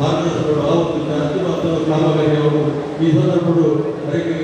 ಮಾರ್ಗದರ್ಶಕರು ಅಲ್ಲ ಮತ್ತು ಜಾಸ್ತಿ ಮಾತ್ರ ಕಾಲವಾಗಿ ಅವರು ಈ ಸಂದರ್ಭಗಳು ಅದಕ್ಕೆ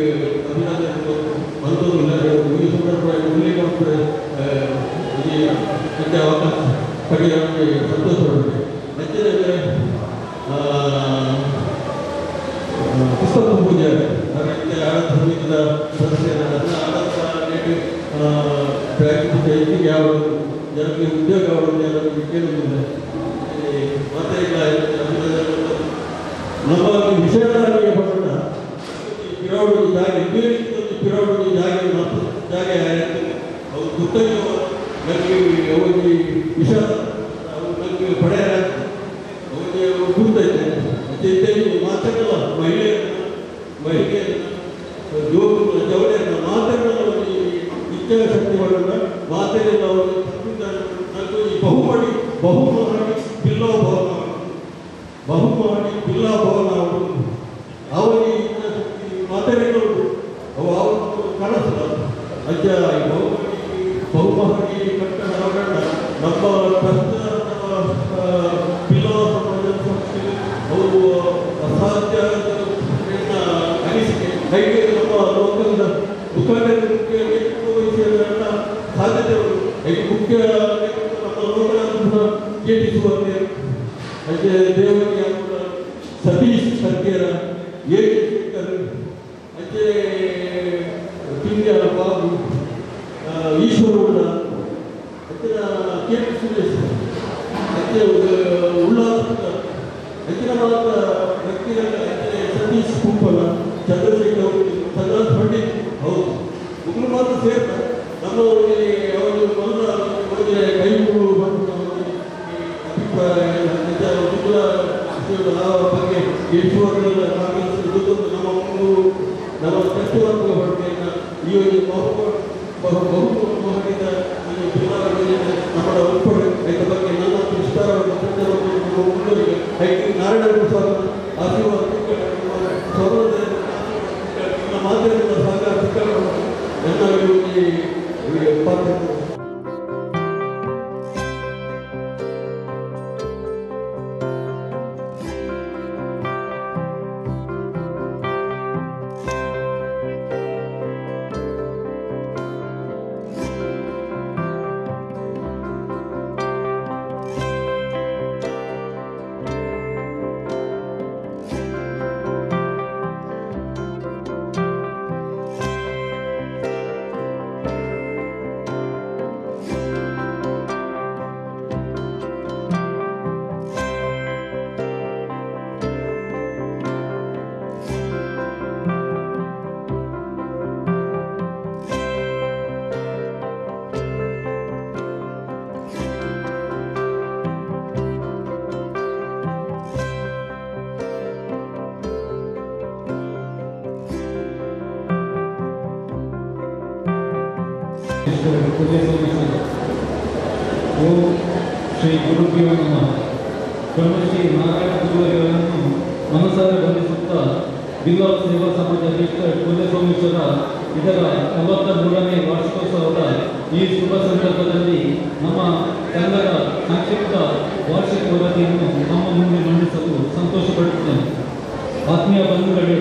ಬಂಧುಗಳೇ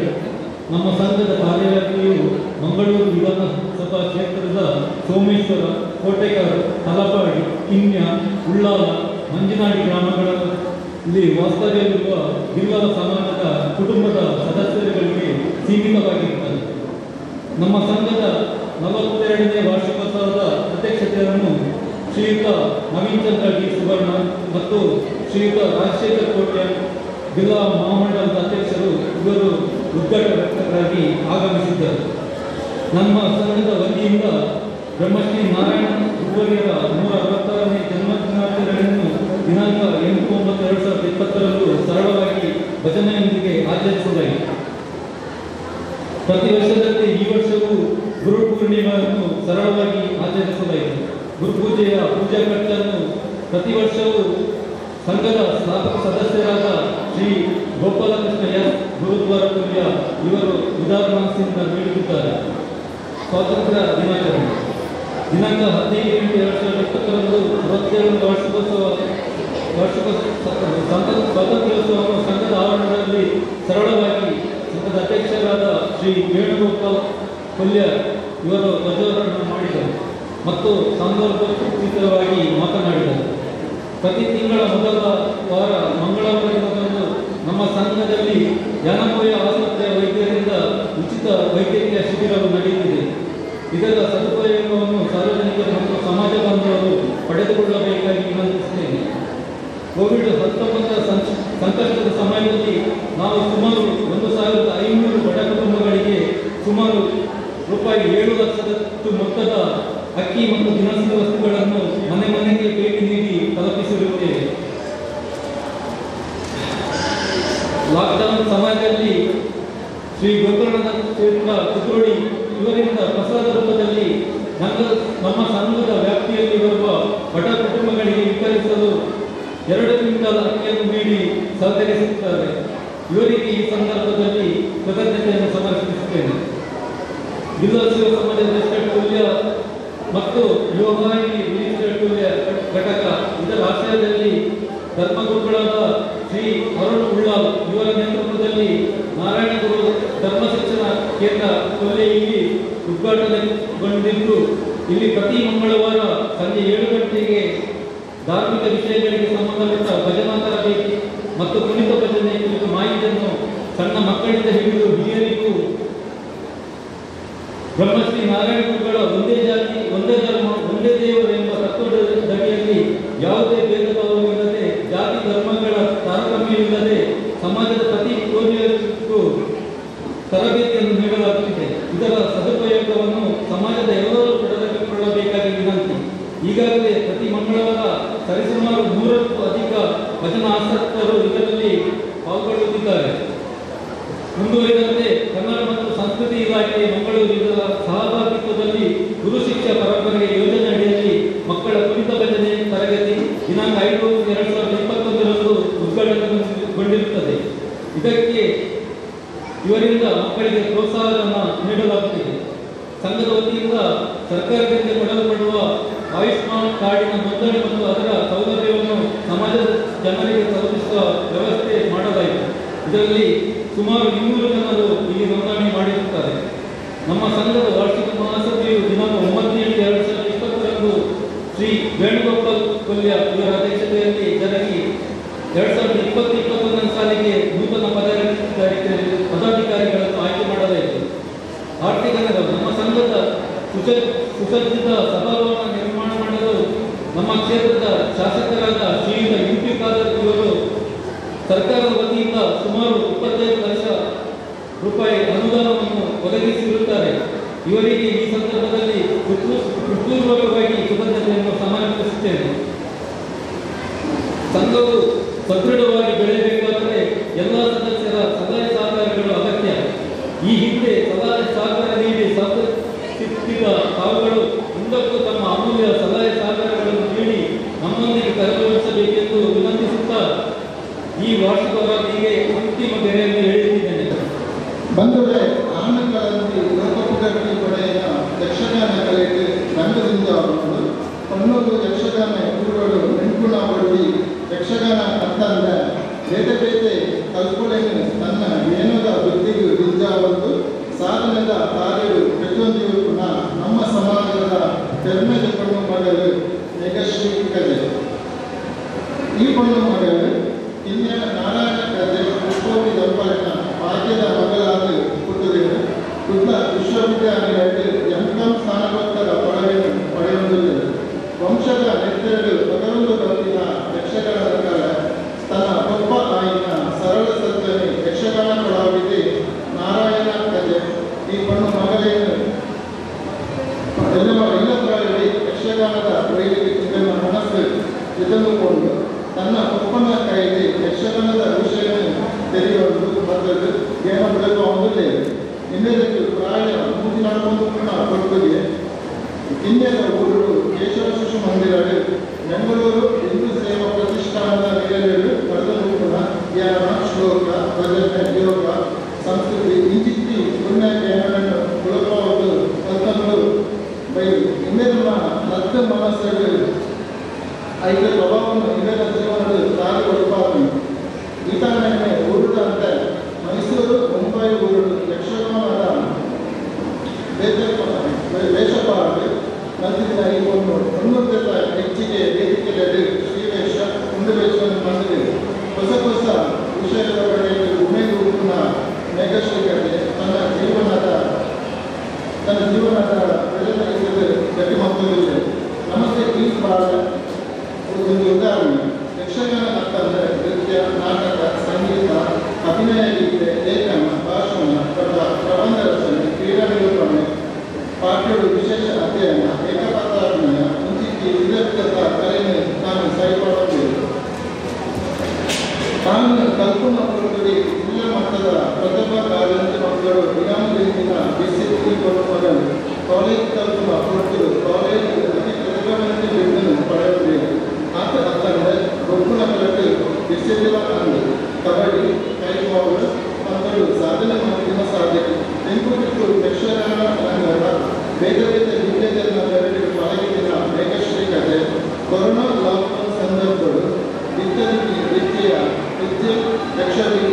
ನಮ್ಮ ಸಂಘದ ಕಾರ್ಯವ್ಯಾಪ್ತಿಯು ಮಂಗಳೂರು ವಿಧಾನಸಭಾ ಕ್ಷೇತ್ರದ ಸೋಮೇಶ್ವರ, ಕೋಟೆಕಾರು ತಲಪಾಡಿ ಕಿನ್ಯ, ಉಳ್ಳಾಲ, ಮಂಜನಾಡಿ ಗ್ರಾಮಗಳಲ್ಲಿ ವಾಸ್ತವ್ಯವಿರುವ ಬಿಲ್ಲವ ಸಮಾಜದ ಕುಟುಂಬದ ಸದಸ್ಯರುಗಳಿಗೆ ಸೀಮಿತವಾಗಿರುತ್ತದೆ. ನಮ್ಮ ಸಂಘದ ನಲವತ್ತೆರಡನೇ ವಾರ್ಷಿಕೋತ್ಸವದ ಅಧ್ಯಕ್ಷತೆಯನ್ನು ಶ್ರೀಯುತ ನವೀನ್ ಚಂದ್ರ ಡಿ. ಸುವರ್ಣ ಮತ್ತು ಶ್ರೀಯುತ ರಾಜಶೇಖರ್ ಕೋಟ್ಯ ಜಿಲ್ಲಾ ಮಹಾಮಂಡಲದ ಅಧ್ಯಕ್ಷರು ಇವರು ಉದ್ಘಾಟಕರಾಗಿ ಆಗಮಿಸಿದ್ದರು. ನಮ್ಮ ಸಂಘದ ವತಿಯಿಂದ ಬ್ರಹ್ಮಶ್ರೀ ನಾರಾಯಣ ಗುರುವರಿಯರ ನೂರ ಅರವತ್ತಾರನೇ ಜನ್ಮದಿನಾಚರಣೆಯನ್ನು ದಿನಾಂಕ ಎಂಟು ಒಂಬತ್ತು ಎರಡು ಸಾವಿರದ ಇಪ್ಪತ್ತರಂದು ಸರಳವಾಗಿ ಭಜನೆಯೊಂದಿಗೆ ಆಚರಿಸಲಾಯಿತು. ಪ್ರತಿ ವರ್ಷದಂತೆ ಈ ವರ್ಷವೂ ಗುರು ಪೂರ್ಣಿಮೆಯನ್ನು ಸರಳವಾಗಿ ಆಚರಿಸಲಾಯಿತು. ಗುರುಪೂಜೆಯ ಪೂಜಾ ಖರ್ಚನ್ನು ಪ್ರತಿ ವರ್ಷವೂ ಸಂಘದ ಸ್ಥಾಪಕ ಸದಸ್ಯರಾದ ಶ್ರೀ ಗೋಪಾಲಕೃಷ್ಣ ಎಸ್ ಗುರುದ್ವಾರ ಇವರು ಮನಸ್ಸಿನಿಂದ ನೀಡುತ್ತಿದ್ದಾರೆ ಸ್ವಾತಂತ್ರ್ಯ ದಿನಾಚರಣೆ. ದಿನಾಂಕ ಹದಿನೈದು ಎಂಟು ಎರಡು ಸಾವಿರದ ಇಪ್ಪತ್ತರಂದು ಅರವತ್ತೇಳು ವಾರ್ಷಿಕೋತ್ಸವ ವಾರ್ಷಿಕೋತ್ಸವ ಸ್ವಾತಂತ್ರ್ಯೋತ್ಸವವನ್ನು ಸಂಘದ ಆವರಣದಲ್ಲಿ ಸರಳವಾಗಿ ಸಂಘದ ಅಧ್ಯಕ್ಷರಾದ ಶ್ರೀ ವೇಣುಗೋಪಾಲ್ ಕೊಲ್ಯ ಇವರು ಧ್ವಜಾರೋಹಣ ಮಾಡಿದರು ಮತ್ತು ಸಾಂದರ್ಭಿಕವಾಗಿ ಮಾತನಾಡಿದರು. ಪ್ರತಿ ತಿಂಗಳ ಮೊದಲ ವಾರ ಮಂಗಳವಾರ ದಿನದಂದು ನಮ್ಮ ಸಂಘದಲ್ಲಿ ಜನಪ್ರಿಯ ಆಸ್ಪತ್ರೆಯ ವೈದ್ಯರಿಂದ ಉಚಿತ ವೈದ್ಯಕೀಯ ಶಿಬಿರವು ನಡೆಯುತ್ತಿದೆ. ಇದರ ಸದುಪಯೋಗವನ್ನು ಸಾರ್ವಜನಿಕರು ಮತ್ತು ಸಮಾಜ ಬಾಂಧವರು ಪಡೆದುಕೊಳ್ಳಬೇಕಾಗಿ ವಿನಂತಿಸುತ್ತೇನೆ. ಕೋವಿಡ್ ಹತ್ತೊಂಬತ್ತರ ಸಂಕಷ್ಟದ ಸಮಯದಲ್ಲಿ ನಾವು ಸುಮಾರು ಒಂದು ಸಾವಿರದ ಐನೂರು ಬಡ ಕುಟುಂಬಗಳಿಗೆ ಸುಮಾರು ರೂಪಾಯಿ ಏಳು ಲಕ್ಷದಷ್ಟು ಮೊತ್ತದ ಅಕ್ಕಿ ಮತ್ತು ದಿನಸಿ ವಸ್ತುಗಳನ್ನು ಮನೆ ಮನೆಗೆ ಭೇಟಿ ನೀಡಿ ತಲುಪಿಸಿರುತ್ತೇವೆ. ಲಾಕ್ಡೌನ್ ಸಮಯದಲ್ಲಿ ಶ್ರೀ ಗೋಕರ್ಣನಾಥ ಕ್ಷೇತ್ರ ಚಿತ್ರೋಡಿ ಇವರಿಂದ ಪ್ರಸಾದ ರೂಪದಲ್ಲಿ ನಮ್ಮ ನಮ್ಮ ಸಂಘದ ವ್ಯಾಪ್ತಿಯಲ್ಲಿ ಬರುವ ಬಡ ಕುಟುಂಬಗಳಿಗೆ ವಿತರಿಸಲು ಎರಡು ಕ್ವಿಂಟಲ್ ಅಕ್ಕಿಯನ್ನು ನೀಡಿ ಸಹಕರಿಸುತ್ತಾರೆ. ಇವರಿಗೆ ಈ ಸಂದರ್ಭದಲ್ಲಿ ಕೃತಜ್ಞತೆಯನ್ನು ಸಮರ್ಪಿಸುತ್ತೇನೆ. ಜಿಲ್ಲಾ ಶಿವ ಸಮಾಜದ ತುಲ್ಯ ಮತ್ತು ಯೋಗಾಯಿ ಘಟಕ. ಇದರ ಆಶ್ರಯದಲ್ಲಿ ಧರ್ಮಗುರುಗಳಾದ ಶ್ರೀ ಅರುಣ್ ಉಳ್ಳಾಲ್ ಇವರ ನೇತೃತ್ವದಲ್ಲಿ ನಾರಾಯಣ ಗುರು ಧರ್ಮ ಶಿಕ್ಷಣ ಕೇಂದ್ರ ಕೊಲ್ಲೆ ಇಲ್ಲಿ ಉದ್ಘಾಟನೆಗೊಂಡಿದ್ದು, ಇಲ್ಲಿ ಪ್ರತಿ ಮಂಗಳವಾರ ಸಂಜೆ ಏಳು ಗಂಟೆಗೆ ಧಾರ್ಮಿಕ ವಿಷಯಗಳಿಗೆ ಸಂಬಂಧಪಟ್ಟ ಭಜನಾ ತರಬೇತಿ ಮತ್ತು ಕುಣಿತ ಭಜನೆ ಕುರಿತು ಮಾಹಿತಿಯನ್ನು ಸಣ್ಣ ಮಕ್ಕಳಿಂದ ಹಿಡಿದು ಹಿರಿಯರಿಗೂ ಬ್ರಹ್ಮಶ್ರೀ ನಾರಾಯಣ ಗುರುಗಳ ಒಂದೇ ಧರ್ಮ ಒಂದೇ ದೇವರು ಎಂಬ ತತ್ವದಡಿಯಲ್ಲಿ ಯಾವುದೇ ಭೇದ ಭಾವವಿಲ್ಲದೆ ಜಾತಿ ಧರ್ಮಗಳ ತಾರತಮ್ಯವಿಲ್ಲದೆ ಸಮಾಜದ ಪ್ರತಿ ಕೋಣೆಯಲ್ಲೂ ತರಬೇತಿಯನ್ನು ನೀಡಲಾಗುತ್ತಿದೆ. ಇದರ ಸದುಪಯೋಗವನ್ನು ಸಮಾಜದ ಎಲ್ಲರೂ ಪಡೆದುಕೊಳ್ಳಬೇಕಾಗಿ ವಿನಂತಿ. ಈಗಾಗಲೇ ಪ್ರತಿ ಮಂಗಳವಾರ ಸರಿಸುಮಾರು ನೂರಕ್ಕೂ ಅಧಿಕ ಭಜನಾ ಆಸಕ್ತರು ಇದರಲ್ಲಿ ಪಾಲ್ಗೊಳ್ಳುತ್ತಿದ್ದಾರೆ ಮುಂದುವರಿದಂತೆ ಕನ್ನಡ ಮತ್ತು ಸಂಸ್ಕೃತಿ ಇಲಾಖೆ ಮಂಗಳೂರು ಇದರ ಸಹಭಾಗಿತ್ವದಲ್ಲಿ ಗುರು ಶಿಕ್ಷಾ ಪರಂಪರೆ ಯೋಜನೆ ಅಡಿಯಲ್ಲಿ ಮಕ್ಕಳ ಕುರಿತ ಭಜನೆ ತರಗತಿ ದಿನಾಂಕ ಐದು ಎರಡು ಸಾವಿರದ ಇಪ್ಪತ್ತೊಂದರಂದು ಉದ್ಘಾಟನೆಗೊಂಡಿರುತ್ತದೆ ಇದಕ್ಕೆ ಇವರಿಂದ ಮಕ್ಕಳಿಗೆ ಪ್ರೋತ್ಸಾಹವನ್ನು ನೀಡಲಾಗುತ್ತಿದೆ ಸಂಘದ ವತಿಯಿಂದ ಸರ್ಕಾರದಿಂದ ಕೊಡಲ್ಪಡುವ ಆಯುಷ್ಮಾನ್ ಕಾರ್ಡಿನ ನೋಂದಣಿ ಮತ್ತು ಅದರ ಸೌಲಭ್ಯವನ್ನು ಸಮಾಜದ ಜನರಿಗೆ ತಲುಪಿಸುವ ವ್ಯವಸ್ಥೆ ಮಾಡಲಾಯಿತು ಇದರಲ್ಲಿ ಸುಮಾರು ಇನ್ನೂರು ಜನರು ಇಲ್ಲಿ ನೋಂದಣಿ ಮಾಡಿರುತ್ತಾರೆ. ನಮ್ಮ ಸಂಘದ ವಾರ್ಷಿಕ ಮಹಾಸಭೆಯು ದಿನಾಂಕ ಒಂಬತ್ತನೇ ಎರಡು ಸಾವಿರದ ಇಪ್ಪತ್ತರಂದು ಶ್ರೀ ವೇಣುಗೋಪಾಲ್ ಕೊಲ್ಯ ಇವರ ಅಧ್ಯಕ್ಷತೆಯಲ್ಲಿ ಜರುಗಿ ಎರಡು ಸಾವಿರದ ಇಪ್ಪತ್ತು ಇಪ್ಪತ್ತೊಂದನೇ ಸಾಲಿಗೆ ನೂತನ ಪದಾಧಿಕಾರಿ ಪದಾಧಿಕಾರಿಗಳನ್ನು ಆಯ್ಕೆ ಮಾಡಲಾಯಿತು. ಆರ್ಥಿಕ ನಮ್ಮ ಸಂಘದ ಸುಸ ಸುಸಜ್ಜಿತ ಸಭಾಭವನ ನಿರ್ಮಾಣ ಮಾಡಲು ನಮ್ಮ ಕ್ಷೇತ್ರದ ಶಾಸಕರಾದ ಶ್ರೀಯುತ ಯು ಪಿ ಖಾದರ್ ಇವರು ಸರ್ಕಾರದ ವತಿಯಿಂದ ಸುಮಾರು ಇಪ್ಪತ್ತೈದು ಲಕ್ಷ ರೂಪಾಯಿ ಅನುದಾನವನ್ನು ಒದಗಿಸಿರುತ್ತಾರೆ ಇವರಿಗೆ ಈ ಸಂದರ್ಭದಲ್ಲಿ ಹೃತ್ಪೂರ್ವಕವಾಗಿ ಕೃತಜ್ಞತೆಯನ್ನು ಸಮರ್ಪಿಸುತ್ತೇನೆ ಸಂಘವು ಸದೃಢವಾಗಿ ಬೆಳೆಯಬೇಕಾದರೆ ಎಲ್ಲ ಸದಸ್ಯರ ಸದಾ ಸಹಕಾರಗಳು ಅಗತ್ಯ. ಈ ಹಿಂದೆ ಸದಾ ಸಹಕಾರ ನೀಡಿ ಸಾಧಿಸುತ್ತಿದ್ದ ತಾವುಗಳು ಮುಂದಕ್ಕೂ ತಮ್ಮ ಅಮೂಲ್ಯ ಸಲಹೆ ಸಹಕಾರಗಳನ್ನು ನೀಡಿ ನಮ್ಮೊಂದಿಗೆ ಕರೆಗೊಳಿಸಬೇಕೆಂದು ವಿನಂತಿ ವಾರ್ಷಿಕವಾಗಿ ಅಂತಿಮ ಬೆಲೆಯನ್ನು ಹೇಳಿದ್ದೇನೆ ಬಂಧುಗಳೇ ಆನಂದಗಳಲ್ಲಿ ಲೋಕಪುಟಗಳ ಕಡೆಯ ಯಕ್ಷಗಾನ ಕಲೆಗೆ ತಂಡದಿಂದ ಅವರು ಹನ್ನೊಂದು ಯಕ್ಷಗಾನ ಗುರುಗಳು ನಿಂಕುಣಗೊಳ್ಳಿ ಯಕ್ಷಗಾನ ಅಂತಂದ ಬೇರೆ ಬೇರೆ ಕಲ್ಪನೆಯನ್ನು ತನ್ನ ಏನದ ಬುದ್ಧಿಗೂ ಬಿದ್ದಾವದ್ದು ಸಾಧನದ ಕಾರ್ಯವು ಪ್ರತಿಯೊಂದಿಯೂ ಪುನಃ ನಮ್ಮ ಸಮಾಜದ ಹೆಮ್ಮೆಯ ಪಣ್ಣು ಮಾಡಲು ಯಶಸ್ವಿ ಕಲೆ ಈ ಪಣ್ಣು ಮಗಳು يكتفي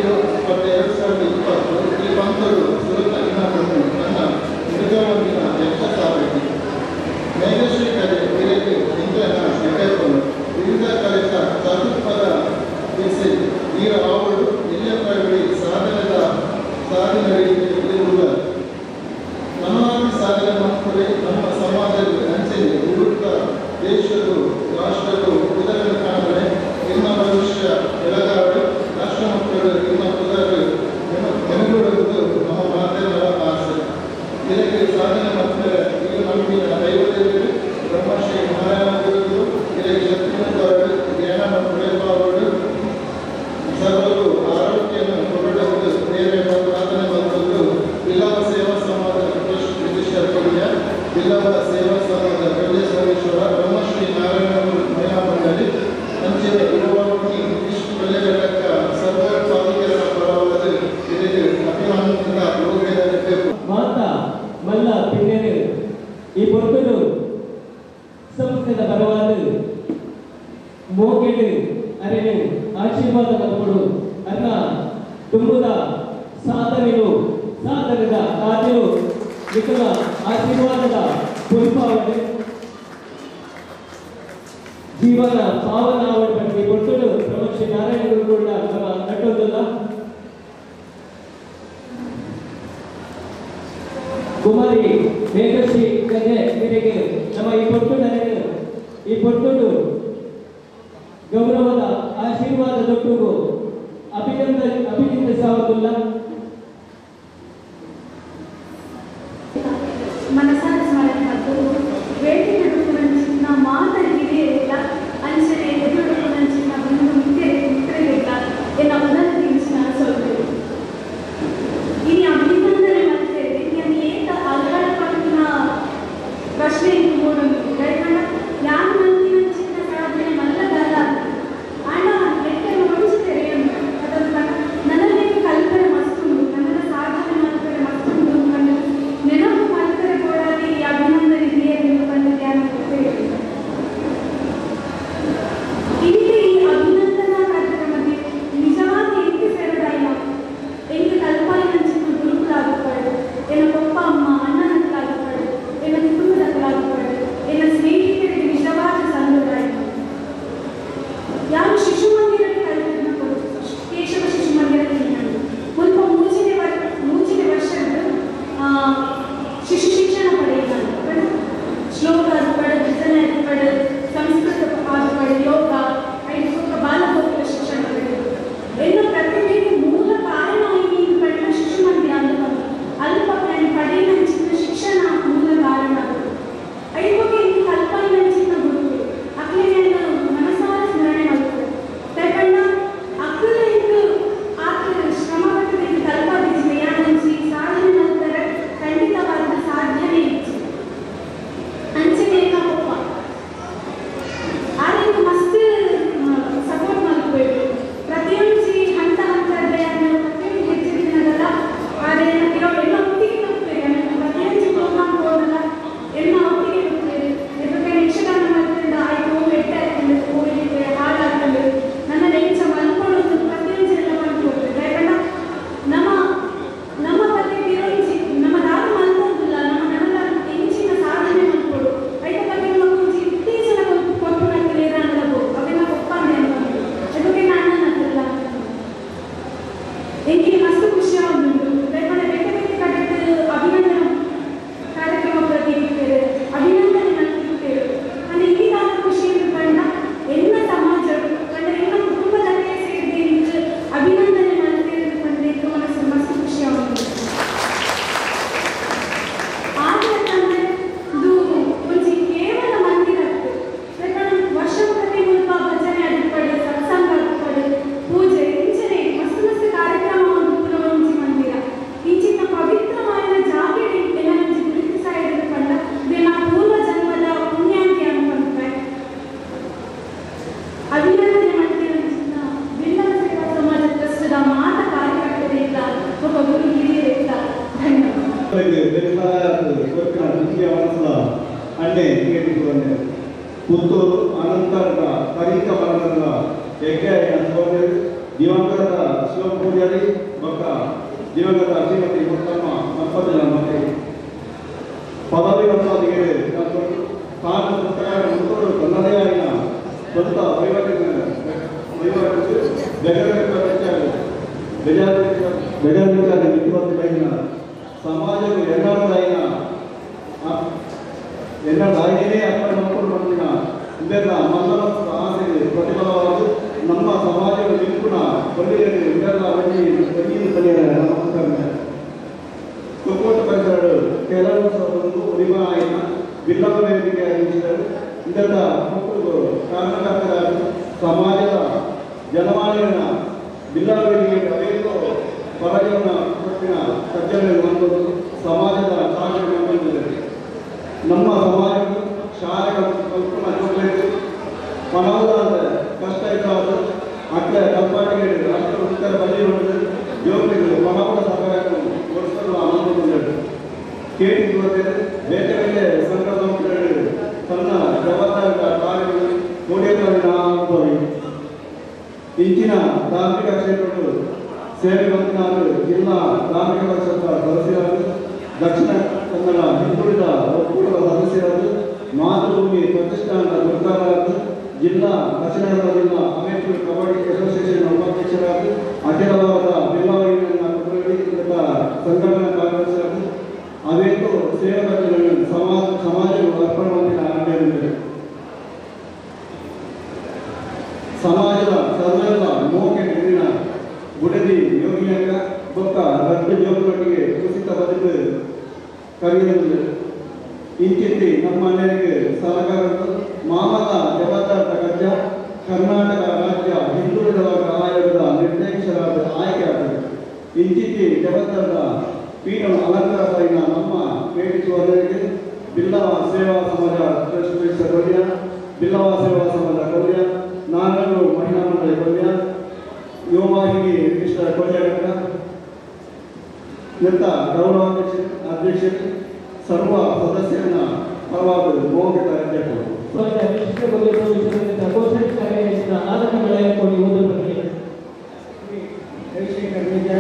ರವಿಶಂಕರ್ ನಿಜ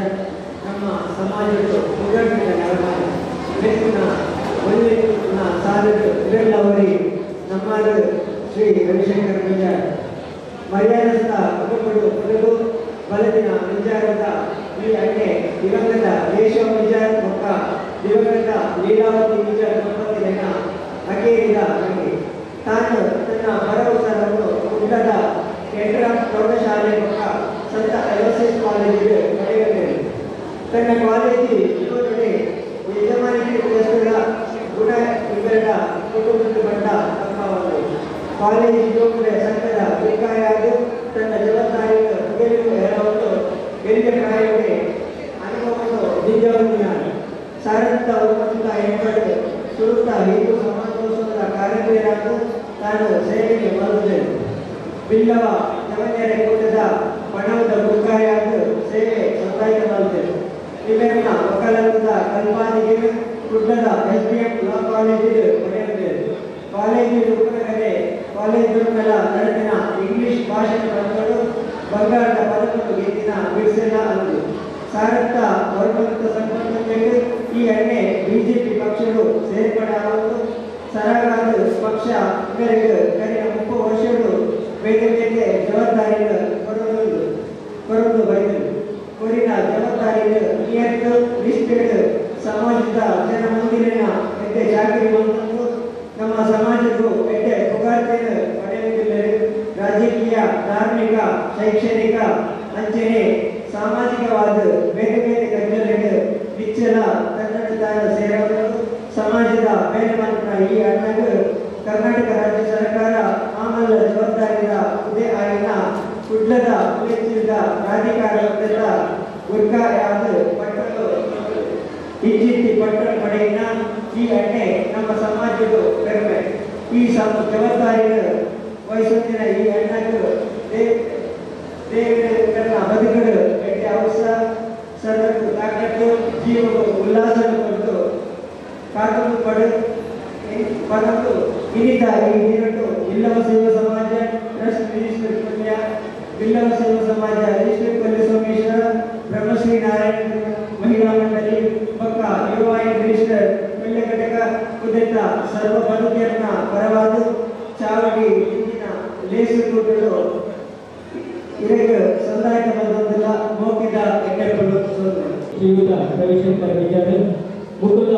ನಮ್ಮ ಸಮಾಜದ ಮುಗಟ್ಟಿನ ನರಮಾನ ಬೆಕ್ಕಿನ ಒಳ್ಳೆಯ ಸಾಧಕ ಇವೆಲ್ಲ ಅವರಿಗೆ ನಮ್ಮ ಶ್ರೀ ರವಿಶಂಕರ್ ನಿಜ ಮರ್ಯಾದಸ್ಥ ಮುಖಪಡು ಪಡೆದು ಬಲದಿನ ವಿಚಾರದ ಈ ಅಣ್ಣೆ ದಿವಂಗತ ಕೇಶವ ವಿಚಾರ ಮಕ್ಕ ದಿವಂಗತ ಲೀಲಾವತಿ ವಿಚಾರ ಸಂಪತ್ತಿನ ಅಕೇರಿದ ನನಗೆ ತಾನು ತನ್ನ ಭರವಸೆಯನ್ನು ಉನ್ನತ ಕೇಂದ್ರ ಪ್ರೌಢಶಾಲೆ ಮೊಕ್ಕ ಸಂತ ಅಲೋಸಿಸ್ ಕಾಲೇಜಿಗೆ ಪಡೆಯಬೇಕು ತನ್ನ ಕಾಲೇಜಿ ಜೀವನದಲ್ಲಿ ಯಜಮಾನಿಕೆ ಕೆಲಸಗಳ ಗುಣ ಇವೆರಡ ಕುಟುಂಬದ ಬಂದ ತಮ್ಮವರು ಕಾಲೇಜು ಜೀವನದ ಸಂಘದ ಬೇಕಾಯಾದು ತನ್ನ ಜವಾಬ್ದಾರಿಯನ್ನು ಮುಗಿಯಲು ಹೇಳವನ್ನು ಗೆಲ್ಲಿಯ ಕಾರ್ಯವೇ ಅನುಭವವನ್ನು ನಿಜವಾಗಿದ್ದಾನೆ ಸಾರಂತ ಉಪಯುಕ್ತ ಎಂಬುದು ಸುರುತ್ತ ಹಿಂದೂ ಸಮಾಜೋತ್ಸವದ ಕಾರ್ಯಕ್ರಮ ತಾನು ಸೇವೆಗೆ ಬರುತ್ತೇನೆ ಬಿಲ್ಲವ ನವನೆರೆ ಕೂಟದ ಬಣವದ ಮುಖಾಯಾದ ಸೇವೆ ಸಂದಾಯಿತವಾಗುತ್ತದೆ ಇವೆಲ್ಲ ಒಕ್ಕಲಂತದ ಕಲ್ಪಾದಿಗೆ ಕುಡ್ಲದ ಎಸ್ ಬಿ ಎಂ ಲಾ ಕಾಲೇಜಿಗೆ ಪಡೆಯುತ್ತದೆ ಕಾಲೇಜಿನ ಉಪನಗರೆ ಕಾಲೇಜು ಮೇಲ ನಡೆದಿನ ಇಂಗ್ಲಿಷ್ ಭಾಷೆ ಬಂದರು ಬಂಗಾಳದ ಪದವನ್ನು ಗೆದ್ದಿನ ಬಿಡಿಸಿಲ್ಲ ಅಂದರು ಸಾರತ್ತ ವರ್ಗವಂತ ಸಂಪರ್ಕಕ್ಕೆ ಈ ಎಣ್ಣೆ ಬಿಜೆಪಿ ಪಕ್ಷಗಳು ಸೇರ್ಪಡೆಯಾಗುವುದು. ಪಕ್ಷ ಮೇರೆಗೆ ಕರೆಯ ಮುಪ್ಪ ವರ್ಷಗಳು ವೇದಿಕೆಗೆ ನಿಯತ್ತು ನಿಷ್ಠೆಗಳು ಸಮಾಜದ ಜನ ಮುಂದಿನ ಎಡ್ಡೆ ಜಾಗರಿ ಬಂದು ನಮ್ಮ ಸಮಾಜದ್ದು ಎಡ್ಡೆ ಪುಗಾರ್ತೆಯನ್ನು ಪಡೆಯುತ್ತಿದ್ದರೆ ರಾಜಕೀಯ, ಧಾರ್ಮಿಕ, ಶೈಕ್ಷಣಿಕ, ಅಂಚನೆ, ಸಾಮಾಜಿಕವಾದ ಬೇರೆ ಬೇರೆ ಗದ್ದಲೆಗಳು ಬಿಚ್ಚಲ ಕನ್ನಡದಾರ ಸೇರಲು ಸಮಾಜದ ಬೇರೆ ಈ ಅಣ್ಣಗೂ ಕರ್ನಾಟಕ ರಾಜ್ಯ ಸರ್ಕಾರ ಆಮಲ ಜವಾಬ್ದಾರಿಯ ಇದೇ ಆಗಿನ ಕುಡ್ಲದ ಪ್ರಾಧಿಕಾರ ವೃತ್ತದ ಗುರ್ಗಾಯಾದ ಪಟ್ಟಣ ಇಜ್ಜಿತ್ತಿ ಪಟ್ಟಣ ಪಡೆಯಿನ ಈ ಅಣ್ಣೆ ನಮ್ಮ ಸಮಾಜದ ಪೆರ್ಮೆ ಈ ಸಮ ಜವಾಬ್ದಾರಿಯ ವಹಿಸುತ್ತಿನ ಈ ಅಣ್ಣಗೂ ದೇವರ ಬದುಕಲು ಎಟ್ಟೆ ಅವಸರ ಸರ್ವಕ್ಕೂ ತಾಕತ್ತು ಜೀವವು ಉಲ್ಲಾಸ ಕೊಟ್ಟು ಕಾನೂನು ಪಡೆ ಮತ್ತು ಇನ್ನಿತ ಈ ದಿನಟ್ಟು ಬಿಲ್ಲವ ಸೇವಾ ಸಮಾಜ ಟ್ರಸ್ಟ್ ರಿಜಿಸ್ಟರ್ ಪಲ್ಯ ಇಲ್ಲವ ಸೇವಾ ಸಮಾಜ ರಿಜಿಸ್ಟರ್ ಪಲ್ಯ ಸೋಮೇಶ್ವರ ಬ್ರಹ್ಮಶ್ರೀ ನಾರಾಯಣ ಮಹಿಳಾ ಮಂಡಳಿ ಪಕ್ಕ ಯುವ ರಿಜಿಸ್ಟರ್ ಪಲ್ಯ ಘಟಕ ಉದಿತ ಸರ್ವ ಬದುಕಿಯನ್ನ ಪರವಾದ ಚಾವಡಿ ಇಂದಿನ ಲೇಸು ಕೂಟಲು ಇರಗ ಸಂದಾಯ ಬಂದಿಲ್ಲ ಮೋಕಿದ ಎಣ್ಣೆಗಳು ಸೋದರ ಶ್ರೀಯುತ ರವಿಶಂಕರ್ ವಿಚಾರ ಮುಕುಲ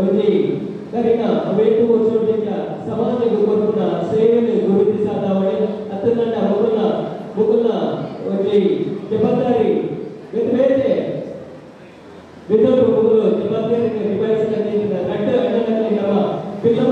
ಒಂಜಿ ಕರಿನ ಅವೇತು ವರ್ಷೋಡಿಂದ ಸಮಾಜಕ್ಕೆ ಕೊರ್ಪುನ ಸೇವೆಗೆ ಗುರುತಿಸಾದವಳೆ ಅತ್ತನನ್ನ ಮುಕುಲ ಮುಕುಲ ಒಂಜಿ ಜವಾಬ್ದಾರಿ ಬೇತೆ ಬೇತೆ ವಿಧರು ಮುಕುಲು ಜವಾಬ್ದಾರಿಗೆ ನಿಭಾಯಿಸಿದ ನಮ್ಮ ಬಿಲ್ಲವ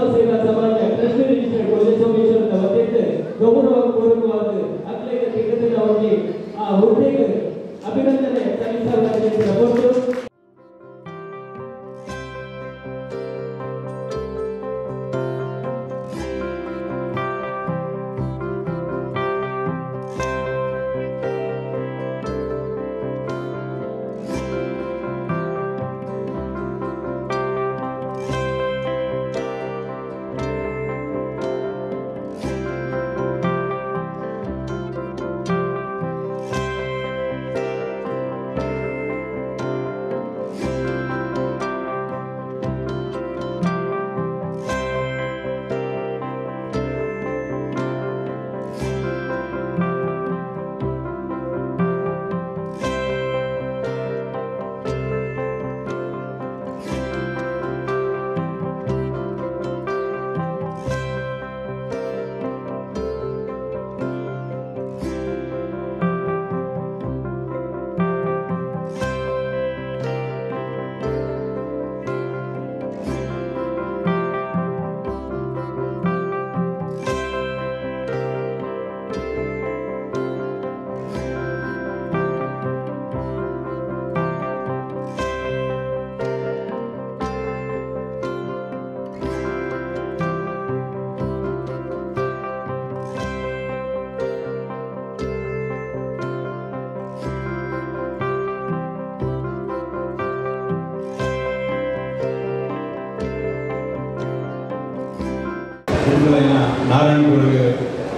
ಕುಂಬಳೈನ ನಾರಾಯಣಗುರಿಗೆ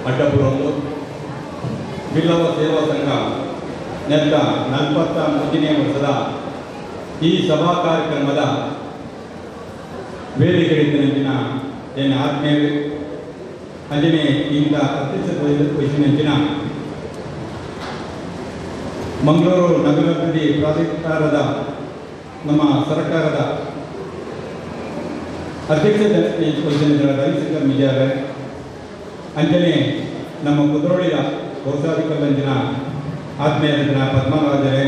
ಅಡ್ಡಪುರೊಂದು ಬಿಲ್ಲವ ಸೇವಾ ಸಂಘ ನೆತ್ತ ನಲವತ್ತ ಮೂರನೇ ವರ್ಷದ ಈ ಸಭಾ ಕಾರ್ಯಕ್ರಮದ ವೇದಿಕೆಯಿಂದ ಏನು ಆತ್ಮೀಯ ಇಂದ ಅಧ್ಯಕ್ಷ ನೆಂಚಿನ ಮಂಗಳೂರು ನಗರಾಭಿವೃದ್ಧಿ ಪ್ರಾಧಿಕಾರದ ನಮ್ಮ ಸರ್ಕಾರದ ಅಧ್ಯಕ್ಷ ವಹಿಸಿದ ರವಿಶಂಕರ್ ಮಿಜಾರೆ ಅಂಜನೆ ನಮ್ಮ ಕುದ್ರೋಳಿಯ ಆತ್ಮೀಯ ಆತ್ಮೀಯರ ಪದ್ಮರಾಜರೇ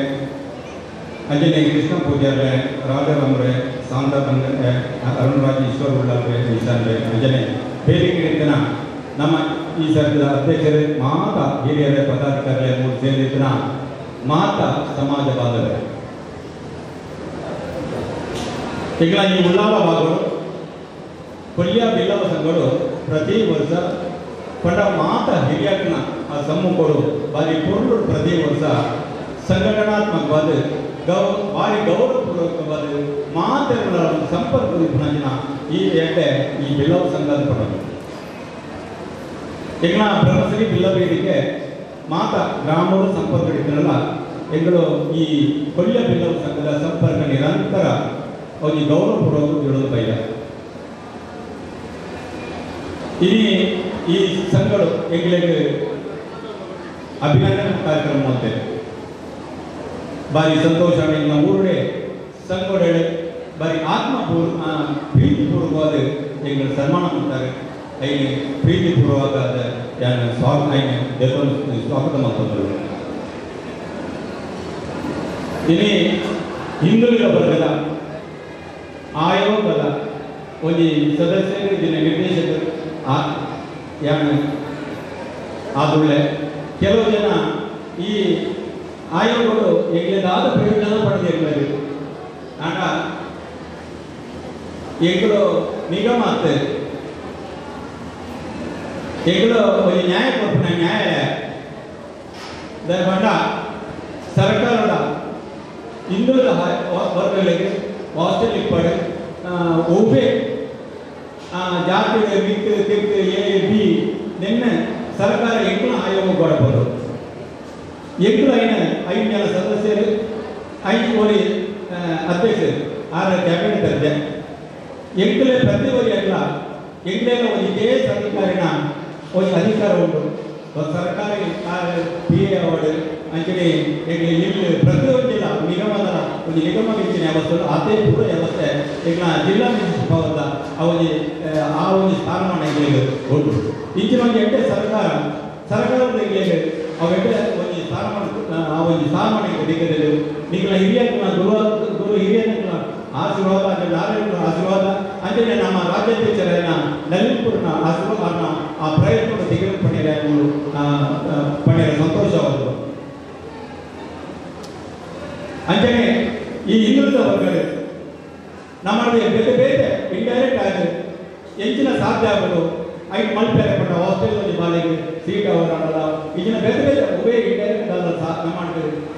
ಅಂಜನೆ ಕೃಷ್ಣ ಪೂಜಾರೇ ರಾಜಾರಾಮ್ರೆ ಸಾಂದ ತಂಗರೆ ಅರುಣರಾಜ್ ಈಶ್ವರ್ ಉಳ್ಳಾರ್ರೆ ನಿಶಾನ್ರೆ ಅಂಜನೆ ಬೇಡಿಕೆ ನಮ್ಮ ಈ ಸರ್ಕದ ಅಧ್ಯಕ್ಷರೇ, ಮಾತ ಹಿರಿಯರೇ ಪದಾಧಿಕಾರಿಗಳೇ ಮೂರು ಸೇರಿದ ಮಾತ ಸಮಾಜ ಬಾಂಧವರೇ ಈಗ ಈ ಉಳ್ಳಾಲ ಕೊಲ್ಲಿಯ ಬಿಲ್ಲವ ಸಂಘಗಳು ಪ್ರತಿ ವರ್ಷ ಪಂಡ ಮಾತ ಹಿರಿಯಕ್ಕನ ಆ ಸಮ್ಮುಖರು ಬಾರಿ ಪೂರ್ಣ ಪ್ರತಿ ವರ್ಷ ಸಂಘಟನಾತ್ಮಕವಾದ ಗೌ, ಭಾರಿ ಗೌರವಪೂರ್ವಕವಾದ ಮಾತೆಗಳ ಸಂಪರ್ಕ ವಿಭಜನ ಈ ಎಡ್ಡೆ ಈ ಬಿಲ್ಲವ ಸಂಘದ ಪಡೋದು ಈಗ ಬ್ರಹ್ಮಶ್ರೀ ಬಿಲ್ಲವೇದಿಕೆ ಮಾತ ಗ್ರಾಮದ ಸಂಪರ್ಕ ಇದ್ದರಲ್ಲ ಎಂಗಳು ಈ ಕೊಲ್ಯ ಬಿಲ್ಲವ ಸಂಘದ ಸಂಪರ್ಕ ನಿರಂತರ ಅವರಿಗೆ ಗೌರವಪೂರ್ವಕ ಹೇಳೋದು ಬೈಲ. ಇനി ಈ ಸಂಘಗಳು ಎಂಗ್ಲಿಗೆ ಅಭಿನಂದನೆ ಕಾರ್ಯಕ್ರಮ ಮಾಡ್ತೇವೆ. ಬಾರಿ ಸಂತೋಷ ನಮ್ಮ ಊರಡೆ ಸಂಘಗಳೇ ಬಾರಿ ಆತ್ಮಪೂರ್ ಪ್ರೀತಿಪೂರ್ವಕವಾದ ಎಂಗಳ ಸನ್ಮಾನ ಮಾಡ್ತಾರೆ. ಐನು ಪ್ರೀತಿಪೂರ್ವಕವಾದ ಯಾನ ಸ್ವಾಗತ ಐನು ದೇವರ ಸ್ವಾಗತ ಮಾಡ್ತಾರೆ. ಇನಿ ಹಿಂದುಳಿದ ವರ್ಗದ ಆಯೋಗದ ಒಂದು ಸದಸ್ಯರು ದಿನ ನಿರ್ದೇಶಕರು ಆ ಆದ್ರೆ ಕೆಲವು ಜನ ಈ ಆಯೋಗಗಳು ಎಗ್ಲೇದಾದ ಪ್ರಯೋಜನ ಪಡೆದಿರ್ತಾರೆ ಆಗ ಎಗ್ಳು ನಿಗಮ ಆಗ್ತದೆ ಎಗ್ಳು ಒಂದು ನ್ಯಾಯ ಕೊಟ್ಟಿನ ನ್ಯಾಯಾಲಯ ದಯಮಾಡ ಸರ್ಕಾರದ ಹಿಂದುಳಿದ ವರ್ಗಗಳಿಗೆ ಹಾಸ್ಟೆಲ್ ಇಪ್ಪಡೆ ಆ, ಜಾತಿ ಜಾತಿಗೆ ಮಿಕ್ ತಿಕ್ ಎ ಬಿ ನಿನ್ನೆ ಸರ್ಕಾರ ಎಂಕುಲ ಆಯೋಗ ಕೊಡಬಹುದು ಎಂಕುಲ ಐನ ಐದು ಜನ ಸದಸ್ಯರು ಐದು ಕೋಟಿ ಅಧ್ಯಕ್ಷರು ಆರ ಕ್ಯಾಬಿನೆಟ್ ಅಧ್ಯಕ್ಷ ಎಂಕುಲೆ ಪ್ರತಿ ಒರಿ ಅಲ್ಲ ಎಂಕ್ಲೆಲ್ಲ ಒಂದು ಕೇಸ್ ಅಧಿಕಾರಿನ ಒಂದು ಅಧಿಕಾರ ಉಂಟು ಒಂದು ಸರ್ಕಾರಿ ಪಿ ಎ ಅವಾರ್ಡ್ ಅಂಚನೆ ಈಗ ಇಲ್ಲಿ ಪ್ರತಿಯೊಂದಿಲ್ಲ ನಿಗಮದ ಒಂದು ನಿಗಮ ಹೆಚ್ಚಿನ ವ್ಯವಸ್ಥೆಗಳು ಅದೇ ಪೂರ್ವ ವ್ಯವಸ್ಥೆ ಈಗ ಜಿಲ್ಲಾ ಮುನ್ಸಿಪಾಲ್ದ ಅವಧಿ ಆ ಒಂದು ಸ್ಥಾನಮಾನ ಈಗ ಉಂಟು ಇಂಚಿನ ಒಂದು ಎಡ್ಡೆ ಸರ್ಕಾರ ಸರ್ಕಾರದ ಈಗ ಅವೆಡ್ಡೆ ಒಂದು ಸ್ಥಾನಮಾನ ಆ ಒಂದು ಸ್ಥಾನಮಾನ ಈಗ ದಿಕ್ಕದಲ್ಲಿ ನಿಗಳ ಹಿರಿಯ ಗುರು ಗುರು ಹಿರಿಯ ಆಶೀರ್ವಾದ ಅಂದ್ರೆ ನಾರಾಯಣ ಆಶೀರ್ವಾದ ಅಂದ್ರೆ ನಮ್ಮ ರಾಜ್ಯಾಧ್ಯಕ್ಷರನ್ನ ನಲ್ಲಿಪುರನ ಆಶೀರ್ವಾದ ಆ ಪ್ರಯತ್ನ ತೆಗೆದು ಎಂದು ಪಡೆಯಲು ಸಂತೋಷವಾದರು ಅಂಜನೆ ಈ ಹಿಂದುಳಿದ ವರ್ಗಗಳು ನಮ್ಮಲ್ಲಿ ಬೇರೆ ಬೇರೆ ಇಂಡೈರೆಕ್ಟ್ ಆಗಿ ಹೆಚ್ಚಿನ ಸಾಧ್ಯ ಆಗೋದು. ಐದು ಮಲ್ಪೇರೆ ಕೊಟ್ಟ ಹಾಸ್ಟೆಲ್ನಲ್ಲಿ ಬಾಲಿಗೆ ಸೀಟ್ ಅವರಲ್ಲ ಇದನ್ನ ಬೇರೆ ಬೇರೆ ಉಭಯ ಇಂಡೈರೆಕ್ಟ್ ಆದ ನಮ್ಮ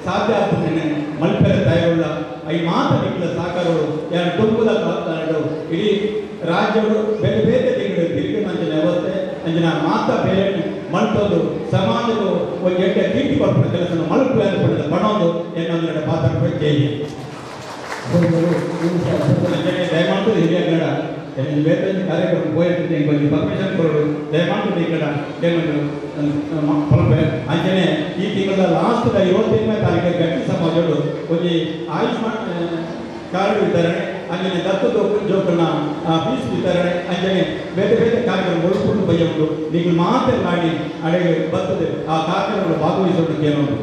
ಸಾಧ್ಯ ಆಗ್ತದೆ. ಮಲ್ಪೇರೆ ತಯಾರುಳ್ಳ ಐ ಮಾತ್ರ ನಿಟ್ಟಿನ ಸಾಕಾರಗಳು ಎರಡು ತುಂಬುದ ಕಾಪಾಡು ಇಡೀ ರಾಜ್ಯಗಳು ಬೇರೆ ಬೇರೆ ತಿಂಗಳು ತಿರುಗಿ ಮಂಜಿನ ವ್ಯವಸ್ಥೆ ಅಂಚಿನ ಮಾತ್ರ ಬೇರೆ ಮಲ್ಪೋದು ಸಮಾಜದ ಒಂದು ಎಡ್ಡೆ ಕೀರ್ತಿ ಕೊಟ್ಟ ಕೆಲಸ ಮಲ್ಪು ಪಡೆದ ಬಣೋದು ಎನ್ನೊಂದು ಪಾತ್ರ ಕೇಳಿ. ದಯಮಾಡಿ ಹಿರಿಯ ಗಡ ಬೇರೆ ಕಾರ್ಯಕ್ರಮ ಹೋಯ್ತು ಬಂದು ಪರ್ಮಿಷನ್ ಕೊಡೋದು ದಯಮಾಡು ಈ ಕಡೆ ಏನಾದ್ರು ಅಂಚನೆ ಈ ತಿಂಗಳ ಲಾಸ್ಟ್ ಇವತ್ತೈದನೇ ತಾರೀಕು ಗಟ್ಟಿ ಸಮಾಜಗಳು ಒಂದು ಆಯುಷ್ಮಾನ್ ಕಾರ್ಡ್ ವಿತರಣೆ. ಅಂಜನೆ ದತ್ತು ಜೋಕನ್ನ ಫೀಸ್ ವಿತರಣೆ ಅಂಜನೆ ಬೇರೆ ಬೇರೆ ಕಾರ್ಯಕ್ರಮಗಳು ಕೊಟ್ಟು ಬಯ್ಯುವುದು ನೀವು ಮಾತ್ರ ಮಾಡಿ ಅಡೆಗೆ ಬರ್ತದೆ. ಆ ಕಾರ್ಯಕ್ರಮಗಳು ಭಾಗವಹಿಸೋದಕ್ಕೆ ಕೇಳೋದು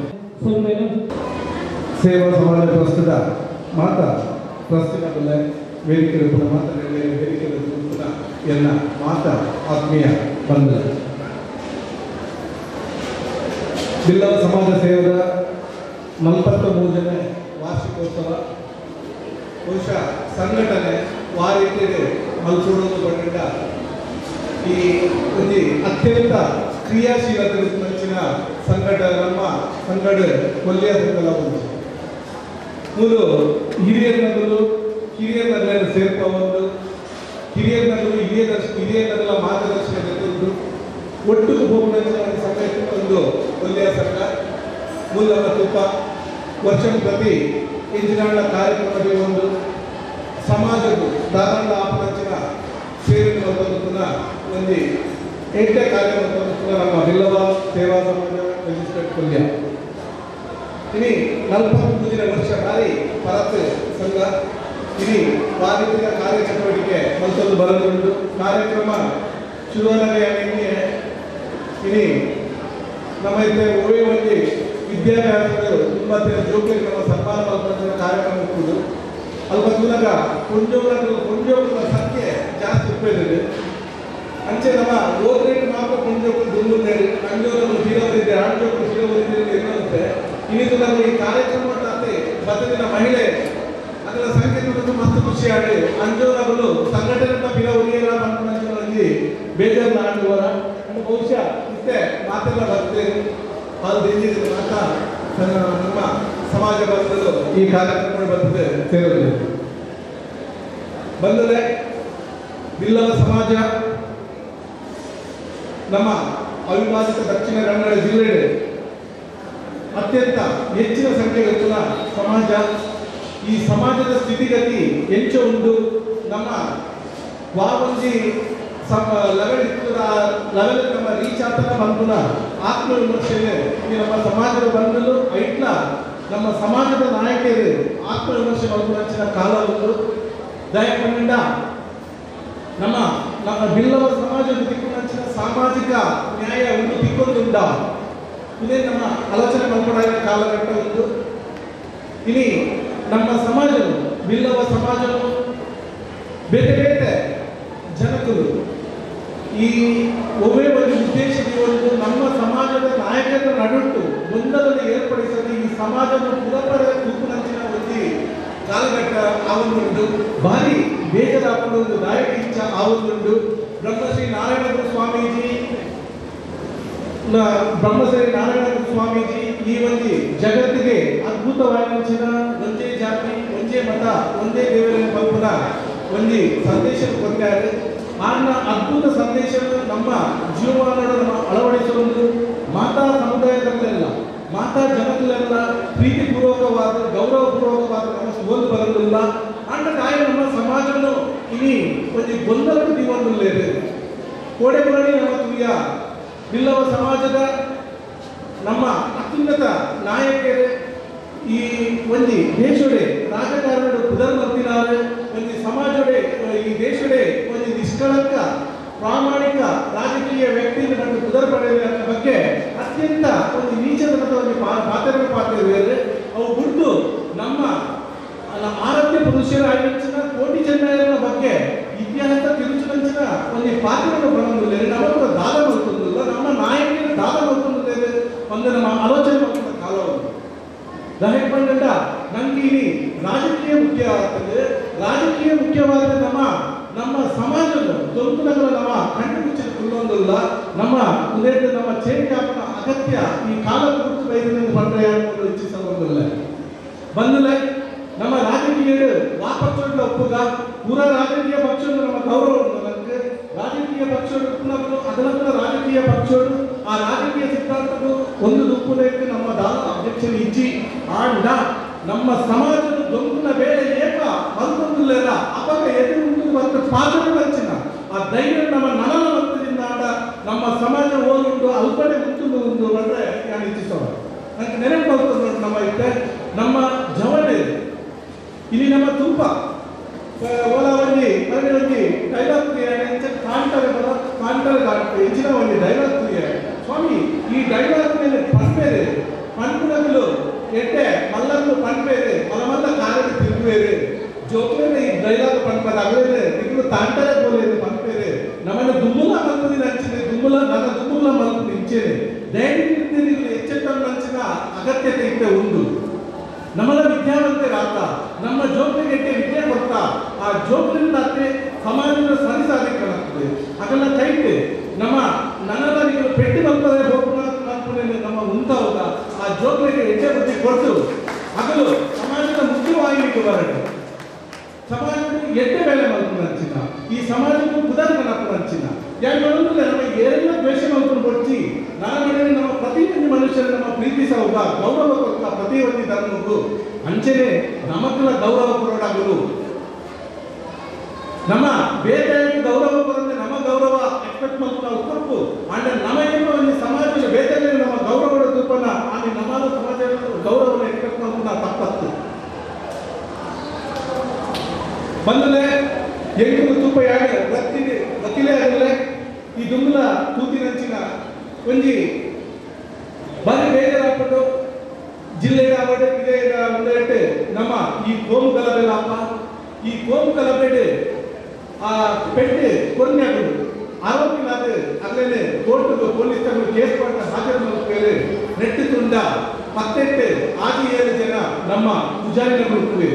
ಸೇವಾ ಸಮಾಜ ಪ್ರಸ್ತುತ. ಮಾತಾ ಪ್ರಸ್ತುತ ವೇದಿಕೆ ಕೂಡ ಮಾತನಾಡಿ ವೇದಿಕೆ ಪುನಃ ಎಲ್ಲ ಮಾತಾ ಆತ್ಮೀಯ ಬಂದ ಜಿಲ್ಲಾ ಸಮಾಜ ಸೇವೆಯ ನಲವತ್ತ ಮೂರನೇ ವಾರ್ಷಿಕೋತ್ಸವ. ಬಹುಶಃ ಸಂಘಟನೆ ವಾರೀತಿಗೆ ಮಲ್ಸೂಡೋದು ಬಂದಿದ್ದ ಈ ಒಂದು ಅತ್ಯಂತ ಕ್ರಿಯಾಶೀಲತೆ ಮಂಚಿನ ಸಂಘಟ ನಮ್ಮ ಸಂಘಟ ಕೊಲ್ಲಿಯ ಸಂಘಲ ಒಂದು ಮೂರು ಹಿರಿಯರ ಹಿರಿಯ ಹಿರಿಯರ ನಗಲನ್ನು ಸೇರ್ಪ ಒಂದು ಹಿರಿಯರ ನಗಲು ಹಿರಿಯ ದರ್ಶ ಹಿರಿಯ ನಗಲ ಮಾರ್ಗದರ್ಶನ ಜೊತೆಗೊಂಡು ಒಟ್ಟು ಹೋಗುವ ಸಮಯಕ್ಕೆ ಒಂದು ಕೊಲ್ಲಿಯ ಸಂಘ, ಮೂಲ ತುಪ್ಪ ವರ್ಷ ಪ್ರತಿ ಇಂಜಿನಾಳ ಕಾರ್ಯಕ್ರಮಕ್ಕೆ ಒಂದು ಸಮಾಜದ ಧಾರಾಳ ಆಪರಂಚಿನ ಸೇರಿನ ಒಂದು ಪುನಃ ಒಂದು ಎಂಟನೇ ಕಾರ್ಯಕ್ರಮ ಪುನಃ ನಮ್ಮ ಬಿಲ್ಲವ ಸೇವಾ ಸಮಾಜ ರಿಜಿಸ್ಟರ್ಡ್ ಕೊಲ್ಯ ಇನಿ ನಲವತ್ತು ದಿನ ವರ್ಷ ಬಾರಿ ಪರತ್ ಸಂಘ ಇನಿ ವಾರಿತಿನ ಕಾರ್ಯಚಟುವಟಿಕೆ ಮತ್ತೊಂದು ಬರದುಂಟು ಕಾರ್ಯಕ್ರಮ ಶುರುವಾದಾಗ ನಿನ್ನೆ ಇನಿ ನಮ್ಮ ಇದ್ದ ಒಳ್ಳೆ ಒಂದು ವಿದ್ಯಾಭ್ಯಾಸಗಳು ಜೋಕ್ಲಿ ನಮ್ಮ ಸನ್ಮಾನ ಮಲ್ಪಂಚನ ಕಾರ್ಯಕ್ರಮ ಕೂಡು ಅಲ್ಪ ಮೂಲಕ ಕೊಂಜೋಗಳ ಕೊಂಜೋಗಳ ಸಂಖ್ಯೆ ಜಾಸ್ತಿ ಉಪಯೋಗಿದೆ ಅಂಚೆ ನಮ್ಮ ಓದ್ರೇಟ್ ಮಾತ್ರ ಕೊಂಜೋಗಳು ದುಂದುಂಡೇರಿ ಅಂಜೋಗಳು ಸೀರೋದಿದ್ದೆ ಆಂಜೋಗಳು ಸೀರೋದಿದ್ದೆ ಎನ್ನುವಂತೆ ಇನ್ನಿದು ಈ ಕಾರ್ಯಕ್ರಮ ತಾತೆ ಬದಲಿನ ಮಹಿಳೆ, ಅದರ ಸಂಖ್ಯೆ ನೋಡಿದ್ರೆ ಮಸ್ತ್ ಖುಷಿ ಆಡಿ ಅಂಜೋರಗಳು ಸಂಘಟನೆ ಬಿಲ ಉರಿಯಲ್ಲ ಮಂತ್ರಿ ಬೇಜಾರು ಆಡುವರ ಬಹುಶಃ ಇದೆ ಮಾತೆಲ್ಲ ಬರ್ತೇನೆ. ಅದು ಮಾತ ನಮ್ಮ ಸಮಾಜ ಬಂಧುಗಳು ಈ ಕಾರ್ಯಕ್ರಮ ಬರ್ತದೆ ಸೇರಲು ಬಂದರೆ ಬಿಲ್ಲವ ಸಮಾಜ, ನಮ್ಮ ಅವಿಭಾಜಿತ ದಕ್ಷಿಣ ಕನ್ನಡ ಜಿಲ್ಲೆ ಅತ್ಯಂತ ಹೆಚ್ಚಿನ ಸಂಖ್ಯೆಯ ಸಮಾಜ. ಈ ಸಮಾಜದ ಸ್ಥಿತಿಗತಿ ಹೆಚ್ಚು ಒಂದು ನಮ್ಮ ವಾವಂಜಿ ಲೆವೆಲ್ ಲೆವೆಲ್ ನಮ್ಮ ರೀಚ್ ಆತನ ಬಂಧುನ ಆತ್ಮವಿಮರ್ಶೆಗೆ ಈ ನಮ್ಮ ಸಮಾಜದ ಬಂಧಲು ಐಟ್ಲ ನಮ್ಮ ಸಮಾಜದ ನಾಯಕರು ಆತ್ಮವಿಮರ್ಶೆ ಮಲ್ಪುನಂಚಿನ ಕಾಲ ಉಂಟು ದಯಕಂಡ ನಮ್ಮ ನಮ್ಮ ಬಿಲ್ಲವ ಸಮಾಜದ ದಿಕ್ಕುನಂಚಿನ ಸಾಮಾಜಿಕ ನ್ಯಾಯ ಒಂದು ದಿಕ್ಕೊಂದುಂಡ ಇದೇ ನಮ್ಮ ಆಲೋಚನೆ ಮಲ್ಪಡ ಕಾಲಘಟ್ಟ ಒಂದು. ಇಲ್ಲಿ ನಮ್ಮ ಸಮಾಜವು, ಬಿಲ್ಲವ ಸಮಾಜವು ಬೇರೆ ಬೇರೆ ಜನಕರು ಈ ಒಬ್ಬೇ ಒಂದು ಉದ್ದೇಶಕ್ಕೆ ಒಂದು ನಮ್ಮ ಸಮಾಜದ ನಾಯಕರ ನಡುಟ್ಟು ಗೊಂದಲವನ್ನು ಏರ್ಪಡಿಸದೆ ಈ ಸಮಾಜವನ್ನು ಪುರಪರ ಕೂಪುನಂಚಿನ ಒಂದು ಕಾಲಘಟ್ಟ ಆವೊಂದುಂಟು ಭಾರಿ ಬೇಜಾರಾಪದ ಒಂದು ನಾಯಕ ಇಚ್ಛ ಆವೊಂದುಂಟು ಬ್ರಹ್ಮಶ್ರೀ ನಾರಾಯಣ ಸ್ವಾಮೀಜಿ ನ- ಬ್ರಹ್ಮಶ್ರೀ ನಾರಾಯಣ ಸ್ವಾಮೀಜಿ ಈ ಒಂದು ಜಗತ್ತಿಗೆ ಅದ್ಭುತವಾದ ಒಂದೇ ಜಾತಿ ಒಂದೇ ಮತ ಒಂದೇ ದೇವರ ಪಂಪನ ಒಂದು ಸಂದೇಶ ಕೊಟ್ಟಾರೆ ಆನ ಅದ್ಭುತ ಸಂದೇಶ ನಮ್ಮ ನಮ್ಮ ಅಳವಡಿಸುವುದು ಮಾತಾ ಸಮುದಾಯದಲ್ಲೆಲ್ಲ, ಮಾತಾ ಜನಗಳೆಲ್ಲ ಪ್ರೀತಿಪೂರ್ವಕವಾದ, ಗೌರವಪೂರ್ವಕವಾದ ನಮ್ಮ ಓದು ಬರೋದಿಲ್ಲ ಅಂತ ತಾಯಿ ನಮ್ಮ ಸಮಾಜವನ್ನು ಇಲ್ಲಿ ಒಂದು ಗೊಂದಲಕ್ಕೆ ಕೋಡೆ ಕೋಡೆ ನಮ್ಮ ತುರಿಯ ಬಿಲ್ಲವ ಸಮಾಜದ ನಮ್ಮ ಅತ್ಯುನ್ನತ ನಾಯಕರೇ ಈ ಒಂದು ದೇಶವೇ ರಾಜಕಾರಣದ ಪುದರ್ ಬರ್ತಿದ್ದಾರೆ ಒಂದು ಸಮಾಜವೇ, ಈ ದೇಶವೇ ಒಂದು ನಿಷ್ಕಳಂಕ, ಪ್ರಾಮಾಣಿಕ, ರಾಜಕೀಯ ವ್ಯಕ್ತಿಯಿಂದ ನಮಗೆ ಪುದರ್ ಪಡೆಯುವ ಬಗ್ಗೆ ಅತ್ಯಂತ ಒಂದು ನೀಚ ಒಂದು ಪಾ- ಪಾತ್ರವಿದೆ ಪಾತ್ರ ಅವು ಗುರುತು ನಮ್ಮ ಆರೋಗ್ಯ ಪುರುಷರಾಗಿಂಚಿನ ಕೋಟಿ ಚೆನ್ನಯ್ಯನ ಬಗ್ಗೆ ಇತಿಹಾಸ ತಿರುಚುವಂಚಿನ ಒಂದು ಪಾತ್ರವನ್ನು ಬರೋದಿಲ್ಲ ನಮ್ಮ ದಾದ ಬರ್ತಿಲ್ಲ ನಮ್ಮ ನಾಯಕರ ದಾದ ಮಲ್ಕೊಂಡಿದ್ದೇವೆ ಒಂದು ನಮ್ಮ ಆಲೋಚನೆ ಮಾಡ್ಕೊಂಡ ಕಾಲವನ್ನು ದಹಕ್ ಬಂಡ ನಂಗೆ ರಾಜಕೀಯ ಮುಖ್ಯ ಆಗ್ತದೆ ರಾಜಕೀಯ ಮುಖ್ಯವಾದ ನಮ್ಮ ನಮ್ಮ ಸಮಾಜದ ದೊಂಕುನಗಳ ನಮ್ಮ ಕಂಡು ಮುಚ್ಚಿಕೊಳ್ಳೊಂದಿಲ್ಲ ನಮ್ಮ ಉದಯದ ನಮ್ಮ ಚೇಂಜಾಪನ ಅಗತ್ಯ ಈ ಕಾಲ ಕುರಿತು ಬೈದಿನಿಂದ ಬಂದ್ರೆ ಅನ್ನೋದು ಇಚ್ಛಿಸಬಹುದಿಲ್ಲ ಬಂದಲೆ ನಮ್ಮ ರಾಜಕೀಯ ವಾಪಸ್ ಒಪ್ಪುಗ ಪೂರ ರಾಜಕೀಯ ಪಕ್ಷಗಳು ನಮ್ಮ ಗೌರವ ಉಂಟು ನಮಗೆ ರಾಜಕೀಯ ಪಕ್ಷಗಳು ಉಪ್ಪುನಗಳು ಅದರಂತರ ರಾಜಕೀಯ ಪಕ್ಷಗಳು ಆ ರಾಜಕೀಯ ಸಿದ್ಧಾಂತಗಳು ಒಂದು ದುಪ್ಪುನಕ್ಕೆ ನಮ್ಮ ದಾನ ಅಧ್ಯಕ್ಷರು ಇಚ್ಚಿ ಆಂಡ ನಮ್ಮ ಸಮಾಜದ ದೊಂಗುನ ಬೇಳೆ ಏಕ ಮಲ್ಕೊಂದಿಲ್ಲ ಅಪಕ ಎದುರು ಮುಂದೆ ಮತ್ತು ಪಾತ್ರ ಹಂಚಿನ ಆ ಧೈರ್ಯ ನಮ್ಮ ನನನ ಮಂತ್ರದಿಂದ ಆಡ ನಮ್ಮ ಸಮಾಜ ಓದುಂಡು ಅಲ್ಪನೆ ಮುಂದೆ ಒಂದು ಬಂದ್ರೆ ನಾನು ಇಚ್ಛಿಸೋಣ ನನಗೆ ನೆನಪು ಬರ್ತದೆ ನಮ್ಮ ಇತ್ತೆ ನಮ್ಮ ಜವಳಿ. ಇಲ್ಲಿ ನಮ್ಮ ತುಪ್ಪ. ಓಲಾವಲ್ಲಿ ಒಂದಿ ಡೈಲಾಗ್ ಕ್ರಿಯೆ ಕಾಂಟರ್ ಬರ, ಕಾಂಟರ್ ಹೆಚ್ಚಿನ ಒಂದು ಡೈಲಾಗ್ ಕ್ರಿಯೆ. ಸ್ವಾಮಿ, ಈ ಡೈಲಾಗ್ ಮೇಲೆ ಪಂಪೇರೆ ಪನ್ಪುಡಗಳು ಮಲ್ಲನ್ನು ಪನ್ಪೇರೆ ಮಲ ಮಲ್ಲ ಕಾಲಕ್ಕೆ ತಿರುಗುವೇರೆ ಜೋಕ್ಲೇನೆ ಈ ಡೈಲಾಗ್ ಪನ್ಪದ ಅಗಲೇನೆ ಇದು. ತಾಂಟರೆ ಬೋಲೇನೆ ಪನ್ಪೇರೆ ನಮ್ಮನ್ನು ದುಮ್ಮುಲ ಮಲ್ಪದಿ ನಂಚಿದೆ. ದುಮ್ಮುಲ, ನನ್ನ ದುಮ್ಮುಲ ಮಲ್ಪು ನಿಂಚೇನೆ ದಯವಿಟ್ಟು ನೀವು ಎಚ್ಚೆತ್ತ ನಂಚಿನ ಅಗತ್ಯತೆ ಉಂಡು ನಮಲ ವಿದ್ಯಾವಂತೆ ರಾತ. ನಮ್ಮ ಜೋಕ್ಲಿಗೆ ವಿದ್ಯೆ ಕೊಡ್ತಾ. ಆ ಜೋಕ್ಲಿಂದ ಅತ್ತೆ ಸಮಾಜದ ಸರಿ ಸಾಧಿಸಲಾಗ್ತದೆ ಅದನ್ನ ಕೈತೆ ನಮ್ಮ ನನ್ನದರಿಗೆ ಪೆಟ್ಟಿ ಬರ್ತದೆ ಹೋಗ್ಕೊಂಡು ನಮ್ಮ ಉಂಟಾವುದ ಆ ಜೋಕ್ಲಿಗೆ ಹೆಚ್ಚೆ ಕೊಟ್ಟು ಹಗಲು ಸಮಾಜದ ಮುಖ್ಯವಾಹಿನಿಗೆ ಬರಡು ಸಮಾಜಕ್ಕೆ ಎಡ್ಡೆ ಬೆಲೆ ಮಲ್ಕೊಂಡು ಹಂಚಿನ ಈ ಸಮಾಜಕ್ಕೂ ಉದಾಹರಣೆ ಹಾಕೊಂಡು ಹಂಚಿನ ಯಾಕೆ ಅಂದ್ರೆ ನಮ್ಮ ಏನೆಲ್ಲ ದ್ವೇಷ ಮಲ್ಪನ್ನು ಕೊಡ್ತಿ ನಾನು ನಮ್ಮ ಪ್ರತಿಯೊಂದು ಮನುಷ್ಯರು ನಮ್ಮ ಪ್ರೀತಿಸೋಗ ಗೌರವ ಕೊಡ್ತಾ ಪ್ರತಿಯೊಂದು ಧರ್ಮಕ್ಕೂ, ಅಂಚನೆ ನಮಗೆಲ್ಲ ಗೌರವ ಕೊಡೋಡಾಗಲು ನಮ್ಮ ಬೇರೆ ಗೌರವ ಬರುತ್ತೆ ನಮ್ಮ ಗೌರವ ಎಕ್ಸ್ಪೆಕ್ಟ್ ಮಾಡ್ಕೊಂಡು ನಾವು ತಪ್ಪು ಅಂದ್ರೆ ನಮಗೇನು ಒಂದು ಸಮಾಜದ ಬೇರೆ ನಮ್ಮ ಗೌರವದ ರೂಪನ ಆಮೇಲೆ ನಮ್ಮ ಸಮಾಜದ ಗೌರವನ ಎಕ್ಸ್ಪೆಕ್ಟ್ ಮಾಡ್ಕೊಂಡು ನಾವು ತಪ್ಪತ್ತು ಬಂದಲೆ ಎಂಟು ತೂಪ ಯಾಕೆ ಬತ್ತಿದೆ ಬತ್ತಿಲೆ ಆಗಲೆ ಈ ದುಂಬಲ ತೂತಿನಂಚಿನ ಒಂಜಿ ಬಾರಿ ಬೇಜಾರಾಗ್ಬಿಟ್ಟು ಜಿಲ್ಲೆಯ ಇದೇ ಒಂದೆಟ್ಟು ನಮ್ಮ ಈ ಕೋಮು ಕಲಬೆಲ್ಲ ಅಪ್ಪ, ಈ ಕೋಮು ಕಲಬೆಡೆ ಆ ಪೆಟ್ಟು ಕೊನ್ಯಾಗಳು ಆರೋಪಿನಾದ ಅಲ್ಲೇನೆ ಕೋರ್ಟ್ ಪೊಲೀಸ್ ತಮ್ಮ ಕೇಸ್ ಕೊಟ್ಟ ಹಾಜರು ಮಾಡ್ತಾರೆ ನೆಟ್ಟು ತುಂಡ ಪತ್ತೆಟ್ಟು ಆದಿ ಏಳು ಜನ ನಮ್ಮ ಪೂಜಾರಿನ ಹುಡುಕುವೆ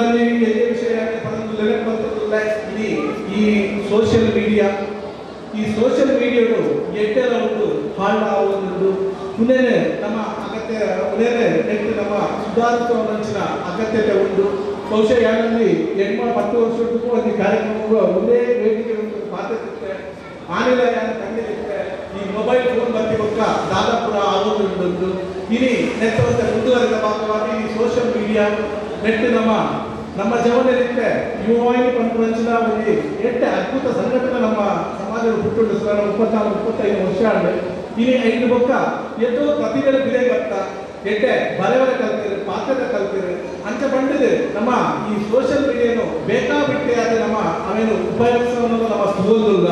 ಕುಡಲಿ ಎದೆ ವಿಷಯ ಪಡೆದು ನೆನಪು ಬರ್ತದಿಲ್ಲ ಇಡೀ ಈ ಸೋಷಿಯಲ್ ಮೀಡಿಯಾ ಈ ಸೋಷಿಯಲ್ ಮೀಡಿಯಾಗಳು ಎಟ್ಟೆಲ್ಲ ಉಂಟು ಹಾಳ ಒಂದು ಪುನೇನೆ ನಮ್ಮ ಅಗತ್ಯ ಪುನೇನೆ ನೆಟ್ಟು ನಮ್ಮ ಸುಧಾರಿಸುವಂಚಿನ ಅಗತ್ಯತೆ ಉಂಟು. ಬಹುಶಃ ಯಾರಲ್ಲಿ ಎಂಟು, ಹತ್ತು ವರ್ಷಕ್ಕೂ ಒಂದು ಕಾರ್ಯಕ್ರಮ ಒಂದೇ ವೇದಿಕೆ ಉಂಟು ಆಮೇಲೆ ಆನೆಲ್ಲ ಯಾರು ಕಂಡಿರುತ್ತೆ ಈ ಮೊಬೈಲ್ ಫೋನ್ ಬಗ್ಗೆ ಪಕ್ಕ ದಾದಾಪುರ ಆಗೋದು ಇಲ್ಲಿ ನೆಟ್ಟವಂತೆ ಮುಂದುವರೆದ ಭಾಗವಾಗಿ ಈ ಸೋಷಿಯಲ್ ಮೀಡಿಯಾ ನೆಟ್ಟು ನಮ್ಮ ನಮ್ಮ ಯುವಾಯಿನಿ ಪಂಚನ ಎಂಟು ಎಟ್ಟೆ ಅದ್ಭುತ ಸಂಘಟನೆ ನಮ್ಮ ಸಮಾಜದ ಹುಟ್ಟು ಸರ್ ಮುಪ್ಪತ್ನಾಲ್ಕು ಮುಪ್ಪತ್ತೈದು ವರ್ಷ ಆಗಿದೆ ಇಲ್ಲಿ ಐದು ಬೊಕ್ಕ ಎದ್ದು ಪ್ರತಿಭೆ ಬಿಲೆ ಬರ್ತ ಎಟ್ಟೆ ಬರೆವರೆ ಕಲ್ತಿರಿ ಪಾತ್ರದ ಕಲ್ತಿರಿ ಅಂತ ಬಂದಿದೆ. ನಮ್ಮ ಈ ಸೋಷಿಯಲ್ ಮೀಡಿಯಾನು ಬೇಕಾಬಿಟ್ಟೆ ಆದ ನಮ್ಮ ಅವೇನು ಉಪಯೋಗಿಸೋದು ನಮ್ಮ ಸ್ಥೂಲದುರ್ಗ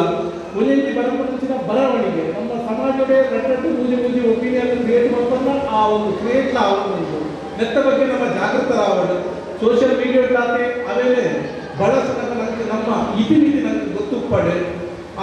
ಒಂದೆಂಟಿ ಬರಪಡಿಸಿದ ಬರವಣಿಗೆ, ನಮ್ಮ ಸಮಾಜವೇ ರಟ್ಟು ಮೂಜಿ ಮೂಜಿ ಒಪಿನಿಯನ್ ಕ್ರಿಯೇಟ್ ಮಾಡ್ಕೊಂಡ ಆ ಒಂದು ಕ್ರಿಯೇಟ್ ಆಗುವುದು ನೆತ್ತ ಬಗ್ಗೆ ನಮ್ಮ ಜಾಗೃತರಾಗೋದು. ಸೋಷಿಯಲ್ ಮೀಡಿಯಾಗಳಾತೆ ಅವೇನೆ ಬಳಸದ ನನಗೆ ನಮ್ಮ ಇತಿಮಿತಿ ನನಗೆ ಗೊತ್ತು ಪಡೆ.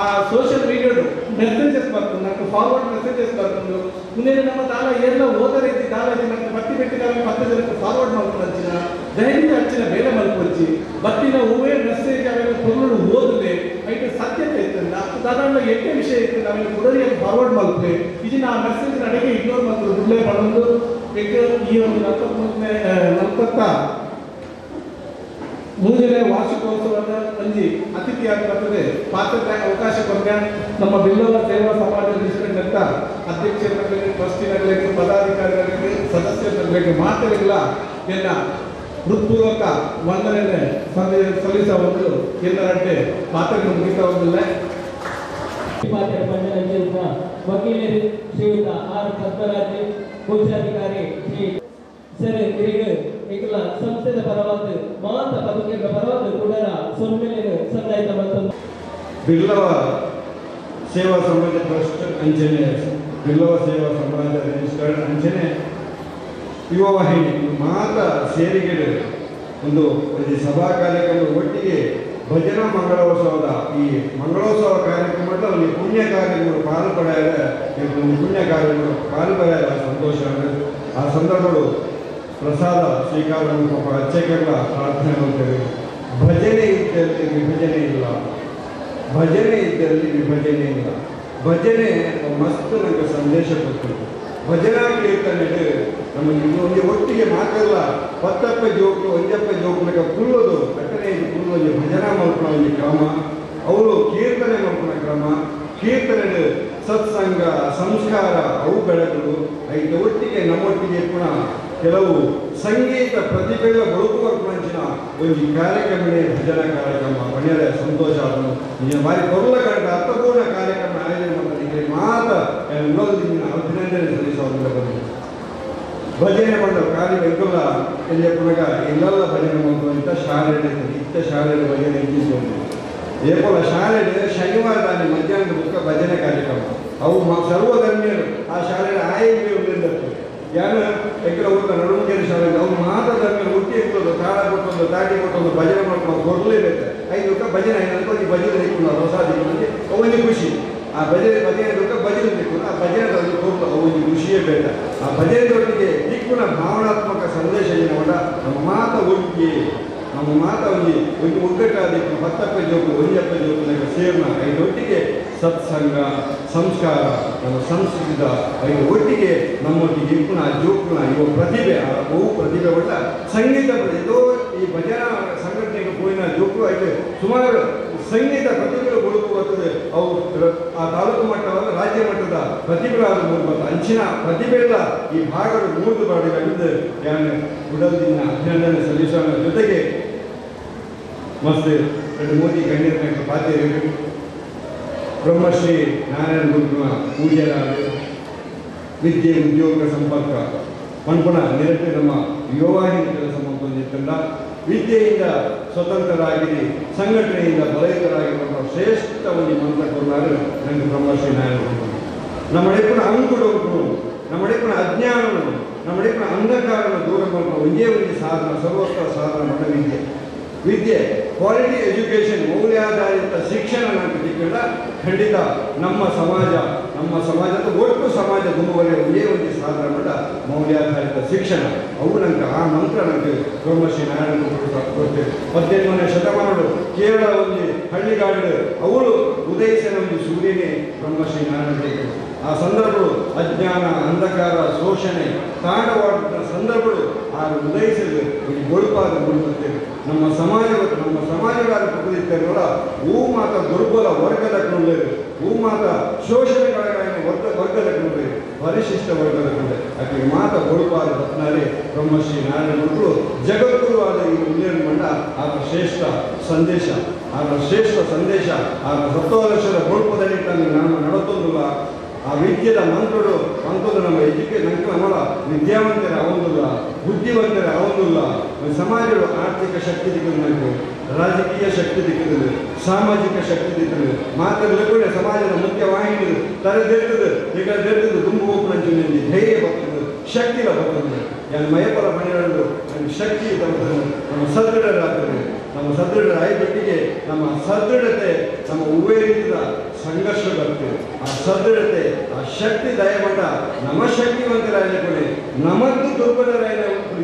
ಆ ಸೋಷಿಯಲ್ ಮೀಡಿಯಾಡು ಮೆಸೇಜಸ್ ಬರ್ತದೆ ನನಗೆ ಫಾರ್ವರ್ಡ್ ಮೆಸೇಜಸ್ ಬರ್ತದೆ ಮುಂದೆ ನಮ್ಮ ದಾಲ ಎಲ್ಲ ಓದರ ರೀತಿ ದಾಲ ಇದೆ. ನನಗೆ ಬಟ್ಟಿ ಬೆಟ್ಟಿದಾಗ ಮತ್ತೆ ಜನಕ್ಕೆ ಫಾರ್ವರ್ಡ್ ಮಾಡ್ಕೊಂಡು ಹಚ್ಚಿನ ದಯವಿಟ್ಟು ಹಚ್ಚಿನ ಬೇರೆ ಮಲ್ಕೊಳ್ಚಿ ಬತ್ತಿನ ಹೂವೇ ಮೆಸೇಜ್ ಆಮೇಲೆ ಪೊರುಳು ಓದಲೆ ಐತೆ ಸತ್ಯತೆ ಇರ್ತದೆ ಅದು ಸಾಧಾರಣ ಎಷ್ಟೇ ವಿಷಯ ಇರ್ತದೆ ನಮಗೆ ಕುಡಲಿಯಲ್ಲಿ ಫಾರ್ವರ್ಡ್ ಮಾಡ್ತೇವೆ. ಇದನ್ನ ಆ ಮೆಸೇಜ್ ನಡೆಗೆ ಇಗ್ನೋರ್ ಮಾಡ್ತಾರೆ ಬಿಡ್ಲೇ ಮಾಡೋದು ಈ ಒಂದು ನಲವತ್ಮೂರನೇ ನಲವತ್ತ ಮೂರನೇ ವಾರ್ಷಿಕೋತ್ಸವದ ಅಲ್ಲಿ ಅತಿಥಿಯಾಗಿ ಬರ್ತದೆ. ಪಾತ್ರಕ್ಕೆ ಅವಕಾಶ ಕೊಟ್ಟ ನಮ್ಮ ಬಿಲ್ಲೋಲ ಸೇವಾ ಸಮಾಜ ನಿಷ್ಠ ಅಧ್ಯಕ್ಷರಾಗಲಿ ಟ್ರಸ್ಟಿನಾಗಲಿ ಪದಾಧಿಕಾರಿಗಳಿಗೆ ಸದಸ್ಯರಾಗಲಿ ಮಾತರಿಲ್ಲ ಎಲ್ಲ ಹೃತ್ಪೂರ್ವಕ ವಂದನೆ ಸಲ್ಲಿಸುವ ಒಂದು ಎಲ್ಲರಂತೆ ಮಾತನ್ನು ಮುಗಿತಾ ಒಂದಿಲ್ಲ ವಕೀಲರು ಶ್ರೀಯುತ ಆರ್ ಪೊಲೀಸ್ ಅಧಿಕಾರಿ ಶ್ರೀ ಸರ್ ಇವರಿಗೆ ಈಗಲ ಸಂಸ್ಥೆದ ಪರವಾದ ಮಾತ ಪದಕ್ಕೆ ಪರವಾದ ಕೂಡರ ಸೊನ್ಮೆಲೆ ಸಂದಾಯಿತ ಮತ್ತೊಂದು. ಬಿಲ್ಲವ ಸೇವಾ ಸಮಾಜ ಟ್ರಸ್ಟ್ ಅಂಚನೆ ಬಿಲ್ಲವ ಸೇವಾ ಸಮಾಜ ರಿಜಿಸ್ಟರ್ಡ್ ಅಂಚನೆ ಯುವ ವಾಹಿನಿ ಮಾತ ಸೇರಿಗೆ ಒಂದು ಸಭಾ ಕಾರ್ಯಕ್ರಮ ಒಟ್ಟಿಗೆ ಭಜನಾ ಮಂಗಳೋತ್ಸವದ ಈ ಮಂಗಳೋತ್ಸವ ಕಾರ್ಯಕ್ರಮದ ಒಂದು ಪುಣ್ಯ ಕಾರ್ಯಗಳು ಪಾಲ್ಪಡೆಯ ಒಂದು ಪುಣ್ಯ ಕಾರ್ಯಗಳು ಪಾಲ್ಪಡೆಯ ಸಂತೋಷ ಆ ಸಂದರ್ಭಗಳು ಪ್ರಸಾದ ಸ್ವೀಕಾರ ಪಾಪ ಪ್ರಾರ್ಥನೆ ಮಾಡ್ತೇವೆ. ಭಜನೆ ಇದ್ದಲ್ಲಿ ವಿಭಜನೆ ಇಲ್ಲ. ಭಜನೆ ಇದ್ದಲ್ಲಿ ವಿಭಜನೆ ಇಲ್ಲ. ಭಜನೆ ಮಸ್ತ್ ನಮಗೆ ಸಂದೇಶ ಕೊಡ್ತದೆ. ಭಜನಾ ಕೀರ್ತನೆಗೆ ನಮಗೆ ಇನ್ನೊಂದು ಒಟ್ಟಿಗೆ ಮಾತಲ್ಲ ಪತ್ತಪ್ಪ ಜೋಕು ಒಂಜಪ್ಪ ಜೋಕ್ನಾಗ ಕುಲ್ಲೋದು ಕಟ್ಟನೆ ಇದು ಕುಲ್ಲೋದು ಭಜನಾ ಮಾಡ್ಕೊಳ್ಳೋ ಕ್ರಮ. ಅವರು ಕೀರ್ತನೆ ಮಾಡ್ಕೊಳ್ಳೋ ಕ್ರಮ. ಕೀರ್ತನೆ ಸತ್ಸಂಗ, ಸಂಸ್ಕಾರ ಅವು ಬೆಳಗಳು ಐದು ಒಟ್ಟಿಗೆ ನಮ್ಮೊಟ್ಟಿಗೆ ಪುನಃ ಕೆಲವು ಸಂಗೀತ ಪ್ರತಿಭೆಗಳ ಬದುಕುವ ಮಂಚಿನ ಒಂದು ಕಾರ್ಯಕ್ರಮನೇ ಭಜನಾ ಕಾರ್ಯಕ್ರಮ ಪಣ್ಯದ ಸಂತೋಷ ಅದನ್ನು ನಿನ್ನ ಬಾರಿ ಕೊರಲ ಕಂಡ ಅರ್ಥಪೂರ್ಣ ಕಾರ್ಯಕ್ರಮ ಆಯೋಜನೆ ಮಾಡೋದಕ್ಕೆ ಮಾತ್ರ ಇನ್ನೊಂದು ದಿನ ಅಭಿನಂದನೆ ಸಲ್ಲಿಸುವ ಭಜನೆ ಮಾಡೋ ಕಾರ್ಯ ಬೆಂಕಲ್ಲ ಇಲ್ಲಿ ಎಲ್ಲ ಭಜನೆ ಮಾಡುವಂತ ಶಾಲೆ ಇತ್ತ ಶಾಲೆ ಭಜನೆ ಹೆಚ್ಚಿಸಿಕೊಂಡು ಏಪಲ ಶಾಲೆ ಶನಿವಾರ ದಾನಿ ಮಧ್ಯಾಹ್ನದ ಬುಕ್ಕ ಭಜನೆ ಕಾರ್ಯಕ್ರಮ. ಅವು ಸರ್ವಧರ್ಮೀಯರು ಆ ಶಾಲೆಯ ಆಯ್ಕೆ ಯಾರು ಎಕ್ಕಡ ಊಟ ನಡುಮುಗೇರಿ ಶಾಲೆ ಅವ್ರು ಧರ್ಮೀಯರು ಹುಟ್ಟಿ ಇರ್ತದೆ ತಾಳ ಕೊಟ್ಟೊಂದು ತಾಟಿ ಕೊಟ್ಟೊಂದು ಭಜನೆ ಮಾಡ್ಕೊಂಡು ಕೊಡಲೇಬೇಕು ಐದು ರೂಪಾಯಿ ಭಜನೆ ಐದು ಅನ್ಕೊಂಡು ಭಜನೆ ಇಟ್ಕೊಂಡು ಹೊಸ ದಿನದಲ್ಲಿ ಅವನಿಗೆ ಖುಷಿ. ಆ ಭಜನೆ ಭಜನೆ ದೊಡ್ಡ ಭಜನೆ ಬೇಕು ಆ ಭಜನೆ ಅದನ್ನು ಕೊಟ್ಟು ಅವನಿಗೆ ಖುಷಿಯೇ ಬೇಡ. ಆ ಭಜನೆದೊಟ್ಟಿಗೆ ತಿಕ್ಕುನ ಭಾವನಾತ್ಮಕ ಸಂದೇಶ ಏನು ನಮ್ಮ ಮಾತ ಒಟ್ಟಿಗೆ ನಮ್ಮ ಮಾತ ಒಂದು ಒಂದು ಒಗ್ಗಟ್ಟಾದ ಹತ್ತಪ್ಪ ಜೋಕು ಒಂಜಪ್ಪ ಜೋಕು ಸೇರ್ನ ಐದೊಟ್ಟಿಗೆ ಸತ್ಸಂಗ, ಸಂಸ್ಕಾರ, ನಮ್ಮ ಸಂಸ್ಕೃತ ಐದು ಒಟ್ಟಿಗೆ ನಮ್ಮೊಟ್ಟಿಗೆ ಇಪ್ಪುನ ಜೋಕುನ ಇವ ಪ್ರತಿಭೆ, ಆ ಬಹು ಪ್ರತಿಭೆ ಒಟ್ಟ ಸಂಗೀತ ಪ್ರತಿ- ಈ ಭಜನಾ ಸಂಘಟನೆಗೆ ಹೋಯಿನ ಜೋಕು ಐದು ಸುಮಾರು ಸಂಗೀತ ಪ್ರತಿಭೆಗಳು ಬದುಕು ಬರ್ತದೆ. ಅವು ಆ ತಾಲೂಕು ಮಟ್ಟವಲ್ಲ ರಾಜ್ಯ ಮಟ್ಟದ ಪ್ರತಿಭೆಗಳಾದ ಮೂರು ಅಂಚಿನ ಪ್ರತಿಭೆಗಳ ಈ ಭಾಗಗಳು ಮೂರು ಬಾಡಿಗಳಿಂದ ಯಾನು ಉಡಲ್ದಿನ ಅಭಿನಂದನೆ ಸಲ್ಲಿಸೋಣ. ಜೊತೆಗೆ ಮಸ್ತ್ ಎರಡು ಮೋದಿ ಗಣ್ಯರ ಪಾತ್ಯರು ಬ್ರಹ್ಮಶ್ರೀ ನಾರಾಯಣ ಗುರುಗಳ ಪೂಜ್ಯರಾದ ವಿದ್ಯೆ ಉದ್ಯೋಗ ಸಂಪರ್ಕ ಪಂಪಣ ನಿರತೆ ನಮ್ಮ ಯುವವಾಹಿನಿ ಕೆಲಸ ಹೊಂದಿದ್ದಲ್ಲ ವಿದ್ಯೆಯಿಂದ ಸ್ವತಂತ್ರರಾಗಿ ಸಂಘಟನೆಯಿಂದ ಬಲಯುತರಾಗಿರುವ ಶ್ರೇಷ್ಠ ಒಂದು ಮಂತ್ರ ಕೊಡಲಾರು ನನಗೆ ಬ್ರಹ್ಮಶ್ರೀ ನಾರಾಯಣ ಗುರುಗಳು ನಮ್ಮಡೆಪ್ಪನ ಅಂಕುಡೋರು ನಮ್ಮಡೆಪ್ಪನ ಅಜ್ಞಾನವನ್ನು ನಮ್ಮಡೆಪ್ಪನ ಅಂಧಕಾರವನ್ನು ದೂರ ಮಾಡುವ ಒಂದೇ ಒಂದು ಸಾಧನ ಸರ್ವೋತ್ತರ ಸಾಧನ ಮಠ ವಿದ್ಯೆ ವಿದ್ಯೆ ಕ್ವಾಲಿಟಿ ಎಜುಕೇಷನ್ ಮೌಲ್ಯಾಧಾರಿತ ಶಿಕ್ಷಣ ನನಗೆ ಸಿಕ್ಕಿಲ್ಲ ಖಂಡಿತ ನಮ್ಮ ಸಮಾಜ, ನಮ್ಮ ಸಮಾಜದ ಒಟ್ಟು ಸಮಾಜ ತುಂಬುವರೆ ಒಂದೇ ಒಂದು ಸಾಧನ ಮಟ್ಟ ಮೌಲ್ಯಾಧಾರಿತ ಶಿಕ್ಷಣ. ಅವು ನನಗೆ ಆ ಮಂತ್ರ ನನಗೆ ಬ್ರಹ್ಮಶ್ರೀ ನಾರಾಯಣ ಕೊಡ್ತೇವೆ ಹದಿನೆಂಟನೇ ಶತಮಾನಗಳು ಕೇವಲ ಒಂದು ಹಳ್ಳಿಗಾಡಿಗಳು ಅವಳು ಉದಯಿಸಿದ ಒಂದು ಸೂರ್ಯನೇ ಬ್ರಹ್ಮಶ್ರೀ ನಾರಾಯಣ ಆ ಸಂದರ್ಭಗಳು, ಅಜ್ಞಾನ, ಅಂಧಕಾರ, ಶೋಷಣೆ ತಾಂಡವಾಡುವ ಸಂದರ್ಭಗಳು ಆ ಉದಯಿಸಲು ಇಲ್ಲಿ ಗೊಳಪಾದ ಗುರುಬರ್ತೇವೆ ನಮ್ಮ ಸಮಾಜ ನಮ್ಮ ಸಮಾಜಗಾರ ಹೂ ಮಾತ ದುರ್ಬಲ ವರ್ಗದ ಕೊಂಡರು ಹೂ ಮಾತ ಶೋಷಣೆಗಳನ್ನು ವರ್ಗ ವರ್ಗದ ಕೊಂಡರು ಪರಿಶಿಷ್ಟ ವರ್ಗದ ಕೊಂಡೆ ಆಕೆ ಮಾತ ಗೊಳಪಾದ ರತ್ನಾರಿ ಬ್ರಹ್ಮಶ್ರೀ ನಾರಾಯಣ ಮಕ್ಕಳು ಜಗದ್ಗುರುವಾದ ಈ ಉಲ್ಲೇಖ ಮಂಡ ಆಗ ಶ್ರೇಷ್ಠ ಸಂದೇಶ. ಆಗ ಶ್ರೇಷ್ಠ ಸಂದೇಶ. ಆತ ಹತ್ತು ವರ್ಷದ ಗೊಳಪದಲ್ಲಿ ನಾನು ನಡತೊಂದಿಲ್ಲ ಆ ವಿದ್ಯೆದ ಮಂತ್ರಗಳು ಅಂತದ್ದು ನಮ್ಮ ಎಜುಕೇ ಅಂತ ನಮ್ಮಳ ವಿದ್ಯಾವಂತರ ಅವೊಂದಿಲ್ಲ ಬುದ್ಧಿವಂತರ ಅವೊಂದಿಲ್ಲ ಸಮಾಜಗಳು ಆರ್ಥಿಕ ಶಕ್ತಿ ದಿಕ್ಕಿನಲ್ಲಿ ರಾಜಕೀಯ ಶಕ್ತಿ ದಿಕ್ಕಿನಲ್ಲಿ ಸಾಮಾಜಿಕ ಶಕ್ತಿ ದಿಕ್ಕದು ಮಾತುಗಳು ಸಮಾಜದ ಮುಖ್ಯ ವಾಹಿನಿಗಳು ತಲೆದೆರ್ತದೆ ಈಗ ದೆರ್ತದೆ ತುಂಬು ಹೋಗ್ಕೊಂಡು ಧೈರ್ಯ ಬರ್ತದೆ ಶಕ್ತಿ ಬರ್ತದೆ ಯಾನ್ ಮಯಪರ ನನಗೆ ಶಕ್ತಿ ಬರ್ತದೆ ನಮ್ಮ ಸದೃಢರಾಗ್ತದೆ ನಮ್ಮ ಸದೃಢರಾಯ್ದೊಟ್ಟಿಗೆ ನಮ್ಮ ಸದೃಢತೆ, ನಮ್ಮ ಉವೇರಿದ ಸಂಘರ್ಷ ಬರ್ತೇವೆ ಆ ಸದೃಢತೆ, ಆ ಶಕ್ತಿ ದಯಮಟ್ಟ ನಮ್ಮ ಶಕ್ತಿವಂತರಾಗಿಕೊಳ್ಳಿ ನಮ್ಮದು ದುರ್ಬಲರಾಯ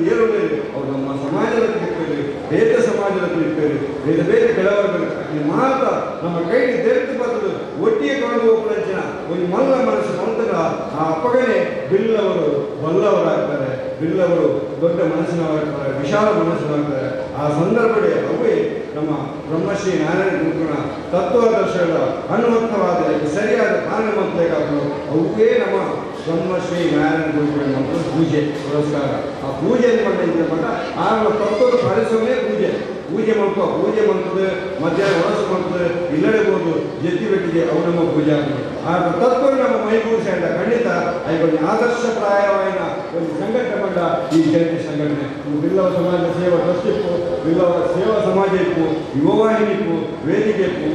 ಬೇರೆ ಅವ್ರು ನಮ್ಮ ಸಮಾಜದ ಇರ್ತಾರೆ ಬೇರೆ ಸಮಾಜದ ಇರ್ತಾರೆ ಬೇರೆ ಬೇರೆ ಕೆಳವರ್ಗಿ ಮಾತ್ರ ನಮ್ಮ ಕೈಗೆ ತೆರೆದು ಬರ್ತದೆ ಒಟ್ಟಿಗೆ ಕಾಣುವ ಪ್ರಜ್ಞ ಒಂದು ಮಲ್ಲ ಮನಸ್ಸು ಮಂತ್ರ ಆ ಅಪ್ಪಗನೆ ಬಿಲ್ಲವರು, ಬಲ್ಲವರಾಗ್ತಾರೆ. ಬಿಲ್ಲವರು ದೊಡ್ಡ ಮನಸ್ಸಿನವರಾಗ್ತಾರೆ, ವಿಶಾಲ ಮನಸ್ಸಿನವರಾಗ್ತಾರೆ. ಆ ಸಂದರ್ಭದಲ್ಲಿ ಅವೇ ನಮ್ಮ ಬ್ರಹ್ಮಶ್ರೀ ನಾರಾಯಣ ಗುರುಗಳ ತತ್ವಾದರ್ಶಗಳ ಅನುಮತವಾದ ಸರಿಯಾದ ಕಾರಣವಂತರಾಗಲು ಅವೇ ನಮ್ಮ ಬ್ರಹ್ಮಶ್ರೀ ನಾರಾಯಣ ಗುರುಗಳ ಮತ್ತು ಪೂಜೆ, ಪುರಸ್ಕಾರ. ಆ ಪೂಜೆ ಮಾಡಿದ ಆ ತತ್ವದ ಪಾಲಿಸೋದೇ ಪೂಜೆ. ಪೂಜೆ ಮಾಡ್ಕೋ, ಪೂಜೆ ಮಾಡ್ತದೆ, ಮಧ್ಯಾಹ್ನ ಹೊರಸು ಮಾಡ್ತದೆ ಇಲ್ಲಡಬಹುದು ಜತ್ತಿ ಬೆಟ್ಟಿಗೆ ಅವು ನಮ್ಮ ಪೂಜೆ ಆಗ್ತದೆ. ಆ ತತ್ವ ನಮ್ಮ ಅಂತ ಖಂಡಿತ ಅದೊಂದು ಆದರ್ಶಪ್ರಾಯವಾದ ಒಂದು ಸಂಘಟನೆ ಮಾಡ ಈ ಜಯಂತಿ ಸಂಘಟನೆ. ಬಿಲ್ಲವ ಸಮಾಜ ಸೇವಾ ಟ್ರಸ್ಟ್ ಇಪ್ಪು ಬಿಲ್ಲವ ಸೇವಾ ಸಮಾಜ ಇಪ್ಪು ಯುವವಾಹಿನಿ ಇಪ್ಪು ವೇದಿಕೆ ಇಪ್ಪು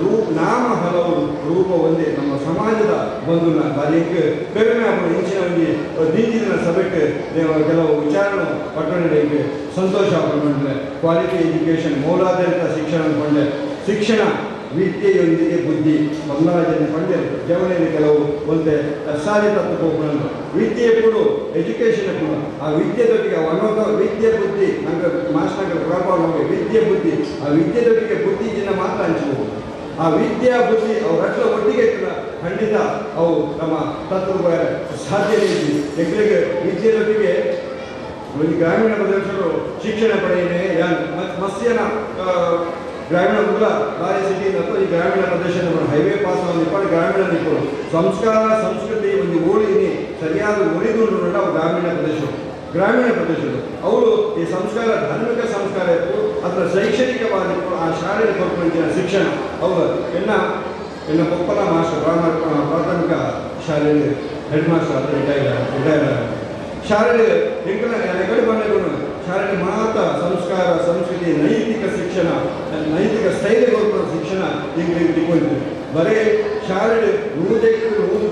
ರೂಪ, ನಾಮ ಹಲವು ರೂಪ ಒಂದೇ ನಮ್ಮ ಸಮಾಜದ ಬಂಧು ಬಾಲಿಕೆ ಕಡಿಮೆ ಆಗ್ಬೋದು ಹೆಚ್ಚಿನ ಒಂದು ದೀಜಿನ ಸಭೆಗೆ ಕೆಲವು ವಿಚಾರಗಳು ಪಟ್ಟಣಗಳಿಗೆ ಸಂತೋಷ ಪಡ್ಕೊಂಡ್ರೆ ಕ್ವಾಲಿಟಿ ಎಜುಕೇಶನ್ ಮೌಲಾಧಾರಿತ ಶಿಕ್ಷಣ ಕೊಂಡೆ ಶಿಕ್ಷಣ ವಿದ್ಯೆಯೊಂದಿಗೆ ಬುದ್ಧಿ ಬಂಗಾಳದಲ್ಲಿ ಪಂಡೆ ಜವನೆಯಲ್ಲಿ ಕೆಲವು ಒಂದೇ ಸಾರಿ ತತ್ವಗಳನ್ನು ವಿದ್ಯೆ ಕೂಡ ಎಜುಕೇಶನ್ ಕೂಡ. ಆ ವಿದ್ಯೆದೊಟ್ಟಿಗೆ ಅನೋದ ವಿದ್ಯೆ ಬುದ್ಧಿ. ನಂಗೆ ಮಾಸ್ಟರ್ಗಳ ಪ್ರಭಾವ ವಿದ್ಯೆ ಬುದ್ಧಿ. ಆ ವಿದ್ಯೆದೊಟ್ಟಿಗೆ ಬುದ್ಧಿ ಜನ ಮಾತ್ರ ಹಂಚಬಹುದು. ಆ ವಿದ್ಯಾ ಬುದ್ಧಿ ಅವರೆಲ್ಲ ಒಟ್ಟಿಗೆ ಕೂಡ ಖಂಡಿತ ಅವು ನಮ್ಮ ತತ್ವ ಸಾಧ್ಯತೆ ಇದೆ. ಎಗ್ರಿಗೆ ವಿದ್ಯೆಯೊಟ್ಟಿಗೆ ಒಂದು ಗ್ರಾಮೀಣ ಪ್ರದೇಶಗಳು ಶಿಕ್ಷಣ ಪಡೆಯನೆ ಯಾನ್ ಮತ್ ಮತ್ಸ್ಯನ ಗ್ರಾಮೀಣ ಮೂಲ ಬಾರಿ ಸಿಟಿ ಅಥವಾ ಈ ಗ್ರಾಮೀಣ ಪ್ರದೇಶದ ಹೈವೇ ಪಾಸ್ ನಿಪ್ಪಡು ಗ್ರಾಮೀಣ ನಿಪ್ಪಡು ಸಂಸ್ಕಾರ, ಸಂಸ್ಕೃತಿ ಒಂದು ಓಳಿನಿ ಸರಿಯಾದ ಉಳಿದು ನೋಡ ಗ್ರಾಮೀಣ ಪ್ರದೇಶಗಳು ಗ್ರಾಮೀಣ ಪ್ರದೇಶಗಳು. ಅವರು ಈ ಸಂಸ್ಕಾರ, ಧಾರ್ಮಿಕ ಸಂಸ್ಕಾರ ಇತ್ತು. ಅದರ ಶೈಕ್ಷಣಿಕವಾಗಿ ಆ ಶಾಲೆಗೆ ಕೊಡುವಂತಹ ಶಿಕ್ಷಣ. ಅವರು ಎಲ್ಲ ಎಲ್ಲ ಕೊಪ್ಪಳ ಮಾಸ್ಟರ್ ಪ್ರಾಥಮಿಕ ಶಾಲೆಯಲ್ಲಿ ಹೆಡ್ ಮಾಸ್ಟರ್ ಅಂತ ರಿಟೈರ್ ರಿಟೈರ್ ಶಾಲೆಯಲ್ಲಿ ಎಂಕಲ ಎಗಡೆ ಬಂದಿರೋ ಶಾಲೆಗೆ ಮಾತ್ರ ಸಂಸ್ಕಾರ, ಸಂಸ್ಕೃತಿ, ನೈತಿಕ ಶಿಕ್ಷಣ, ನೈತಿಕ ಸ್ಥೈರ್ಯಗೊಳಿಸುವ ಶಿಕ್ಷಣ ಈಗ ತಿಳ್ಕೊಂಡು ಬರೀ ಶಾಲೆಯಲ್ಲಿ ನೂದಕ್ಕೆ ನೂರು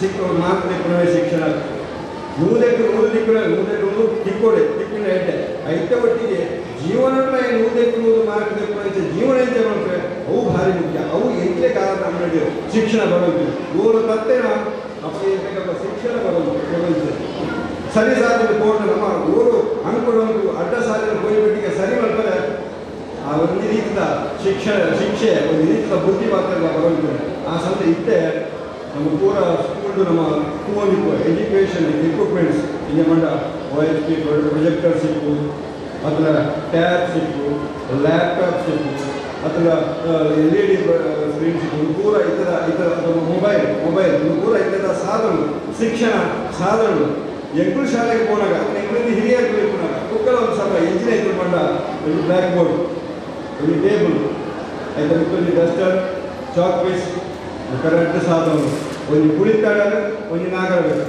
ಸಿಕ್ಕ ಮಾತ್ರ ಶಿಕ್ಷಣ ನೂದಕ್ಕೆ ನೂರು ದಿಕ್ಕುಳ ನೂದಕ್ಕೆ ನೂರು ತಿಕ್ಕೋಡೆ ತಿಕ್ಕಿನ ಹೆಡ್ಡೆ ಐತ ಒಟ್ಟಿಗೆ ಜೀವನ ನೂದಕ್ಕೆ ನೂರು ಮಾರ್ಕ್ ಜೀವನ ಎಂತ ಮಾಡ್ತಾರೆ ಅವು ಭಾರಿ ಮುಖ್ಯ. ಅವು ಎಂಟನೇ ಕಾಲ ನಮ್ಮಲ್ಲಿ ಶಿಕ್ಷಣ ಬರೋದು ಇವರು ತತ್ತೇನ ಅಪ್ಪ ಇರ್ಬೇಕಪ್ಪ ಶಿಕ್ಷಣ ಬರೋದು ಸರಿ ಸಾಧನೆ ಕೋರ್ಟ್ ನಮ್ಮ ಊರು ಅನ್ಕೊಳ್ಳೋದು ಅಡ್ಡ ಸಾಧನೆ ಕೋರಿಬಿಟ್ಟಿಗೆ ಸರಿ ಮಾಡ್ತಾರೆ. ಆ ಒಂದು ರೀತಿಯ ಶಿಕ್ಷಣ, ಶಿಕ್ಷೆ, ಒಂದು ರೀತಿಯ ಬುದ್ಧಿವಾಕ್ಯಗಳ ಬರೋದು ಆ ಸಂದ ಇತ್ತೆ ನಮ್ಮ ಪೂರ ಸ್ಕೂಲ್ ನಮ್ಮ ಕೂವನಿಗೂ ಎಜುಕೇಷನ್ ಎಕ್ವಿಪ್ಮೆಂಟ್ಸ್ ಇಂಜ ಮಂಡ ಓ ಎಚ್ ಪ್ರೊಜೆಕ್ಟರ್ ಸಿಕ್ಕು ಅದರ ಟ್ಯಾಬ್ ಸಿಕ್ಕು ಲ್ಯಾಪ್ಟಾಪ್ ಸಿಕ್ಕು ಅದರ ಎಲ್ ಇ ಡಿ ಸ್ಕ್ರೀನ್ ಸಿಕ್ಕು. ಪೂರ ಇತರ ಇತರ ಮೊಬೈಲ್ ಮೊಬೈಲ್ ಪೂರ ಇತರ ಸಾಧನ ಶಿಕ್ಷಣ ಸಾಧನಗಳು. ಎಂಗಳು ಶಾಲೆಗೆ ಪೋನಾಗ ಎಂಕುಳಿಂದ ಹಿರಿಯಾಗಿ ಹೋದಾಗ ಕುಕ್ಕಲ ಒಂದು ಸ್ವಲ್ಪ ಎಂಜಿನ ಇದ್ರು ಮಂಡ ಒಂದು ಬ್ಲ್ಯಾಕ್ ಬೋರ್ಡ್ ಒಂದು ಟೇಬಲ್ ಆಯ್ತಾ ಡಸ್ಟರ್ ಚಾಕ್ ಪೀಸ್ ಕರೆಂಟ್ ಸಾಧನ ಒಂದು ಕುಳಿತಾಡಲು ಒಂದು ನಾಗರಬೇಕು.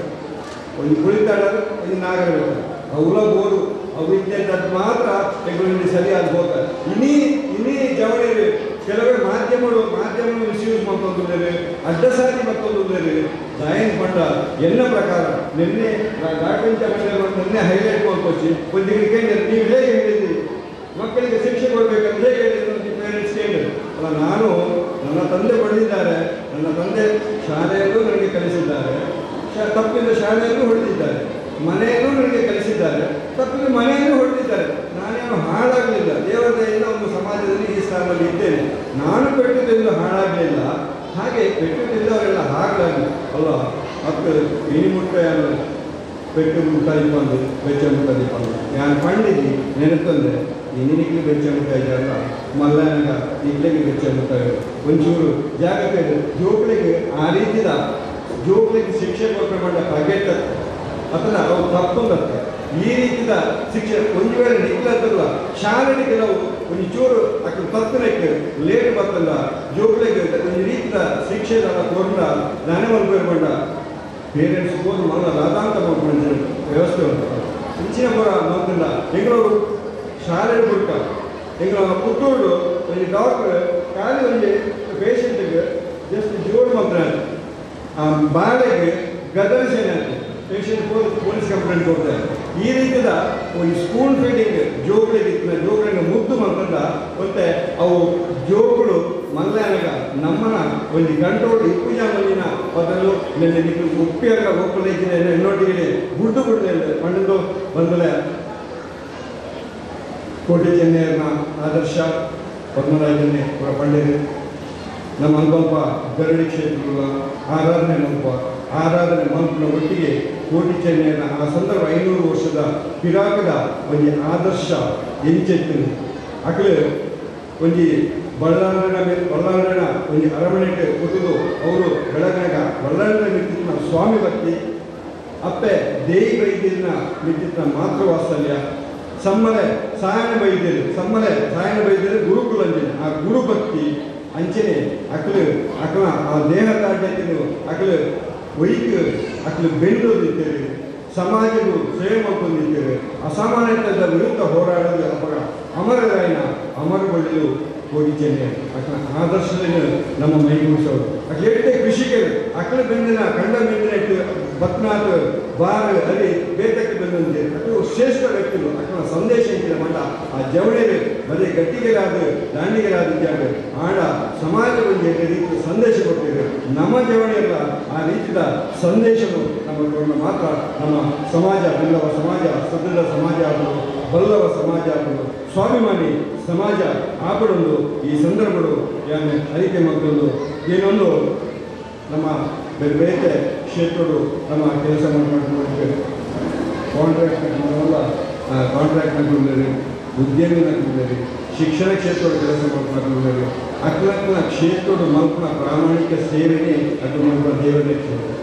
ಒಂದು ಕುಳಿತಾಡಲು ಒಂದು ನಾಗರ ಬೇಕು ಅವಳ ಅವು ಇದ್ದದ್ದು ಮಾತ್ರ ಎಗುಳಿಂದ ಸರಿಯಾಗಿ ಹೋಗ್ತಾರೆ ಇನ್ನೀ ಇನ್ನೀ ಜವಳಿ ಕೆಲವೇ ಮಾಧ್ಯಮಗಳು ಮಾಧ್ಯಮ ಮಿಸ್ಯೂಸ್ ಮಾಡ್ಕೊಂಡಿದ್ದಾರೆ ಅಡ್ಡಸಾರಿ ಮಾಡ್ಕೊಂಡಿದ್ದಾರೆ ಜಾಯಿನ್ ಪಂಡ ಎಲ್ಲ ಪ್ರಕಾರ ನಿನ್ನೆ ಡಾಕ್ಯುಮೆಂಟ್ ನಿನ್ನೆ ಹೈಲೈಟ್ ಮಾಡ್ಕೊಚ್ಚಿ ಒಂದು ಕೇಳಿದ್ರೆ ನೀವು ಹೇಗೆ ಹೇಳಿದ್ದೀರಿ ಮಕ್ಕಳಿಗೆ ಶಿಕ್ಷೆ ಕೊಡಬೇಕಂತ ಹೇಗೆ ಹೇಳಿದ್ರು ಪೇರೆಂಟ್ಸ್ ಕೇಳಿದ್ರು. ಅಲ್ಲ, ನಾನು ನನ್ನ ತಂದೆ ಹೊಡೆದಿದ್ದಾರೆ ನನ್ನ ತಂದೆ ಶಾಲೆಯಲ್ಲೂ ನನಗೆ ಕಲಿಸಿದ್ದಾರೆ. ತಪ್ಪಿದ ಶಾಲೆಯಲ್ಲೂ ಹೊಡೆದಿದ್ದಾರೆ ಮನೆಯಲ್ಲೂ ನನಗೆ ಕಲಿಸಿದ್ದಾರೆ. ತಪ್ಪಿನ ಮನೆಯಲ್ಲೂ ಹೊಡೆದಿದ್ದಾರೆ ನಾನೇನು ಹಾಳಾಗಲಿಲ್ಲ. ದೇವರ ದಯೆಯಿಂದ ಒಂದು ಸಮಾಜದಲ್ಲಿ ಈ ಸ್ಥಾನದಲ್ಲಿ ಇದ್ದೇನೆ. ನಾನು ಪೆಟ್ಟುದೆಂದು ಹಾಳಾಗಲಿಲ್ಲ. ಹಾಗೆ ಪೆಟ್ಟುದಿದ್ದವರೆಲ್ಲ ಹಾಳಾಗಲಿ ಅಲ್ಲ ಮತ್ತು ಇನಿಮುಟ್ಟೆಯನ್ನು ಪೆಟ್ಟು ಮುಟ್ಟಾಯಿಕೊಂಡು ಬೆಚ್ಚ ಮುಟ್ಟಾಯಿಕೊಂಡು ನಾನು ಪಂಡಿತಿ ಏನೇನಿಗೆ ವೆಚ್ಚ ಆಗ್ತಾ ಇದೆಯಲ್ಲ ಮಲ್ಲನಗ ಇಲ್ಲಿಗೆ ವೆಚ್ಚ ಆಗ್ತಾ ಇದೆ. ಒಂಚೂರು ಜಾಗಕ್ಕೆ ಜೋಕ್ಳಿಗೆ ಆ ರೀತಿದ ಜೋಕ್ಳಿಗೆ ಶಿಕ್ಷೆ ಕೊಟ್ಟು ಬಂದ ಪ್ಯಾಕೆಟ್ ಅದನ್ನು ಅವು ತಪ್ಪೊಂಡತ್ತೆ ಈ ರೀತಿದ ಶಿಕ್ಷೆ ಒಂದು ವೇಳೆ ನಿಲ್ಲದಲ್ಲ ಶಾಲೆಗೆ ನಾವು ಒಂಚೂರು ಚೂರು ಅಕ್ಕ ತಪ್ಪನಕ್ಕೆ ಲೇಟ್ ಬರ್ತಲ್ಲ ಜೋಕ್ಳಿಗೆ ಒಂದು ರೀತಿಯ ಶಿಕ್ಷೆ ಕೊಟ್ಟ ನಾನೇ ಒಂದು ಬಂಡ ಪೇರೆಂಟ್ಸ್ ಹೋದ ಮಲ್ಲ ರಾಧಾಂತ ಮನುಷ್ಯರು ವ್ಯವಸ್ಥೆ ಉಂಟು. ಮುಂಚಿನ ಪರ ಮಂತ್ರಿಲ್ಲ ಬೆಂಗಳೂರು ಬಿಟ್ಟ ಈಗ ಪುತ್ತೂರು ಒಂದು ಡಾಕ್ಟರ್ ಖಾಲಿ ಒಂದು ಪೇಷಂಟ್ಗೆ ಜಸ್ಟ್ ಜೋಡು ಮಾತ್ರ ಆ ಬಾಳೆಗೆ ಗದಲ ಸೇನೆ ಅಂತ ಪೇಷಂಟ್ ಪೊಲೀಸ್ ಕಂಪ್ಲೇಂಟ್ ಕೊಡ್ತಾರೆ ಈ ರೀತಿಯ ಒಂದು ಸ್ಕೂಲ್ ಫೀಡಿಂಗ್ ಜೋಗಳಿಗೆ ಜೋಗಳಿಗೆ ಮುದ್ದು ಮಾಡ್ಕೊಂಡ ಮತ್ತೆ ಅವು ಜೋಗಳು ಮಲ್ಲಾಯನಗ ನಮ್ಮನ ಒಂದು ಕಂಟ್ರೋಲ್ ಇಪ್ಪುಜ ಮಲ್ಲಿನ ಬದಲು ನಿನ್ನ ನಿಮಗೆ ಉಪ್ಪಿಯಾಗ ಒಪ್ಪಲೇಕಿದೆ ಇನ್ನೊಟ್ಟಿಗೆ ಗುಡ್ಡು ಗುಡ್ಡೆ ಮಣ್ಣು ಬಂದಲೆ ಕೋಟೆ ಚೆನ್ನೈಯರ್ನ ಆದರ್ಶ ಪದ್ಮರಾಜನ್ನೇ ಪುರ ಪಂಡಿರು ನಮ್ಮ ಅನುಭವ ಗರಡಿ ಕ್ಷೇತ್ರಗಳ ಆರಾಧನೆ ಮಂಪ ಆರಾಧನೆ ಮಂಪನ ಒಟ್ಟಿಗೆ ಕೋಟಿ ಚೆನ್ನೈನ ಆ ಸಂದರ್ಭ ಐನೂರು ವರ್ಷದ ಪಿರಾಕದ ಒಂದು ಆದರ್ಶ ಎಂಚೆತ್ತಿನ ಅಕಲು ಒಂದು ಬಳ್ಳಾರಣ ಬಳ್ಳಾರಣ ಒಂದು ಅರಮನೆಗೆ ಕೊಟ್ಟಿದ್ದು ಅವರು ಬೆಳಗನಗ ಬಳ್ಳಾರಣ ಮಿತ್ತಿನ ಸ್ವಾಮಿ ಭಕ್ತಿ. ಅಪ್ಪೆ ದೇವಿ ವೈದ್ಯನ ಮಿತ್ತಿನ ಮಾತೃ ವಾತ್ಸಲ್ಯ ಸಮ್ಮಲೆ ಸಾಯನ ಸಮ್ಮನೆ ಸಾಯಣ ಸಾಯನ ಬೈದಿರು ಗುರುಕುಲ ಅಂಜನೆ ಆ ಗುರು ಭಕ್ತಿ ಅಂಚನೆ, ಅಕಲು, ಅಕ್ಲ, ಆ ದೇಹ ತಾಡ್ಯತೆನು ಅಕಲು ಒಯ್ಕ ಅಕಲು ಬೆಂಡು ನಿಂತೇವೆ ಸಮಾಜವು ಸೇವೆ ಮಾಡ್ಕೊಂಡಿದ್ದೇವೆ ಅಸಾಮಾನ್ಯತೆಯ ವಿರುದ್ಧ ಹೋರಾಡಲು ಅಪರ ಅಮರರಾಯನ ಅಮರಗೊಳ್ಳಲು ಹೋಗಿದ್ದೇನೆ. ಅಕಲ ಆದರ್ಶದಲ್ಲಿ ನಮ್ಮ ಮೈಗೂಡಿಸೋರು. ಅಕ್ಕ ಎಟ್ಟೆ ಕೃಷಿಗೆ ಅಕಲ ಬೆಂದಿನ, ಕಂಡ ಬೆಂದಿನ ಇಟ್ಟು ಬತ್ನಾಥ್ ಬಾರ್ ಅಲ್ಲಿ ಬೇತಕ್ಕೆ ಬಂದಂತೆ ಅದು ಶ್ರೇಷ್ಠ ವ್ಯಕ್ತಿಗಳು ಅಥವಾ ಸಂದೇಶ ಮಠ ಆ ಜವಳಿಗೆ ಬರೀ ಗಟ್ಟಿಗೆರಾದ ದಾಂಡಿಗೆರಾದ ಆಡ ಸಮಾಜ ಬಗ್ಗೆ ರೀತಿ ಸಂದೇಶ ಕೊಟ್ಟಿದೆ ನಮ್ಮ ಜವಳಿಯಲ್ಲ ಆ ರೀತಿಯ ಸಂದೇಶಗಳು ನಮ್ಮ ಮಾತ್ರ ನಮ್ಮ ಸಮಾಜ, ಬಲ್ಲವ ಸಮಾಜ, ಸದೃಢ ಸಮಾಜ ಆಗಲು ಬಲ್ಲವ ಸಮಾಜ ಆಗಲು ಸ್ವಾಭಿಮಾನಿ ಸಮಾಜ ಆಪಡೊಂದು ಈ ಸಂದರ್ಭಗಳು ಯಾನೆ ಅರಿಕೆ ಮಕ್ಕಳೊಂದು ಏನೊಂದು ನಮ್ಮ ಬೇರೆ ಬೇರೆ ಕ್ಷೇತ್ರಗಳು ನಮ್ಮ ಕೆಲಸ ಮಾಡ್ಕೊಂಡು ಕಾಂಟ್ರಾಕ್ಟ್ ನಾವೆಲ್ಲ ಕಾಂಟ್ರಾಕ್ಟ್ ಹಾಕೊಂಡಿದ್ದಾರೆ ಉದ್ಯಮಿ ಹಾಕೊಂಡಿದ್ದಾರೆ ಶಿಕ್ಷಣ ಕ್ಷೇತ್ರದ ಕೆಲಸ ಮಾಡ್ಕೊಂಡಿದ್ದಾರೆ ಅಕ್ಲಕ್ನ ಕ್ಷೇತ್ರದ ಮಲ್ಪನ ಪ್ರಾಮಾಣಿಕ ಸೇವೆನೇ ಅದು ಮಾಡುವ ದೇವರ ಕ್ಷೇತ್ರ.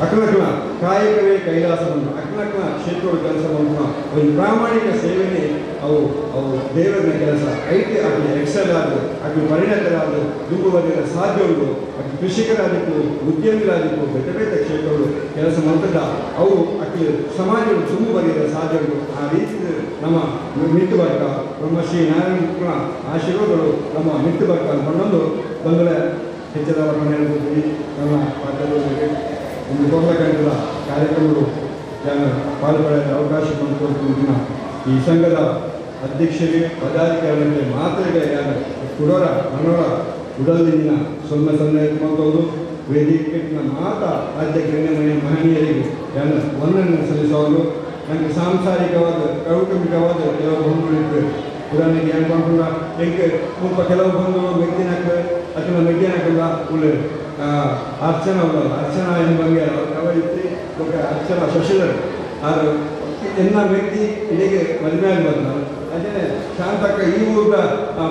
ಅಕ್ಲಕ್ನ ಕಾಯಕವೇ ಕೈಲಾಸವನ್ನು ಅಕ್ಲಕ್ನ ಕ್ಷೇತ್ರದ ಕೆಲಸವನ್ನು ಒಂದು ಪ್ರಾಮಾಣಿಕ ಸೇವೆಯೇ ಅವು ಅವು ದೇವರ ಕೆಲಸ ಐಟಿ ಆಗಲಿ ಎಕ್ಸೆಲ್ ಆಗಲಿ ಆಗಲಿ ಪರಿಣತರಾದ ದುಂಬುವರಿಯ ಸಾಧ್ಯ ಉಂಟು ಅದು ಕೃಷಿಕರಾದಿತ್ತು ಉದ್ಯಮಿಗಳಾದಿತ್ತು ಬೇರೆ ಬೇರೆ ಕ್ಷೇತ್ರಗಳು, ಕೆಲಸ ಮಾಡ್ತದ ಅವು ಅಕ್ಕಿ ಸಮಾಜವು ತುಂಬುವುದರ ಸಾಧ್ಯ ಉಂಟು ಆ ರೀತಿ ನಮ್ಮ ಮಿತ್ತು ಬರ್ಕ ನಮ್ಮ ಶ್ರೀ ನಾರಾಯಣ ಆಶೀರ್ವಾದಗಳು ನಮ್ಮ ಮಿತ್ತು ಬರ್ಕ ಅನ್ಕೊಂಡೊಂದು ಬಂದರೆ ಹೆಚ್ಚಿನ ಹೇಳ್ಬೋದು ನಮ್ಮ ಪಾತ್ರದವರಿಗೆ ಒಂದು ತೊಂದರೆಗಳ ಕಾರ್ಯಕ್ರಮಗಳು ಜನ ಪಾಲ್ಗೊಳ್ಳಲು ಅವಕಾಶ ಮಾಡಿಕೊಡ್ತೀನಿ ಈ ಸಂಘದ ಅಧ್ಯಕ್ಷರಿಗೆ, ಪದಾಧಿಕಾರಿಗಳಿಗೆ ಮಾತ್ರೆಗೆ ಯಾರು? ಕುಡೋರ, ಮನೋರ ಉಡಲಿನ ಸೊನ್ನೆ ಸೊನ್ನೆ ಎತ್ಕೊಂಡವರು ವೇದಿಕೆ ಮಾತ ರಾಜ್ಯ ಗಣ್ಯಮಯ ಮಹನೀಯರಿಗೆ ಯಾರು ವಂದನೆ ಸಲ್ಲಿಸುವವರು ನನಗೆ ಸಾಂಸಾರಿಕವಾದ, ಕೌಟುಂಬಿಕವಾದ ಕೆಲವು ಬಂಧುಗಳಿದ್ದು ಉದಾಹರಣೆಗೆ ಏನು ಮಾಡ್ಕೊಂಡ ಹೆಂಗೆ, ಸ್ವಲ್ಪ ಕೆಲವು ಬಂಧುಗಳು ವ್ಯಕ್ತಿನ ಅಥವಾ ಮೆಗ್ದಿನಕ್ಕಲ್ಲ ಉಳ್ಳೆ ಅರ್ಚನಾ ಅರ್ಚನ ಅರ್ಚನಾ ಎಂಬಂಗೆ ಒಬ್ಬ ಅಕ್ಷರ ಶಶಿಧರ್ ಆರು ಎಲ್ಲ ವ್ಯಕ್ತಿ ಇಲ್ಲಿಗೆ ಮದುವೆ ಆಗಿ ಬಂದ ಅದೇ, ಶಾಂತಕ್ಕ ಈ ಊರ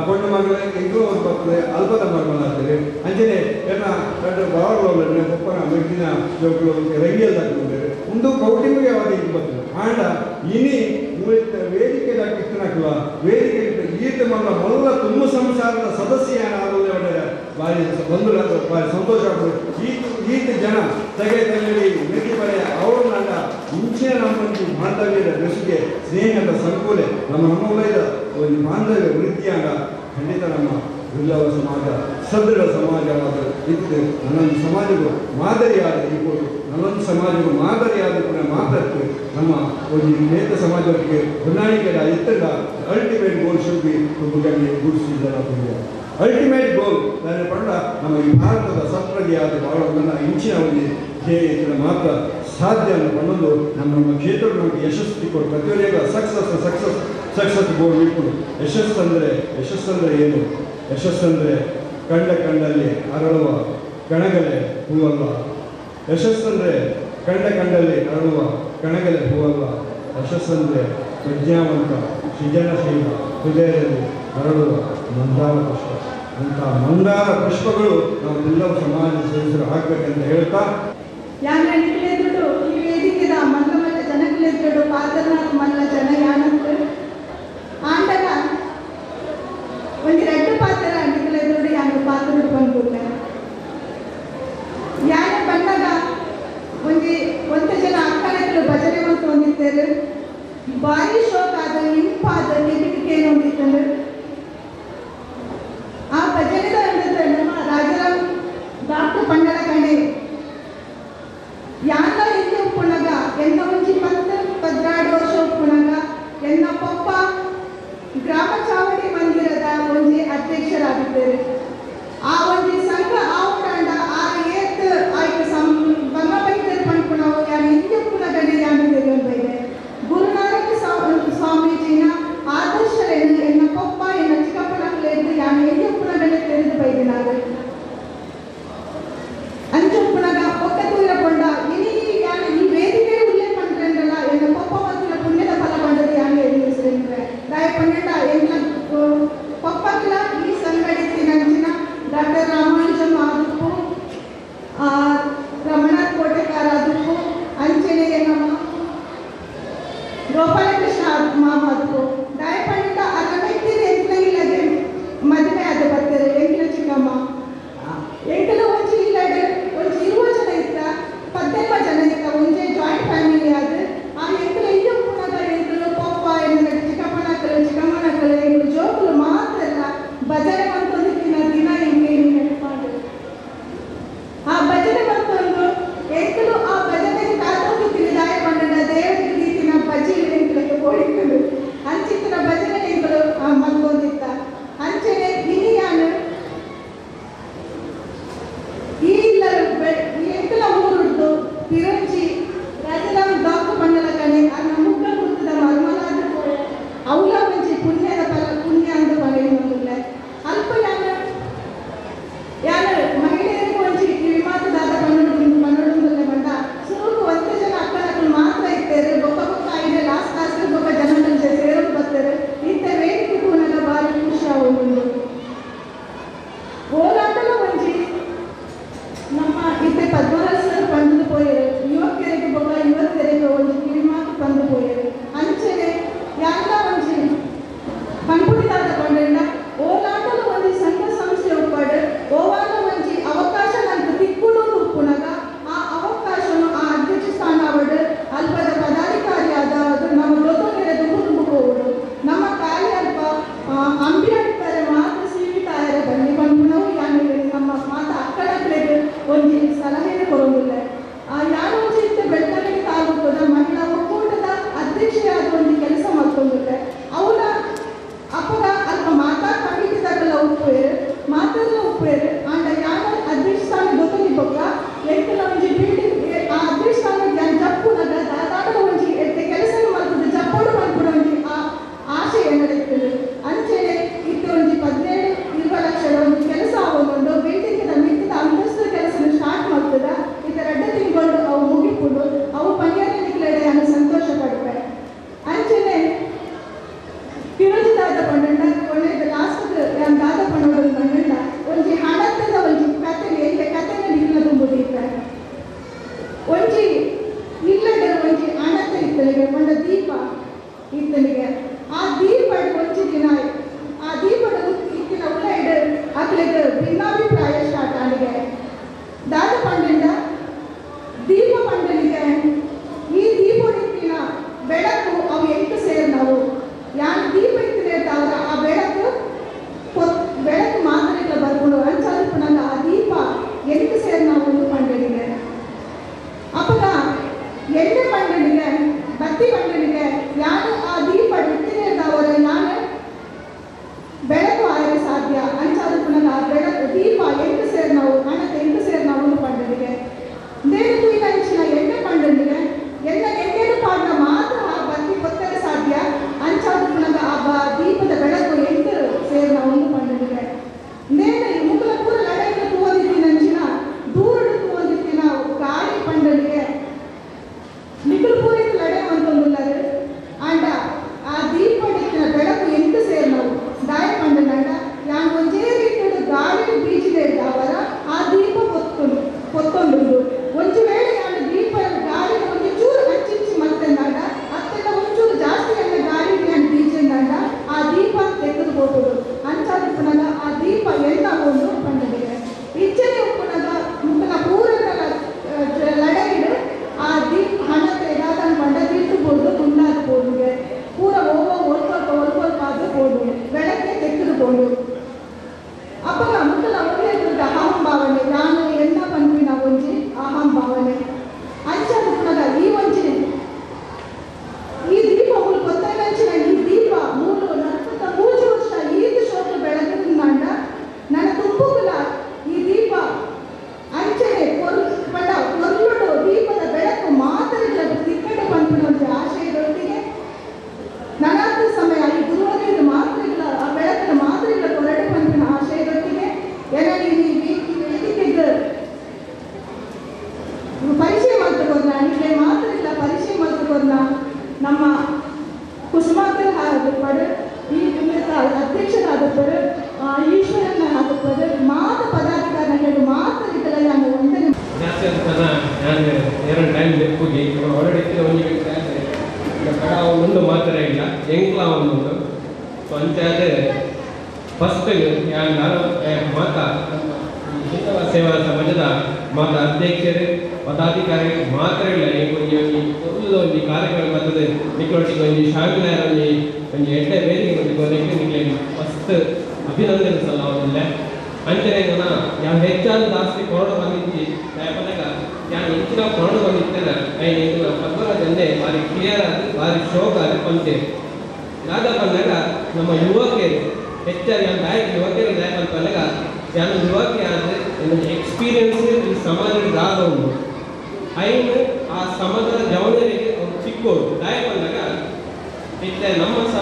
ಪೊಣ್ಣು ಮಗಳ ಇಂಗೂ ಅವ್ರು ಬರ್ತದೆ, ಅಲ್ಪದ ಮಾಡ್ಕೊಂಡಾಗ್ತದೆ ಅಂಜನೆ, ಏನ ಎರಡು ಬಾವಗಳು ಕೊಪ್ಪನ ಮೆಟ್ಟಿನ ಜೋಗಳು ರಂಗಿಯಲ್ ತಗೊಂಡ್ರೆ ಒಂದು ಕೌಟುಂಬಿಕ ಅವಧಿ ಬರ್ತದೆ ಆಂಡ, ಇನಿ ಮೂಳಿತ ವೇದಿಕೆ ದಾಕಿಸ್ತನಕ್ಕಲ್ಲ ವೇದಿಕೆ ಈತ ಮಲ್ಲ ಮೊದಲ ತುಂಬ ಸಂಸಾರದ ಸದಸ್ಯ ಒಳ್ಳೆಯ ಭಾರಿ ಬಂಧುಗಳ ಭಾರಿ ಸಂತೋಷ ಆಗ್ತದೆ ಈತ ಈತ ಜನ, ತಗೆ ತಲೆಯಲ್ಲಿ ಮೆಟ್ಟಿ ಬರೆಯ ಅವರು ಇಂಚೆ ನಮ್ಮಂದು ಬಾಂಧವ್ಯದ ಬೆಸುಗೆ ಸ್ನೇಹದ ಸಂಕೂಲೆ. ನಮ್ಮ ಉಲಯದ ಒಂದು ಬಾಂಧವ್ಯ, ವೃತ್ತಿಯಾಗ ಖಂಡಿತ ನಮ್ಮ ಬಿಲ್ಲವ ಸಮಾಜ, ಸದೃಢ ಸಮಾಜವಾದ ಇತ್ತು ನನ್ನೊಂದು ಸಮಾಜವು ಮಾದರಿಯಾದ ಇರ್ಬೋದು. ನನ್ನೊಂದು ಸಮಾಜವು ಮಾದರಿಯಾದ ಕೂಡ ಮಾತ್ರಕ್ಕೆ ನಮ್ಮ ಒಂದು ನೇತ ಸಮಾಜಕ್ಕೆ ಹೊಂದಾಣಿಕೆಯ ಇತ್ತದ ಅಲ್ಟಿಮೇಟ್ ಗೋಲ್ ಶುಡ್ ಬಿ ತುಂಬಿ ಗುರುಸಿದ್ದರ ಅಲ್ಟಿಮೇಟ್ ಗೋಲ್ ನಾನು ಪಂಡ ನಮ್ಮ ಈ ಭಾರತದ ಸತ್ಪ್ರಜೆಯಾದ ಬಹಳ ಇಂಚಿನ ಒಂದು ಧ್ಯೇಯ ಮಾತ್ರ ಸಾಧ್ಯ ಅನ್ನೋದು ನಮ್ಮ ನಮ್ಮ ಕ್ಷೇತ್ರ ನಮಗೆ ಯಶಸ್ಸು ಕೊಡು. ಪ್ರತಿಯೊಂದು ಸಕ್ಸಸ್ ಸಕ್ಸಸ್ ಸಕ್ಸಸ್ ಯಶಸ್ಸು ಅಂದರೆ ಯಶಸ್ಸು ಅಂದರೆ ಏನು? ಯಶಸ್ಸು ಅಂದರೆ ಕಂಡ ಕಂಡಲ್ಲಿ ಅರಳುವ ಕಣಗಲೆ ಹೂವಲ್ಲ ಯಶಸ್ಸಂದರೆ ಕಂಡ ಕಂಡಲ್ಲಿ ಅರಳುವ ಕಣಗಲೆ ಹೂವಲ್ಲ ಯಶಸ್ಸಂದರೆ ಪ್ರಜ್ಞಾವಂತ ಸೃಜನಶೀಲ ಹೃದಯದಲ್ಲಿ ಅರಳುವ ಮಂದಾರ ಪುಷ್ಪ. ಅಂತ ಮಂದಾರ ಪುಷ್ಪಗಳು ನಾವು ಎಲ್ಲವ ಸಮಾಜ ಸದಸ್ಯರು ಹಾಕಬೇಕಂತ ಹೇಳ್ತಾ ಯಾನ ನಿಕ್ಲೆದುಡು ಈ ವೇದಿಕೆದ ಮಲ್ಲ ಮಲ್ಲ ಜನಕ್ಲೆದುಡು ಪಾತ್ರನಾಥ್ ಮಲ್ಲ ಜನ ಯಾನಂತ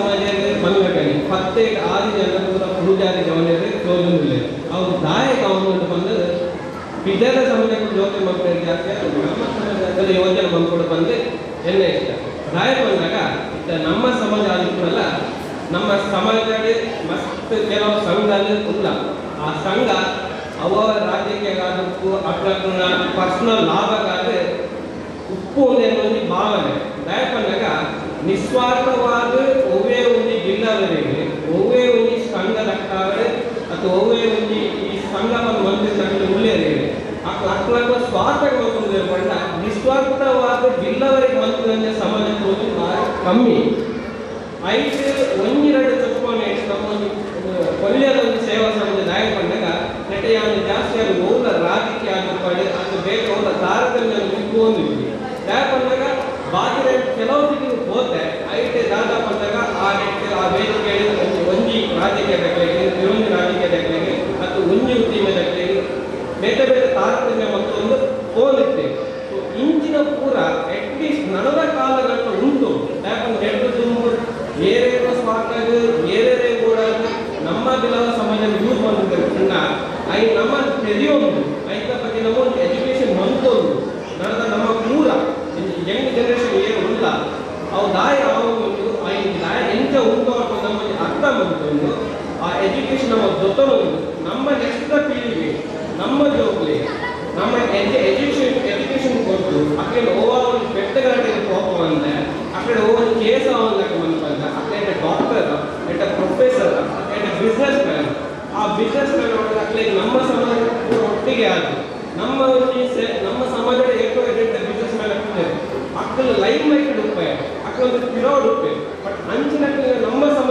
ನಮ್ಮ ಸಮಾಜದ ಪತ್ತೆ ಆದಿ ಜನರ ಪೂಜಾರಿ ಜವನರು ತೋಜುವುದಿಲ್ಲ ಅವ್ರು ದಾಯಕ ಅವನು ಬಂದದ್ದು ಇತರ ಸಮಾಜಕ್ಕೆ ಯೋಚನೆ ಮಾಡ್ತಾರೆ ಜಾಸ್ತಿ ನಮ್ಮ ಯೋಜನೆ ಬಂದ್ಕೊಂಡು ಬಂದು ಎಲ್ಲ ಇಷ್ಟ. ದಾಯಕ ಬಂದಾಗ ನಮ್ಮ ಸಮಾಜ ಆಗಿದ್ರಲ್ಲ ನಮ್ಮ ಸಮಾಜದಲ್ಲಿ ಮಸ್ತ್ ಕೆಲವು ಸಂಘದಲ್ಲಿ ಇಲ್ಲ. ಆ ಸಂಘ ಅವ ರಾಜಕೀಯಗಾದಕ್ಕೂ ಅಟ್ಲ ಪರ್ಸನಲ್ ಲಾಭಕ್ಕಾದ್ರೆ ಉಪ್ಪು ಭಾವನೆ. ದಯಪಂದಾಗ ನಿಸ್ವಾರ್ಥವಾದ ಅಥವಾ ಒವ್ವೇ ಒಂದು ಈ ಸಂಘವನ್ನು ಮಂತ್ರಿಸಲು ಉಳ್ಳೇರಿಗೆ ಅಕ್ಲ ಸ್ವಾರ್ಥ ಬಂದ ನಿಸ್ವಾರ್ಥವಾದ ಜಿಲ್ಲಾವರಿಗೆ ಮಂತ್ರಿ ಸಮಾಜಕ್ಕೆ ಹೋಗಿ ಭಾರಿ ಕಮ್ಮಿ ಐದು ಒಂದೆರಡು ತತ್ವನೆ ನಮ್ಮೊಂದು ಒಳ್ಳೆಯದ ಒಂದು ಸೇವಾ ಸಮಾಜ ನಾಯಕ ಬಂದಾಗ ನೆಟೆಯನ್ನು ಜಾಸ್ತಿ ಆಗಿ ಹೋದ ರಾಜಕೀಯ ಆಗಿರ್ಪಾಡಿ ಅದು ಬೇಕು ಹೋದ ತಾರತಮ್ಯ ಒಂದು ಯಾಕೆ ಬಂದಾಗ ಬಾಕಿರ ಕೆಲವು ದಿನ ಹೋದ್ರೆ ಐತೆ ದಾದ ಬಂದಾಗ ಆ ನೆಟ್ಟು ಆ ವೇದಿಕೆ ಒಂಜಿ ರಾಜಕೀಯ ದಾಖಲೆಗೆ ಇನ್ನೊಂದು ರಾಜಕೀಯ ದಾಖಲೆಗೆ ಮತ್ತು ಉಂಜಿ ಉದ್ಯಮ ದಾಖಲೆಗೆ ಬೇರೆ ಬೇರೆ ತಾರತಮ್ಯ ಮತ್ತು ಒಂದು ಹೋಲಿತ್ತೆ ಸೊ ಇಂಚಿನ ಪೂರ ಅಟ್ಲೀಸ್ಟ್ ನನದ ಕಾಲಘಟ್ಟ ಉಂಟು. ಯಾಕಂದ್ರೆ ಎರಡು ತುಂಬು ಏರೇನ ಸ್ವಾರ್ಥ ಏರೇರೇ ಕೂಡ ನಮ್ಮ ದಿನದ ಸಮಾಜ ಯೂಸ್ ಮಾಡಿದ್ರಿಂದ ಐ ನಮ್ಮ ತೆರೆಯೋದು ಐದ ಬಗ್ಗೆ ನಮ್ಮ ಒಂದು ಎಜುಕೇಶನ್ ಮಂತೋದು. ನಡೆದ ನಮ್ಮ ಪೂರ. ಯಂಗ್ ಜನರೇಷನ್ ಏನು ಇಲ್ಲ ಅವು ದಾಯ ಒಂದು ಐ ದಾಯ ಎಂತ ಉಂಟು ನಮಗೆ ಅರ್ಥ ಬಂತು ಆ ಎಜುಕೇಶನ್ ನಮ್ಮ ಗೊತ್ತೊಂದು ನಮ್ಮ ನೆಕ್ಸ್ಟ್ ಪೀಳಿಗೆ, ನಮ್ಮ ಜೋಗ್ಲೆ, ನಮ್ಮ ಎಜುಕೇಶನ್ ಎಜುಕೇಶನ್ ಕೊಟ್ಟು ಅಕ್ಕಡ ಓವರ್ ಬೆಟ್ಟಗಾಡಿಗೆ ಹೋಗುವ ಅಂದ್ರೆ ಅಕ್ಕಡ ಓವರ್ ಕೇಸ್ ಅವಾಗ ಮನಪಂದ ಅಕ್ಕ doctor at professor at businessman ಆ ಬಿಸ್ನೆಸ್ ಮ್ಯಾನ್ ಅಕ್ಕಡೆ ನಮ್ಮ ಸಮಾಜ ಒಟ್ಟಿಗೆ ಆದ್ರು. ನಮ್ಮ ನಮ್ಮ ಸಮಾಜದ ಎಷ್ಟೋ ಬಿಸ್ನೆಸ್ ಮ್ಯಾನ್ ಆಗ್ತದೆ ಅಕ್ಕಲ ಲೈಫ್ ಲೈಟ್ ಉಪ್ಪೆ ಅಕ್ಕಲ ಒಂದು ಕಿರೋ ಉಪ್ಪೆ ಬಟ್ ಅಂಚಿನ ನಮ್ಮ ಸಮಾಜ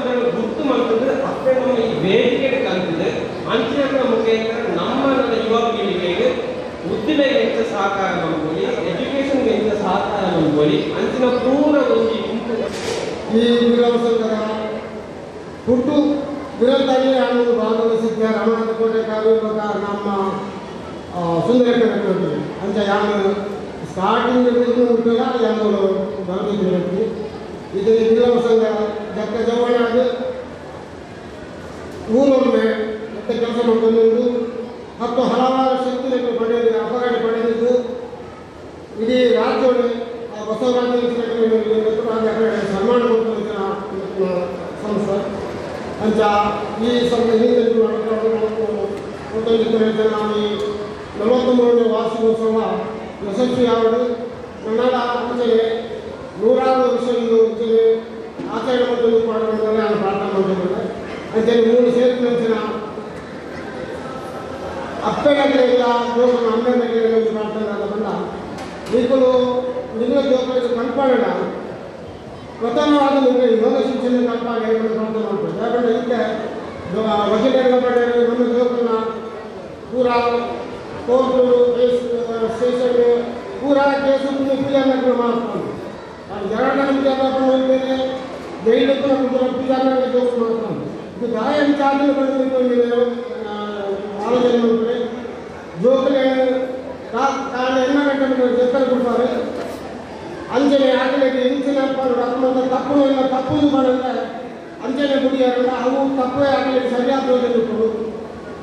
ಅಂಜನೆ ಗುಡಿಯಾರಲ್ಲ ಅವು ತಪ್ಪೇ ಆಗಲಿ, ಸರಿಯಾದ ಯೋಜನೆ ಇಟ್ಟರು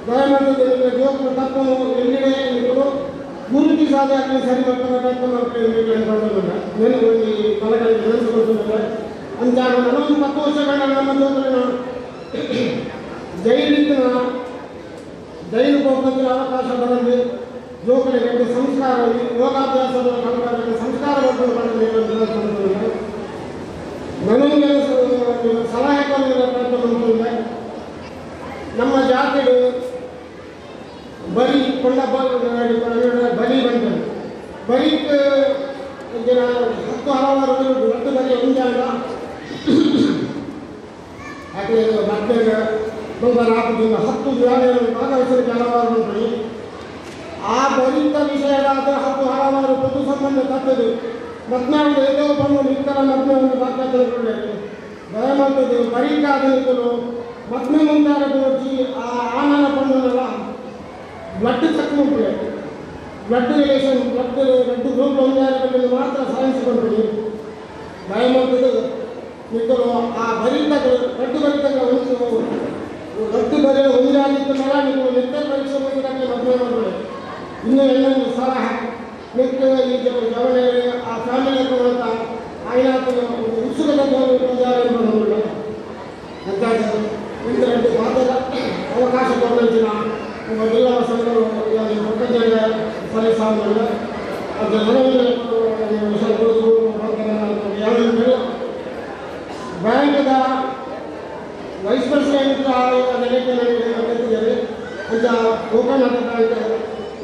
ದಯಮಾಡಿ ಜೋಕನ ತಪ್ಪು ಇಟ್ಟರು ಗುರುತಿ ಸಾಧ್ಯ ಆಗಲಿ, ಸರಿ ಮಾಡ್ತಾರೆ ನನಗೆ ಒಂದು ಕಲಕಲಿ ನೆನೆಸ್ಕೊಳ್ತಿದ್ದಾರೆ ಅಂತ ನನಗೊಂದು ಹತ್ತು ವರ್ಷಗಳ ನಮ್ಮ ಜೋಕಲಿನ ಜೈಲಿನ ಜೈಲು ಹೋಗೋದಕ್ಕೆ ಅವಕಾಶ ಬರಲಿ ಯುವಕರಿಗೆ ಸಂಸ್ಕಾರ ಯೋಗಾಭ್ಯಾಸದ ಸಂಸ್ಕಾರ ಮಾಡಬೇಕು ನನಗೆ ಸಲಹೆ ಪ್ರಯತ್ನ ಮಾಡ್ತೇನೆ ನಮ್ಮ ಜಾತಿಗಳು ಬರೀ ಕೊಂಡ ಬಲಿ ಬಂದರು ಬಲಿಕ್ಕೆ ಹತ್ತು ಹಲವಾರು ಹತ್ತು ಬಲಿ ಎಂಜಾಗ ಹಾಗೆ ತುಂಬ ನಾಲ್ಕು ದಿನ ಹತ್ತು ಜಾತಿಗಳು ಭಾಗವಹಿಸಲಿಕ್ಕೆ ಹಲವಾರು ಉಂಟು ಆ ಬಲಿತ ವಿಷಯಗಳಾದ ಹತ್ತು ಹಲವಾರು ಪಶು ಸಂಬಂಧ ತಪ್ಪದು ಮತ್ನಾಡು ಏದೋ ಬಂದು ನಿತ್ತರ ಮದ್ಮೆ ಒಂದು ಬಾಕ್ಯ ತಿಳ್ಕೊಳ್ಳಬೇಕು ದಯಮಾಡ್ತದೆ ಬರೀಕಾದನಿಕಲು ಮದ್ಮೆ ಮುಂದಾರ ತೋರಿಸಿ ಆ ಆನನ ಪಣ್ಣನಲ್ಲ ಬ್ಲಡ್ ತಕ್ಕ blood relation blood blood group ಒಂದಾರಗಳಲ್ಲಿ ಮಾತ್ರ ಸಾಧಿಸಿಕೊಂಡ್ಬಿಡಿ ದಯಮಾಡ್ತದೆ ನಿಕ್ಕಲು ಆ ರದ್ದು ಭರಿತಗಳ ಒಂದು ರದ್ದು ಬರೆಯ ಒಂದಾಗಿತ್ತು ಮೇಲ ನೀವು ನಿತ್ಯ ಪರೀಕ್ಷೆ ಮುಂದಕ್ಕೆ ಮದುವೆ ಮಾಡಬೇಕು ಇನ್ನು ಎಲ್ಲ ಸಲಹೆ ನಿತ್ಯ ఈ ಅಂತ ಆಯ್ನಾತ ಉತ್ಸುಕತೆ ತೋರಿದ್ದಾರೆ ಅಂತ ಇಂದು ಎರಡು ಮಾತದ ಅವಕಾಶ ಕೊಡಲಿನ ಜಿಲ್ಲಾ ಸಂಘಗಳು ಪ್ರಪಂಚದ ಸಲಹೆ ಅದು ವಿಷಯ ಕೊಡೋದು ಯಾವ ಬ್ಯಾಂಕ್ದ ವೈಸ್ ಪ್ರೆಸಿಡೆಂಟ್ ನೆಲೆಗೆ ನಡೆದಿದ್ದಾರೆ ಅಂತ ಬ್ಯಾಂಕ್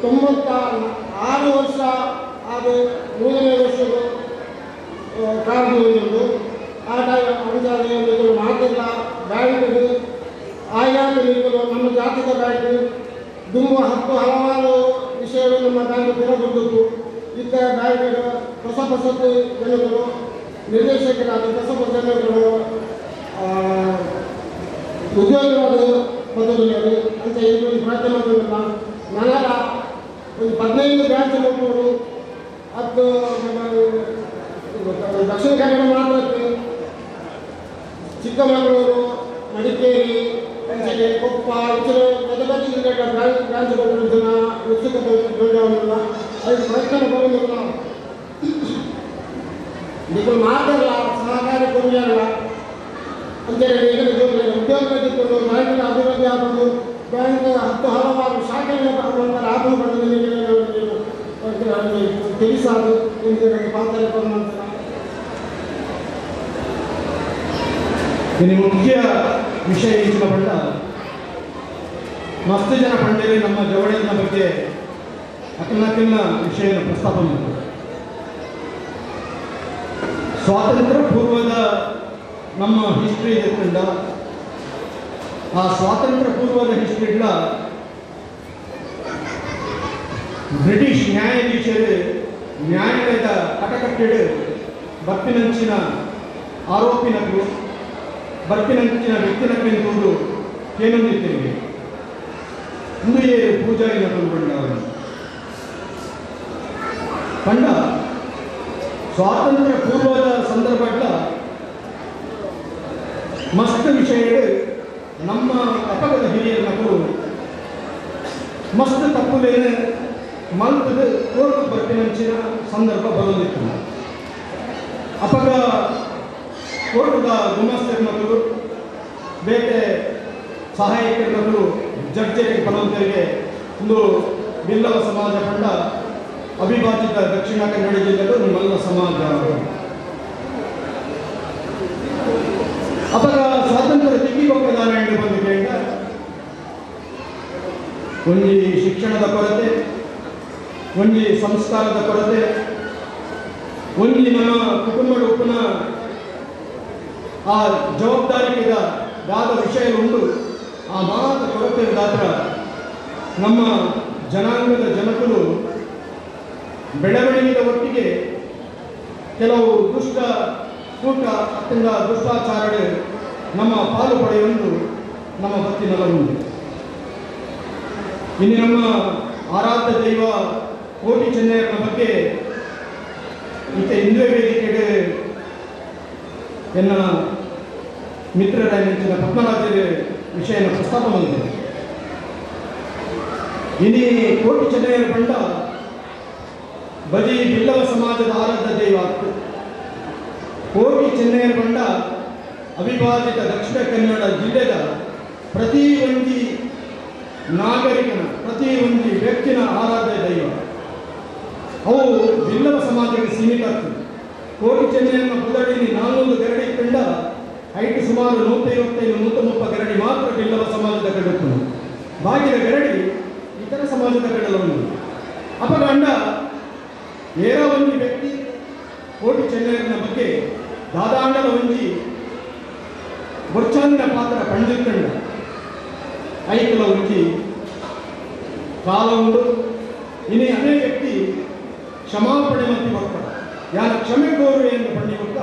ತೊಂಬತ್ತ ಆರು ವರ್ಷ ಆರು ಮೂರನೇ ವರ್ಷದ ಕಾರಣ ಹೊಂದಿದ್ದು ಆ ಟೈಮ್ ಅಂಜಾದು ಮಾತಿಲ್ಲ ಬ್ಯಾಂಕ್ ಆಯಾ ನೀರು ನಮ್ಮ ಜಾತಿದ ಬ್ಯಾಂಕ್ ತುಂಬ ಹತ್ತು ಹಲವಾರು ವಿಷಯಗಳು ನಮ್ಮ ಬ್ಯಾಂಕ್ ತೆರೆದುಕೊಂಡಿದ್ದು ಇದ್ದ ಬ್ಯಾಂಕ್ ಹೊಸ ಹೊಸತು ಜನಗಳು ನಿರ್ದೇಶಕರಾದ ಹೊಸ ಹೊಸ ಜನಗಳು ಉದ್ಯೋಗಗಳು ಬದಲು ಅಂತ ಹೇಳಿ ಪ್ರಯತ್ನ ಮಾಡಿಲ್ಲ ನನಗ ಒಂದು ಹದಿನೈದು ಬ್ಯಾಂಕ್ ನೋಡ್ಬೋದು ಹತ್ತು ದಕ್ಷಿಣ ಕನ್ನಡ ಮಾತ್ರ ಚಿಕ್ಕಮಗಳೂರು ಮಡಿಕೇರಿ ಅಂಚೆ ಕೊಪ್ಪ ಇತರ ದೊಡ್ಡ ದೊಡ್ಡ ಜಿಲ್ಲೆಗಳ ಬ್ರಾಂಚ್ ಬ್ರಾಂಚ್ ಜನ ಉತ್ಸುಕತೆ ದೊಡ್ಡವನ್ನೆಲ್ಲ ಅದಕ್ಕೆ ಪ್ರಯತ್ನ ಬರೋದಿಲ್ಲ ಇದಕ್ಕೆ ಮಾತಲ್ಲ ಸಹಕಾರಿ ಕೊನೆಯಲ್ಲ ಅಂತೇಳಿ ಈಗ ಉದ್ಯೋಗ ತೆಗೆದುಕೊಂಡು ಬ್ಯಾಂಕಿನ ಅಭಿವೃದ್ಧಿ ಆಗೋದು ಬ್ಯಾಂಕ್ ಹತ್ತು ಹಲವಾರು ಶಾಖೆಗಳನ್ನು ಲಾಭಗಳನ್ನು ಅಲ್ಲಿ ತಿಳಿಸಾದು ಇಂದಿನ ಪಾತ್ರ ಕೊಡುವಂತ ಇನ್ನು ಮುಖ್ಯ ವಿಷಯ ಇಚ್ಛ ಮಸ್ತು ಮಸ್ತ್ ಜನ ಪಂಡೇರಿ ನಮ್ಮ ಜವಳಿನ ಬಗ್ಗೆ ಅಕ್ಕನಕ್ಕಿನ ವಿಷಯ ಪ್ರಸ್ತಾಪ ಮಾಡಿದರು ಸ್ವಾತಂತ್ರ್ಯ ಪೂರ್ವದ ನಮ್ಮ ಹಿಸ್ಟ್ರಿ ಇದಕ್ಕಿಂದ ಆ ಸ್ವಾತಂತ್ರ್ಯ ಪೂರ್ವದ ಹಿಸ್ಟ್ರಿಗಳ ಬ್ರಿಟಿಷ್ ನ್ಯಾಯಾಧೀಶರು, ನ್ಯಾಯಾಲಯದ ಕಟಕಟ್ಟಿಡು ಬಪ್ಪಿನಂಚಿನ ಆರೋಪಿನಗಳು ಬಪ್ಪಿನಂಚಿನ ವ್ಯಕ್ತಿನಕ್ಕೆಂದು ಏನೊಂದಿದ್ದೇವೆ ಹಿಂದೆಯೇ ಪೂಜಾರಿನ ಕಂಡುಕೊಂಡವರು ಕಂಡ ಸ್ವಾತಂತ್ರ್ಯ ಪೂರ್ವದ ಸಂದರ್ಭ ಮಸ್ತ್ ವಿಷಯಗಳು ನಮ್ಮ ಅಪಗದ ಹಿರಿಯರ ಮಕ್ಕಳು ಮಸ್ತ್ ತಪ್ಪುಲೇನು ಮಲ್ಪದ ಕೋರ್ಟ್ ಬರ್ತಿನಂಚಿನ ಸಂದರ್ಭ ಬರೋದಿತ್ತು. ಅಪಗ ಕೋರ್ಟ್ದ ಗುಮಾಸ್ತರ ಮಕ್ಕಳು ಬೇಟೆ ಸಹಾಯಕರ ಮಕ್ಕಳು ಜಡ್ಜರಿಗೆ ಬರುವಂತರಿಗೆ ಒಂದು ಬಿಲ್ಲವ ಸಮಾಜ ಕಂಡ ಅವಿಭಾಜಿತ ದಕ್ಷಿಣ ಕನ್ನಡ ಜಿಲ್ಲೆಗಳು ಮಲ್ಲ ಸಮಾಜ. ಅಪಗ ಸ್ವಾತಂತ್ರ್ಯ ತಿಕ್ಕಿ ಹೋಗದಾನ ಎಂದು ಬಂದು ಕೇಳಿದ. ಒಂಜಿ ಶಿಕ್ಷಣದ ಕೊರತೆ ಒಂಜಿ ಸಂಸ್ಕಾರದ ಕೊರತೆ ಒಂಜಿ ನಮ್ಮ ಕುಟುಂಬದ ಉಪನ ಆ ಜವಾಬ್ದಾರಿಕೆದ ದಾದ ವಿಷಯ ಉಂಟು. ಆ ಮಾತ ಕೊರತೆ ದಾತ್ರ ನಮ್ಮ ಜನಾಂಗದ ಜನಕರು ಬೆಳವಣಿಗೆಯ ಒಟ್ಟಿಗೆ ಕೆಲವು ದುಷ್ಟ ಕೂಟ ಅತ್ಯಂತ ದುಷ್ಟಾಚಾರಡೆ ನಮ್ಮ ಪಾಲು ಪಡೆಯುವುದು ನಮ್ಮ ಭಕ್ತಿ ಉಂಟು ಇನ್ನು ನಮ್ಮ ಆರಾಧ್ಯ ದೈವ ಕೋಟಿ ಚೆನ್ನಯ್ಯನ ಬಗ್ಗೆ ಈತ ಹಿಂದೂ ವೇದಿಕೆಗೆ ಎನ್ನ ಮಿತ್ರರ ನೆಚ್ಚಿನ ಪದ್ಮರಾಜರ ವಿಷಯ ಪ್ರಸ್ತಾಪ ಬಂದಿದೆ ಇನಿ ಕೋಟಿ ಚೆನ್ನಯ್ಯನ ಕಂಡ ಬದಿ ಬಿಲ್ಲವ ಸಮಾಜದ ಆರಾಧ್ಯ ದೈವ ಕೋಟಿ ಚೆನ್ನಯ್ಯನ ಬಂಡ ಅವಿಭಾಜಿತ ದಕ್ಷಿಣ ಕನ್ನಡ ಜಿಲ್ಲೆಯ ಪ್ರತಿ ಒಂದು ನಾಗರಿಕನ, ಪ್ರತಿ ಒಂದು ವ್ಯಕ್ತಿನ ಆರಾಧ್ಯ ದೈವ. ಅವು ಜಿಲ್ಲಾ ಸಮಾಜಕ್ಕೆ ಸೀಮಿತ ಆಗ್ತದೆ. ಕೋಟಿ ಚೆನ್ನೈನ ನಾನೊಂದು ಗರಡಿ ಕಂಡ ಐಟು ಸುಮಾರು ನೂತೈವತ್ತೈದು ನೂರ ಮುಪ್ಪ ಗರಡಿ ಮಾತ್ರ ಬಿಲ್ಲವ ಸಮಾಜದ ಗಡತ್ತು ಬಾಗಿದ ಗರಡಿ ಇತರ ಸಮಾಜದ ಕಡಲವನ್ನು ಅಪಗಂಡ ಏರ ಒಂದು ವ್ಯಕ್ತಿ ಕೋಟಿ ಚೆನ್ನೈನ ಬಗ್ಗೆ ಒಂಜಿ ಬೊಚ್ಚಾಂದಿನ ಪಾತ್ರ ಪಂಡಿತಂಡ ಐಕಲ ಒಂಜಿ ಕಾಲ ಉಂಡು ಇನಿ ಅದೇ ವ್ಯಕ್ತಿ ಕ್ಷಮಾಪಣೆ ಮತ್ತು ಬರ್ತಾರೆ ಯಾರ ಕ್ಷಮೆ ಕೋರು ಎಂದು ಪಂಡಿ ಗೊತ್ತ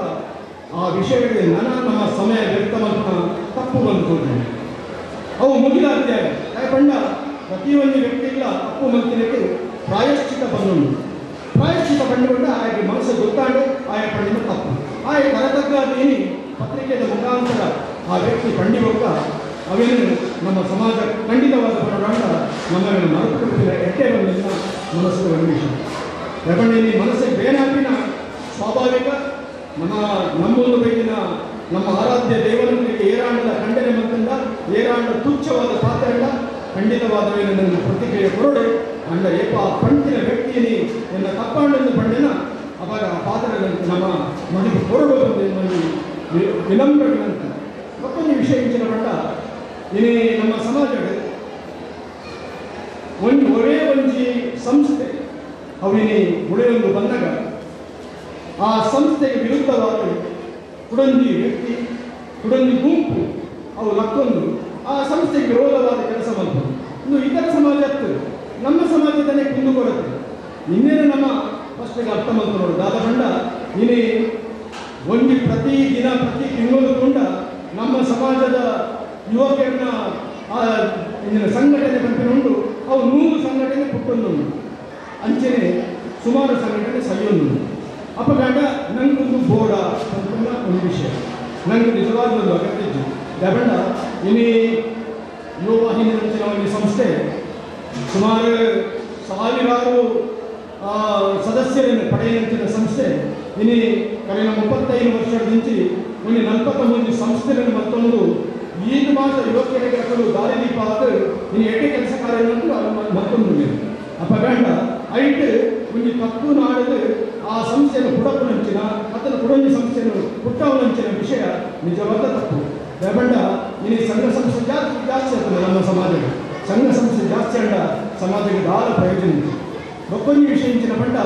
ಆ ವಿಷಯಗಳಿಗೆ ನನ್ನ ನಮ್ಮ ಸಮಯ ವ್ಯಕ್ತ ಮಾಡ್ತಾ ತಪ್ಪು ಬಂದು ಅವು ಮುಗಿದ ಅಧ್ಯಾಯ. ಯಾಕೆ ಪಂಡ, ಪ್ರತಿಯೊಂದು ವ್ಯಕ್ತಿಗಳ ತಪ್ಪು ಮಂತಿನಕ್ಕೆ ಪ್ರಾಯಶ್ಚಿತ ಬಂದು ಪ್ರಾಯಶ್ಚಿತ ಬಂದುಕೊಂಡ ಆಯ್ಕೆ ಮನಸ್ಸು ಗೊತ್ತಾಗಿ ಆಯಾ ಪಂಡಿನ ತಪ್ಪು. ಆಯ ಕರತಗ್ಗಾದೇನಿ ಪತ್ರಿಕೆಯ ಮುಖಾಂತರ ಆ ವ್ಯಕ್ತಿ ಪಂಡಿ ಅವೇನು ನಮ್ಮ ಸಮಾಜ ಖಂಡಿತವಾದ ಬರೋಣ ನಮ್ಮನ್ನು ಮರೆತುಕೊಳ್ತಿಲ್ಲ ಎಟ್ಟೆ ಬಂದಿಲ್ಲ ಮನಸ್ಸು ಅನ್ವೇಷ ಈ ಮನಸ್ಸಿಗೆ ಬೇನಾಪಿನ ಸ್ವಾಭಾವಿಕ ನಮ್ಮ ನಮ್ಮೊಂದು ಬೈಕಿನ ನಮ್ಮ ಆರಾಧ್ಯ ದೇವರೊಂದಿಗೆ ಏರಾಂಡದ ಖಂಡನೆ ಮತ್ತಿಂದ ಏರಾಂಡ ತುಚ್ಛವಾದ ಪಾತ್ರೆಂಡ ಖಂಡಿತವಾದವೇನು ನನ್ನ ಪ್ರತಿಕ್ರಿಯೆ ಕೊರಡೆ ಅಂಡ ಏಪ ಪಂಚಿನ ವ್ಯಕ್ತಿಯಲ್ಲಿ ಎನ್ನ ತಪ್ಪಾಂಡೆಂದು ಪಂಡಿನ ಆ ಪಾತ್ರೆ ನಮ್ಮ ಮನೆಗೆ ಹೊರಡುವುದು ವಿನಮ್ರ ವಿನಂತಿ ಮತ್ತೊಂದು ವಿಷಯ ಹೆಚ್ಚಿನ ಮಟ್ಟ, ಏನೇ ನಮ್ಮ ಸಮಾಜಗಳು, ಒಂದು ಒರೇ ಒಂಜಿ ಸಂಸ್ಥೆ ಅವಿನಿ ಉಳಿಯೊಂದು ಬಂದಾಗ ಆ ಸಂಸ್ಥೆಗೆ ವಿರುದ್ಧವಾದ ಕುಡಂಜಿ ವ್ಯಕ್ತಿ ಕುಡಂಜಿ ಗುಂಪು, ಅವು ಲಕ್ಕೊಂದು ಆ ಸಂಸ್ಥೆಗೆ ವಿರೋಧವಾದ ಕೆಲಸ ಬಂತು. ಇನ್ನು ಇತರ ಸಮಾಜ ಆಗ್ತದೆ ನಮ್ಮ ಸಮಾಜದಲ್ಲೇ ಕುಂದುಕೊಡುತ್ತೆ ಇನ್ನೇನು ನಮ್ಮ ಫಸ್ಟಿಗೆ ಅರ್ಥ ಬಂತು ನೋಡು ದಾದ ಬಂಡ ಇನಿ ಒಂದು ಪ್ರತಿ ದಿನ, ಪ್ರತಿ ತಿಂಗಳು ಕೊಂಡ ನಮ್ಮ ಸಮಾಜದ ಯುವಕರನ್ನ ಸಂಘಟನೆ ಬಂದು ಅವು ನೂರು ಸಂಘಟನೆ ಪುಟ್ಟೊಂದು ಅಂಚನೆ ಸುಮಾರು ಸಂಘಟನೆ ಸರಿಯೊಂದು ಅಪಘಾತ ನಂಗೊಂದು ಬೋಡ ಅಂತ ಒಂದು ವಿಷಯ. ನಂಗೆ ನಿಜವಾದ ಒಂದು ಅಗತ್ಯ ಇದ್ದು ಇನಿ ಯುವವಾಹಿನಿ ಅಂಚಿನ ಒಂದು ಸಂಸ್ಥೆ ಸುಮಾರು ಸಾವಿರಾರು ಸದಸ್ಯರನ್ನು ಪಡೆಯುವಂತಹ ಸಂಸ್ಥೆ ಇನಿ ಕಳೆದ ಮುಪ್ಪತ್ತೈದು ವರ್ಷದ నుంచి ಒಂದು ನಲ್ವತ್ತ ಮಂದಿ ಸಂಸ್ಥೆಗಳನ್ನು ಮತ್ತೊಂದು ಈಗ ಮಾತ್ರ ಯುವಕರಿಗೆ ಅಸಲು ದಾರಿದೀಪ ಆದ ಇನ್ನು ಎಟ್ಟೆ ಕೆಲಸ ಕಾರ್ಯ ಮತ್ತೊಂದು ಅಪಗಂಡ ಐಟ್ ಒಂದು ತಪ್ಪು ನಾಡದು ಆ ಸಂಸ್ಥೆಯನ್ನು ಪುಡಪುನಂಚಿನ ಅಥವಾ ಪುಡಂಜಿ ಸಂಸ್ಥೆಯನ್ನು ಪುಟ್ಟವನಂಚಿನ ವಿಷಯ ನಿಜವಾದ ತಪ್ಪು ಯಾಕಂಡ ಇನ್ನು ಸಂಘ ಸಂಸ್ಥೆ ಜಾಸ್ತಿ ಜಾಸ್ತಿ ಆಗ್ತದೆ ನಮ್ಮ ಸಮಾಜಕ್ಕೆ ಸಂಘ ಸಂಸ್ಥೆ ಜಾಸ್ತಿ ಅಂಡ ಸಮಾಜಕ್ಕೆ ದಾರ ಪ್ರಯೋಜನ ಇದೆ ಮತ್ತೊಂದು ವಿಷಯ ಇಂಚಿನ ಪಂಡ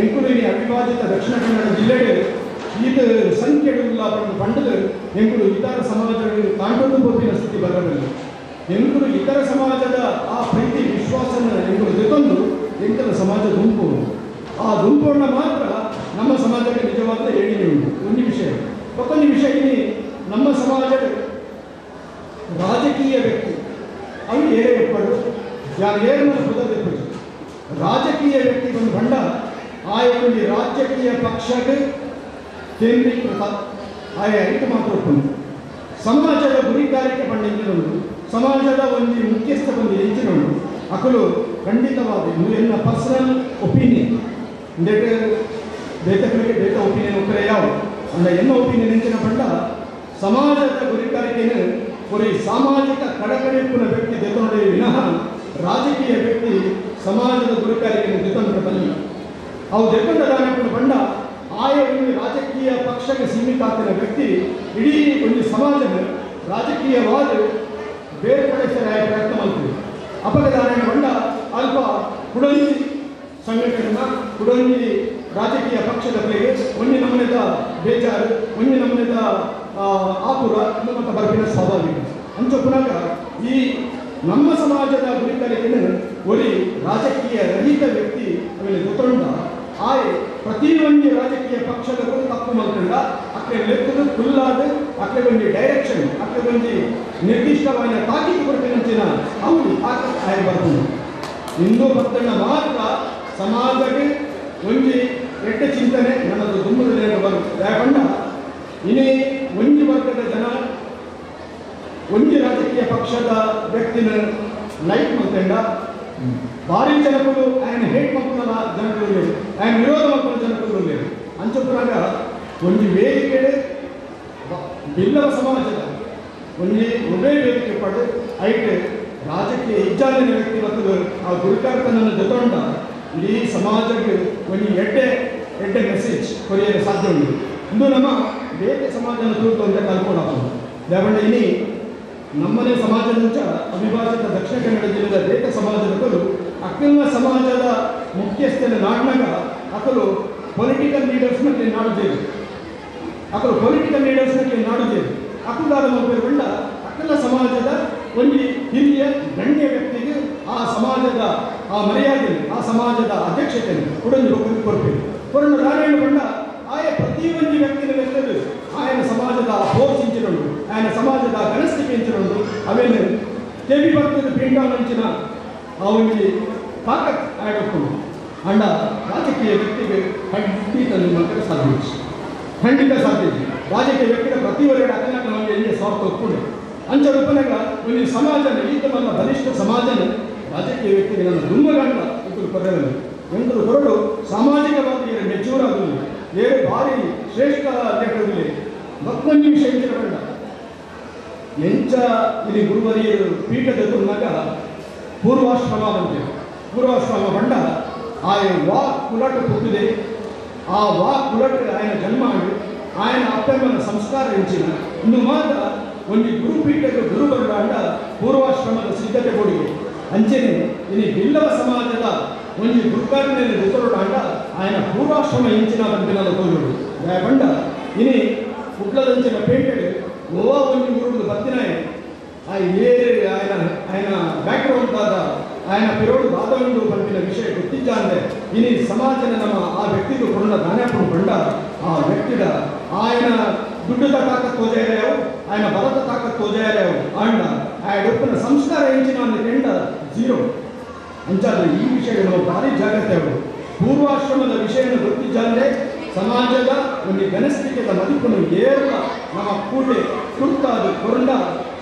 ಎಂಕುಲಿನಿ ಅವಿಭಾಜಿತ ದಕ್ಷಿಣ ಕನ್ನಡ ಜಿಲ್ಲೆಗೆ ಈತ ಸಂಖ್ಯೆ ಪಂಡ ಪಂಡದ ಎಂಕುರು ಇತರ ಸಮಾಜಗಳು ತಾಂಡೊಂದು ಬೋಪಿನ ಸ್ಥಿತಿ ಬರಲಿಲ್ಲ ಎಂಕುಲು ಇತರ ಸಮಾಜದ ಆ ಪ್ರೀತಿ, ವಿಶ್ವಾಸನ ಎಂಕುರು ಜೊತೊಂದು ಎಂಕಲ ಸಮಾಜ ಗುಂಪು ಆ ಗುಂಪುಗಳನ್ನ ಮಾತ್ರ ನಮ್ಮ ಸಮಾಜಕ್ಕೆ ನಿಜವಾದ ಹೇಳಿ ಒಂದು ವಿಷಯ. ಮತ್ತೊಂದು ವಿಷಯ ಇಲ್ಲಿ ನಮ್ಮ ಸಮಾಜದ ರಾಜಕೀಯ ವ್ಯಕ್ತಿ ಅವು ಏರೇ ಎಪ್ಪಡು ಯಾರು ಏರನ್ನ ಬುದ್ಧಿ ರಾಜಕೀಯ ವ್ಯಕ್ತಿ ಬಂದು ಬಂಡ ಆಯ ಒಂದು ರಾಜಕೀಯ ಪಕ್ಷಕ್ಕೆ ಕೇಂದ್ರೀಕೃತ ಆಯ ಐದು ಮಾತ್ರ ಒಪ್ಪುಂಡು ಸಮಾಜದ ಗುರಿಗಾರಿಕೆ ಬಂದ ಎಂಜಿನುಂಡು ಸಮಾಜದ ಒಂದು ಮುಖ್ಯಸ್ಥ ಬಂದು ಎಂಜಿನುಂಡು ಅಕಲು ಖಂಡಿತವಾದ ಎನ್ನ ಪರ್ಸನಲ್ ಒಪಿನಿಯನ್ ಡೇಟ ಡೇಟಗಳಿಗೆ ಡೇಟಾ ಒಪಿನಿಯನ್ ಒಕ್ಕರೆ ಯಾವ ಅಂದ ಎನ್ನ ಒಪಿನಿಯನ್ ಎಂಚಿನ ಬಂಡ ಸಮಾಜದ ಗುರಿಗಾರಿಕೆಯನ್ನು ஒரு ಸಾಮಾಜಿಕ ಕಡಕಡೆಪ್ಪುನ ವ್ಯಕ್ತಿ ಜೊತೆ ವಿನಃ ರಾಜಕೀಯ ವ್ಯಕ್ತಿ ಸಮಾಜದ ಗುರಿಕಾರಿಕೆಯನ್ನು ಜೊತೆ ಬಲ್ಲ ಅವು ಜೊಕೊಂಡ ದಾನಪುನ ಬಂಡ. ಆಯಾ ಒಂದು ರಾಜಕೀಯ ಪಕ್ಷಕ್ಕೆ ಸೀಮಿತ ಆಗ್ತಿರೋ ವ್ಯಕ್ತಿ ಇಡೀ ಒಂದು ಸಮಾಜದ ರಾಜಕೀಯವಾದ ಬೇರ್ಪಡಿಸಿದ ಪ್ರಯತ್ನ ಮಾಡ್ತೀವಿ ಅಪಗದಾನ ಬಂಡ ಅಲ್ಪ ಕುಡಂಜಿ ಸಂಘಟನೆನ ಕುಡಂಜಿ ರಾಜಕೀಯ ಪಕ್ಷದ ಬಗ್ಗೆ ಒಂದು ನಮೂನೆದ ಬೇಜಾರು, ಒಂದು ನಮೂನೆದ ಆತುರ ಮತ್ತು ಬರ್ಪಿನ ಸ್ವಾಭಾವಿಕ. ಅಂಚೊಪ್ಪನಾಗ ಈ ನಮ್ಮ ಸಮಾಜದ ಗುರಿಕಾರಿಕೆಯನ್ನು ಒಲಿ ರಾಜಕೀಯ ರಹಿತ ವ್ಯಕ್ತಿ ಆಮೇಲೆ ಗೊತ್ತೊಂಡ ಆಯ್ ಒಂದು ರಾಜಕೀಯ ಪಕ್ಷದ ಕೂಡ ತಪ್ಪು ಮಾಡ್ಕೊಂಡ. ಅಕ್ಕೆ ಲೆಕ್ಕದ ಫುಲ್ಲಾದ ಅಕ್ಕೆ ಒಂದು ಡೈರೆಕ್ಷನ್ ಅಕ್ಕೆ ಒಂದು ನಿರ್ದಿಷ್ಟವಾದ ತಾಕೀತು ಕೊಡ್ತೇನಂಚಿನ ಅವರು ತಾಕತ್ ಆಯ ಬರ್ಕೊಂಡು ಹಿಂದೂ ಭಕ್ತಣ್ಣ ಮಾತ್ರ ಸಮಾಜಕ್ಕೆ ಒಂಜಿ ಕೆಟ್ಟ ಚಿಂತನೆ, ನನ್ನದು ದುಮ್ಮದಲ್ಲಿ ಬರುತ್ತೆ ಯಾಕಂಡ ಇನ್ನೇ ಒಂಜಿ ವರ್ಗದ ಜನ ಒಂದು ರಾಜಕೀಯ ಪಕ್ಷದ ವ್ಯಕ್ತಿನ ಲೈಕ್ ಮಾಡ್ತೇಂಡ ಭಾರಿ ಜನಗಳು ಆಯನ ಹೇಟ್ ಮಕ್ಕಳ ಜನಗಳು ಆಯನ ವಿರೋಧ ಮಕ್ಕಳ ಜನಗಳು ಅಂಚ ಪುರಾಗ ಒಂದು ವೇದಿಕೆ ಎಲ್ಲರ ಸಮಾಜದ ಒಂದೇ ಒಬ್ಬೇ ವೇದಿಕೆ ಪಡೆ ಐಟೆ ರಾಜಕೀಯ ಇಚ್ಛಾದಿನ ವ್ಯಕ್ತಿ ಮತ್ತು ಆ ಗುರುಕಾರ್ತನನ್ನು ಜೊತೊಂಡ ಇಡೀ ಸಮಾಜಕ್ಕೆ ಒಂದು ಎಡ್ಡೆ ಎಡ್ಡೆ ಮೆಸೇಜ್ ಕೊರಿಯಲು ಸಾಧ್ಯ ಉಂಟು. ಇಂದು ನಮ್ಮ ಬೇರೆ ಸಮಾಜನ ತೂರ್ತಂತೆ ಕಲ್ಪನಾ ದೇವಣ್ಣ ಇನ್ನಿ ನಮ್ಮನೆ ಸಮಾಜದ ಅವಿಭಾಜಿತ ದಕ್ಷಿಣ ಕನ್ನಡ ಜಿಲ್ಲೆಯ ರೈತ ಸಮಾಜದಕ್ಕಲು ಅಕ್ಕಲ್ನ ಸಮಾಜದ ಮುಖ್ಯಸ್ಥನ ನಾಡ್ನಾಗ ಅಕಲು ಪೊಲಿಟಿಕಲ್ ಲೀಡರ್ಸ್ನ ನಾಡುತ್ತೇವೆ ಅಕಲು ಪೊಲಿಟಿಕಲ್ ಲೀಡರ್ಸ್ನ ನಾಡುತ್ತೇವೆ ಅಕ್ಕುದಾರ ಬಂಡ ಅಕ್ಕಲ ಸಮಾಜದ ಒಂದು ಹಿರಿಯ ಗಣ್ಯ ವ್ಯಕ್ತಿಗೆ ಆ ಸಮಾಜದ ಆ ಮರ್ಯಾದೆ, ಆ ಸಮಾಜದ ಅಧ್ಯಕ್ಷತೆಯನ್ನು ಉಡಂದು ಕೊಡ್ಬೇಕು. ಕೊರಡು ನಾರಾಯಣ ಆಯ ಪ್ರತಿಯೊಂದು ವ್ಯಕ್ತಿನ ವ್ಯಕ್ತಿಗಳು ఆయన ಸಮಾಜದ ಘನಸ್ಥೆ ಪೆಂಚಿನೊಂದು ಅವೇನೇ ದೇವಿ ಭಕ್ತರ ಪೀಂಡ ಹಂಚಿನ ಆ ಒಂದು ತಾಕತ್ ಆಗಿಕೊಂಡು ಅಂಡ ರಾಜಕೀಯ ವ್ಯಕ್ತಿಗೆ ಖಂಡಿತ ನಿಮ್ಮ ಸಾಧ್ಯ ಖಂಡಿತ ಸಾಧ್ಯ ರಾಜಕೀಯ ವ್ಯಕ್ತಿಯ ಪ್ರತಿಯೊಬ್ಬರ ಅತ್ಯಂತ ನಮಗೆ ಎಲ್ಲಿ ಸ್ವಾರ್ಥ ಒಪ್ಪಿದೆ ಅಂಚ ರೂಪನಾಗ ಒಂದು ಸಮಾಜ ಈತ ನಮ್ಮ ಬಲಿಷ್ಠ ಸಮಾಜನ ರಾಜಕೀಯ ವ್ಯಕ್ತಿಗೆ ನನ್ನ ದುಮ್ಮಗಂಡ ಇಬ್ಬರು ಪರವಲ್ಲ ಎಂದರು ಹೊರಡು ಸಾಮಾಜಿಕವಾಗಿ ಮೆಚೂರ್ ಆಗಲಿಲ್ಲ ಬೇರೆ ಭಾರಿ ಶ್ರೇಷ್ಠ ಲೇಖನದಲ್ಲಿ ಮತ್ತೊಂದು ಎಂಚ ಇಲ್ಲಿ ಗುರುವರಿಯರು ಪೀಠದ ಎದುರುನಾಗ ಪೂರ್ವಾಶ್ರಮ ಬಂತೆ ಪೂರ್ವಾಶ್ರಮ ಬಂಡ ಆಯ ವಾ ಕುಲಟ ಹುಟ್ಟಿದೆ ಆ ವಾ ಕುಲಟ ఆయన ಜನ್ಮ ఆయన ಅಪ್ಪಮ್ಮನ ಸಂಸ್ಕಾರ ಹೆಂಚಿನ ಇನ್ನು ಮಾತ್ರ ಒಂದು ಗುರುಪೀಠಕ್ಕೆ ಗುರು ಬರಲಾಂಡ ಪೂರ್ವಾಶ್ರಮದ ಸಿದ್ಧತೆ ಕೊಡಿಗೆ ಅಂಚೆನೆ ಇನಿ ಬಿಲ್ಲವ ಸಮಾಜದ ಒಂದು ಗುರುಕರ್ಣೆ ಋತುರುಡಾಂಡ ఆయన ಪೂರ್ವಾಶ್ರಮ ಹೆಂಚಿನ ಬಂದಿನ ತೋಜುಡು ಬಂಡ ಇನಿ ಕುಡ್ಲದಂಚಿನ ಪೇಟೆಡ್ ಓ ಒಂದು ಗುರುಗಳು ಬರ್ತಿನಾಯ ಆ ಏರು ఆయన ఆయన ಬ್ಯಾಕ್ಗ್ರೌಂಡ್ ಆದ ఆయన ಪಿರೋಡು ಬಾದವಂಡು ಬಂದಿನ ವಿಷಯ ಗೊತ್ತಿದ್ದ ಅಂದ್ರೆ ಇನಿ ಸಮಾಜನ ನಮ್ಮ ಆ ವ್ಯಕ್ತಿಗೂ ಕೊರೊನ ದಾನ್ಯಾಪುಡು ಬಂಡ ಆ ವ್ಯಕ್ತಿದ ఆయన ದುಡ್ಡದ ತಾಕತ್ ತೋಜಾರ್ಯಾವು ఆయన ಬಲದ ತಾಕತ್ ತೋಜಾರ್ಯಾವು ಆಂಡ ಆ ಒಪ್ಪನ ಸಂಸ್ಕಾರ ಹೆಂಚಿನ ಒಂದು ಕೆಂಡ ಜೀರೋ ಅಂಚಾದ್ರೆ ಈ ವಿಷಯ ನಾವು ಭಾರಿ ಜಾಗ್ರತೆ ಅವರು ಪೂರ್ವಾಶ್ರಮದ ವಿಷಯನ ಗೊತ್ತಿದ್ದಂದ್ರೆ ಸಮಾಜದ ಒಂದು ಗನಸ್ತಿಕೆದ ಮದಿಪನ್ನು ಏರುವ ನಮ್ಮ ಕೂಡೆ ಕುರ್ತಾದ ಕೊರಂಡ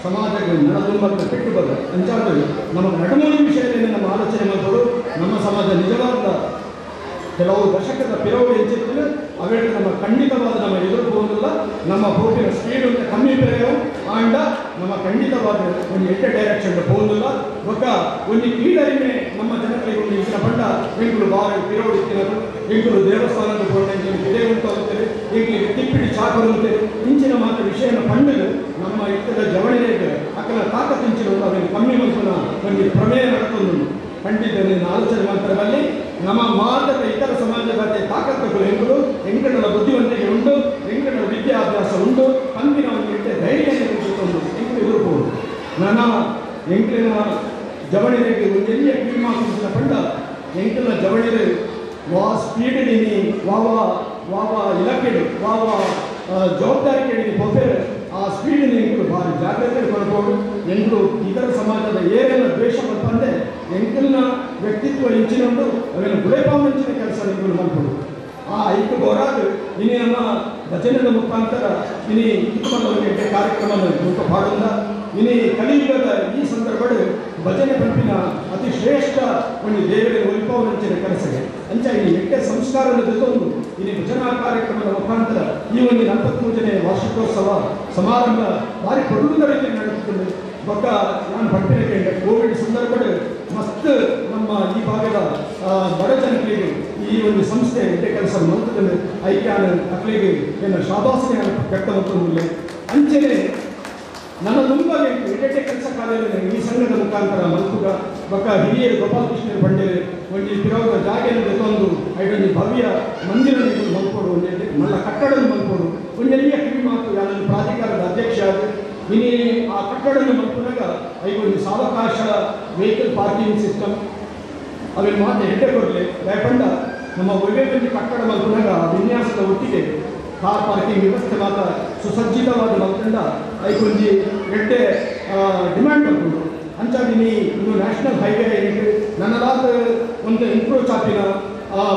ಸಮಾಜಕ್ಕೆ ನಡದುಂಬತ್ತ ಪೆಟ್ಟು ಬದ. ಅಂಚಾದ್ರೆ ನಮ್ಮ ನಡಮೂಲಿ ವಿಷಯದಲ್ಲಿ ನಮ್ಮ ಆಲೋಚನೆ ಮಾಡೋದು ನಮ್ಮ ಸಮಾಜ ನಿಜವಾದ ಕೆಲವು ದಶಕದ ಪಿರವು ಹೆಚ್ಚಿತ್ತು ಅವೇಳು ನಮ್ಮ ಖಂಡಿತವಾದ ನಮ್ಮ ಎದುರು ಹೋಗುದಿಲ್ಲ ನಮ್ಮ ಬೋಟಿನ ಸ್ಪೀಡ್ ಅಂತ ಕಮ್ಮಿ ಬೆಳೆಯವು ಆಂಡ ನಮ್ಮ ಖಂಡಿತವಾದ ಒಂದು ಎಟ್ಟ ಡೈರೆಕ್ಷನ್ ಹೋಗುದಿಲ್ಲ ಒಕ್ಕ ಒಂದು ಕೀಳರಿಮೆ ನಮ್ಮ ಜನಗಳಿಗೆ ಒಂದು ಇಚ್ಚಿನ ಬಂಡ ಬೆಂಗಳೂರು ಬಾರಿ ಪಿರವು ಇತ್ತಿನದು ಬೆಂಗಳೂರು ದೇವಸ್ಥಾನದ ಕೊಂಡ ಇದೇ ಅಂತಾರೆ ಎಂಕುಲಿಗೆ ತಿಪ್ಪಿಡಿ ಚಾಕರು ಬರುತ್ತೆ ಇಂಚಿನ ಮಾತ್ರ ವಿಷಯನ ಪಂಡಲು ನಮ್ಮ ಇತ್ತದ ಜವಳಿಗೆ ಅಕ್ಕನ ತಾಕತ್ತಿಂಚಿನ ಅವರಿಗೆ ಕಮ್ಮಿ ಮನುಷ್ಯನ ನಮಗೆ ಪ್ರಮೇಯ ನಡೆಕೊಂಡು ನಿನ್ನ ಆಲೋಚನೆ ಮಾತ್ರದಲ್ಲಿ ನಮ್ಮ ಮಾರ್ಗದ ಇತರ ಸಮಾಜದ ತಾಕತ್ತುಗಳು ಎಂಬುದು ಹೆಂಗಣ್ಣನ ಬುದ್ಧಿವಂತಿಕೆ ಉಂಟು, ಹೆಂಗಣ್ಣನ ವಿದ್ಯಾಭ್ಯಾಸ ಉಂಟು ಅಂದಿನ ಒಂದು ಧೈರ್ಯ ನಿರ್ಮಿಸಿಕೊಂಡು ಎಂಕು ಇರಬಹುದು ನನ್ನ ಎಂಕಲಿನ ಜವಳಿಗೆ ಒಂದು ಎಲ್ಲಿಯ ಕಿವಿಮಾಕಿಸಿದ ಪಂಡ ಎಂಕಲ ಜವಳಿರು ವಾ ಸ್ಪೀಡ್ ವಾ ವಾವ ವಾವ ವಾ ವಾವ ಜವಾಬ್ದಾರಿ ಕೇಳಿ ಪೊಪ್ಪೆರು ಆ ಸ್ಪೀಡ್ ಎಂಕಲು ಭಾರಿ ಜಾಗ್ರತೆ ಕೊಡ್ಬೋದು ಎಂಕಲು ಇತರ ಸಮಾಜದ ಏನೆಲ್ಲ ದ್ವೇಷ ಬಂದೆ ಎಂಕಲ್ನ ವ್ಯಕ್ತಿತ್ವ ಇಂಚಿನೊಂದು ಅವೆಲ್ಲ ಗುಳೆಪಾಮಿಂಚಿನ ಕೆಲಸ ಎಂಕಲು ಮಾಡ್ಬೋದು. ಆ ಐಕ್ಯ ಹೋರಾಟ ಇನಿ ನಮ್ಮ ಭಜನೆಯ ಮುಖಾಂತರ ಇನಿ ಇತ್ಮನವರಿಗೆ ಕಾರ್ಯಕ್ರಮ ರೂಪ ಪಾಡುಂದ ಇನಿ ಕಲಿಯುಗದ ಈ ಸಂದರ್ಭಡು ಭಜನೆ ಪಂಪಿನ ಅತಿ ಶ್ರೇಷ್ಠ ಒಂದು ದೇವರಿಗೆ ಒಲಿಪವನಿಂಚಿನ ಕೆಲಸಗೆ ಅಂಚ ಈ ಎಟ್ಟೆ ಸಂಸ್ಕಾರದ ಜೊತೆಗೊಂಡು ಇಲ್ಲಿ ಭಜನಾ ಕಾರ್ಯಕ್ರಮದ ಮುಖಾಂತರ ಈ ಒಂದು ನಲವತ್ಮೂರನೇ ವಾರ್ಷಿಕೋತ್ಸವ ಸಮಾರಂಭ ಭಾರಿ ಪ್ರಬುದ್ಧ ರೀತಿಯಲ್ಲಿ ನಡೆಸುತ್ತದೆ ನಾನು ಪಟ್ಟಿನ ಕೋವಿಡ್ ಸಂದರ್ಭದಲ್ಲಿ ಮಸ್ತ್ ನಮ್ಮ ಈ ಭಾಗದ ಬಡ ಜನರಿಗೆ ಈ ಒಂದು ಸಂಸ್ಥೆ ಎಟ್ಟೆ ಕೆಲಸ ಮಾಡ್ತದೆ ಐಕ್ಯಾನ ಮಕ್ಕಳಿಗೆ ಏನು ಶಾಬಾಸನೆ ವ್ಯಕ್ತ ಮಾಡ್ಕೊಂಡಿಲ್ಲ ಅಂಚೆನೆ ನನ್ನ ತುಂಬ ಎಟ್ಟೆ ಕೆಲಸ ಕಾರ್ಯದಲ್ಲಿ ಈ ಸಂಘದ ಮುಖಾಂತರ ಮಲ್ಪುಗ ಬಕ್ಕ ಹಿರಿಯರು ಗೋಪಾಲಕೃಷ್ಣ ಬಂಡೆ ಒಂದು ಪಿರೋಗ ಜಾಗೆಯಲ್ಲಿ ತಂದು ಐದೊಂದು ಭವ್ಯ ಮಂದಿರ ಮಲ್ಕೊಡು ಒಂದು ಮಲ್ಲ ಕಟ್ಟಡ ಮಲ್ಕೊಡು. ಒಂದೆಲ್ಲಿಯ ಕಿವಿ ಮಾತು ನನ್ನ ಪ್ರಾಧಿಕಾರದ ಅಧ್ಯಕ್ಷ ಇನಿ ಆ ಕಟ್ಟಡವನ್ನು ಮಲ್ಪುನಾಗ ಐಗೊಂದು ಸಾವಕಾಶ ವೆಹಿಕಲ್ ಪಾರ್ಕಿಂಗ್ ಸಿಸ್ಟಮ್ ಅವೆಲ್ಲ ಮಾತು ಹೆಡ್ಡೆ ಕೊಡಲಿ. ಯಾಕಂಡ ನಮ್ಮ ಒಳ್ಳೆ ಕಟ್ಟಡ ಮಲ್ಪುನಾಗ ವಿನ್ಯಾಸದ ಒಟ್ಟಿಗೆ ಕಾರ್ ಪಾರ್ಕಿಂಗ್ ವ್ಯವಸ್ಥೆ ಮಾತ್ರ ಸುಸಜ್ಜಿತವಾದ ಮಲ್ಕಂಡ ಐಕೊಂಜಿ ಎಡ್ಡೆ ಡಿಮ್ಯಾಂಡ್ ಮಾಡ್ಕೊಂಡು ಅಂಚಾದಿನಿ ಇದು ನ್ಯಾಷನಲ್ ಹೈವೇ ಏನಿದೆ ನನ್ನದಾದ ಒಂದು ಇಂಪ್ರೂವ್ ಚಾಪಿನ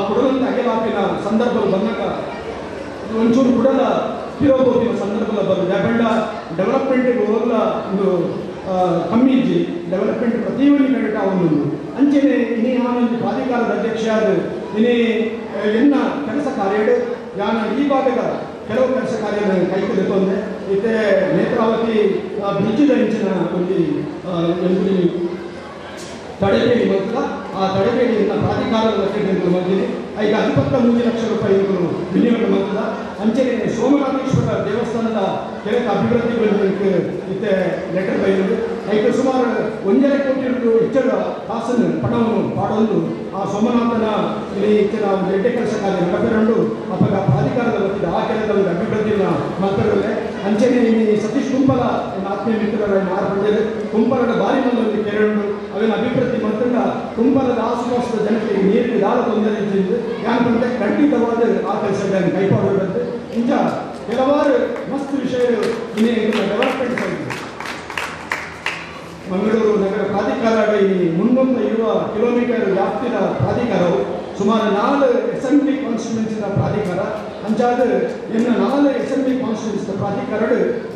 ಕೊಡಲಂತ ಅಗೆಲಾಪಿನ ಸಂದರ್ಭ ಬಂದಾಗ ಒಂಚೂರು ಕೊಡಲ ಕಿರೋಬೋದಿನ ಸಂದರ್ಭದ ಬಂದು ಯಾಕಂಡ ಡೆವಲಪ್ಮೆಂಟಿಗೆ ಹೋಗಲ ಒಂದು ಆ, ಕಮ್ಮಿ ಇಜ್ಜಿ ಡೆವಲಪ್ಮೆಂಟ್ ಪ್ರತಿಯೊಂದು ಕಡೆ ಒಂದು. ಅಂಚೆನೆ ಇನಿ ಆನಂದ್ ಪ್ರಾಧಿಕಾರದ ಅಧ್ಯಕ್ಷ ಆದ ಇನಿ ಆ, ಎನ್ನ ಕೆಲಸ ಕಾರ್ಯಡು ಯಾನ ಈ ಭಾಗದ ಕೆಲವು ಕೆಲಸ ಕಾರ್ಯ ಕೈಗೆ ಅಂದರೆ ಇತ್ತೆ ನೇತ್ರಾವತಿ ಬ್ರಿಡ್ಜಿದ ಇಂಚಿನ ಒಂದು ಒಂದು ತಡೆಬೇಡಿ ಮೊದಲ ಆ ತಡೆಬೇಡಿಯಿಂದ ಪ್ರಾಧಿಕಾರದ ವತಿಯಿಂದ ಬಂದಿದೆ ಈಗ ಇಪ್ಪತ್ತ ಮೂರು ಲಕ್ಷ ರೂಪಾಯಿಗಳು ವಿನಿಯೋಗ ಮೊದಲ ಅಂಚನೆ ಸೋಮನಾಥೇಶ್ವರ ದೇವಸ್ಥಾನದ ಕೆಲವು ಅಭಿವೃದ್ಧಿಗಳಿಗೆ ಇತ್ತೆ ಲೆಟರ್ ಬೈದು ಐದು ಸುಮಾರು ಒಂದೆರಡು ಕೋಟಿ ರೂಪಾಯಿ ಹೆಚ್ಚಳ ಹಾಸನ ಪಣವನ್ನು ಪಾಡಲು ಆ ಸೋಮನಾಥನ ಇಲ್ಲಿ ಹೆಚ್ಚಿನ ಎಡ್ಡೆ ಕೆಲಸ ಕಾರ್ಯ ನಡೆದಿರಲು ಅಪಗ ಪ್ರಾಧಿಕಾರದ ವತಿಯಿಂದ ಆ ಕೆಲಸದ ಒಂದು ಅಭಿವೃದ್ಧಿನ ಮಾತಾಡಲೆ ಅಂಚನೆ ಇಲ್ಲಿ ಸತೀಶ್ ಕುಂಬಲ ಆತ್ಮ ಆತ್ಮೀಯ ಮಿತ್ರರನ್ನು ಮಾರ್ಪಡಿದರೆ ಕುಂಪಲದ ಬಾರಿ ಮಂದಿ ಕೆರಳು ಅವನ ಅಭಿವೃದ್ಧಿ ಮಾತ್ರ ಕುಂಬಲದ ಆಸುಪಾಸದ ಜನತೆಗೆ ನೀರಿಗೆ ಯಾರು ತೊಂದರೆ ಇದ್ದಿದ್ದು. ಯಾಕಂದ್ರೆ ಖಂಡಿತವಾದ ಆ ಕೆಲಸಗಳನ್ನು ಕೈಪಾಡಬೇಕು ಇಂಥ ಕೆಲವಾರು ಮಸ್ತ್ ವಿಷಯಗಳು ಇನ್ನೇ ಡೆವಲಪ್ಮೆಂಟ್ಸ್ ಆಗಿದೆ ಮಂಗಳೂರು ನಗರ ಪ್ರಾಧಿಕಾರ ಈ ಮುನ್ನೂರ ಇರುವ ಕಿಲೋಮೀಟರ್ ವ್ಯಾಪ್ತಿಯ ಪ್ರಾಧಿಕಾರವು ಸುಮಾರು ನಾಲ್ಕು ಎಸ್ ಪಿ ಕಾನ್ಸ್ಟಿಟ್ಯೂನ್ಸಿನ ಪ್ರಾಧಿಕಾರ. ಅಂಚಾದ ಇನ್ನು ನಾಲ್ಕು ಪಿ ಕಾನ್ಸ್ಟಿಟ್ಯೂನ್ಸಿನ ಪ್ರಾಧಿಕಾರ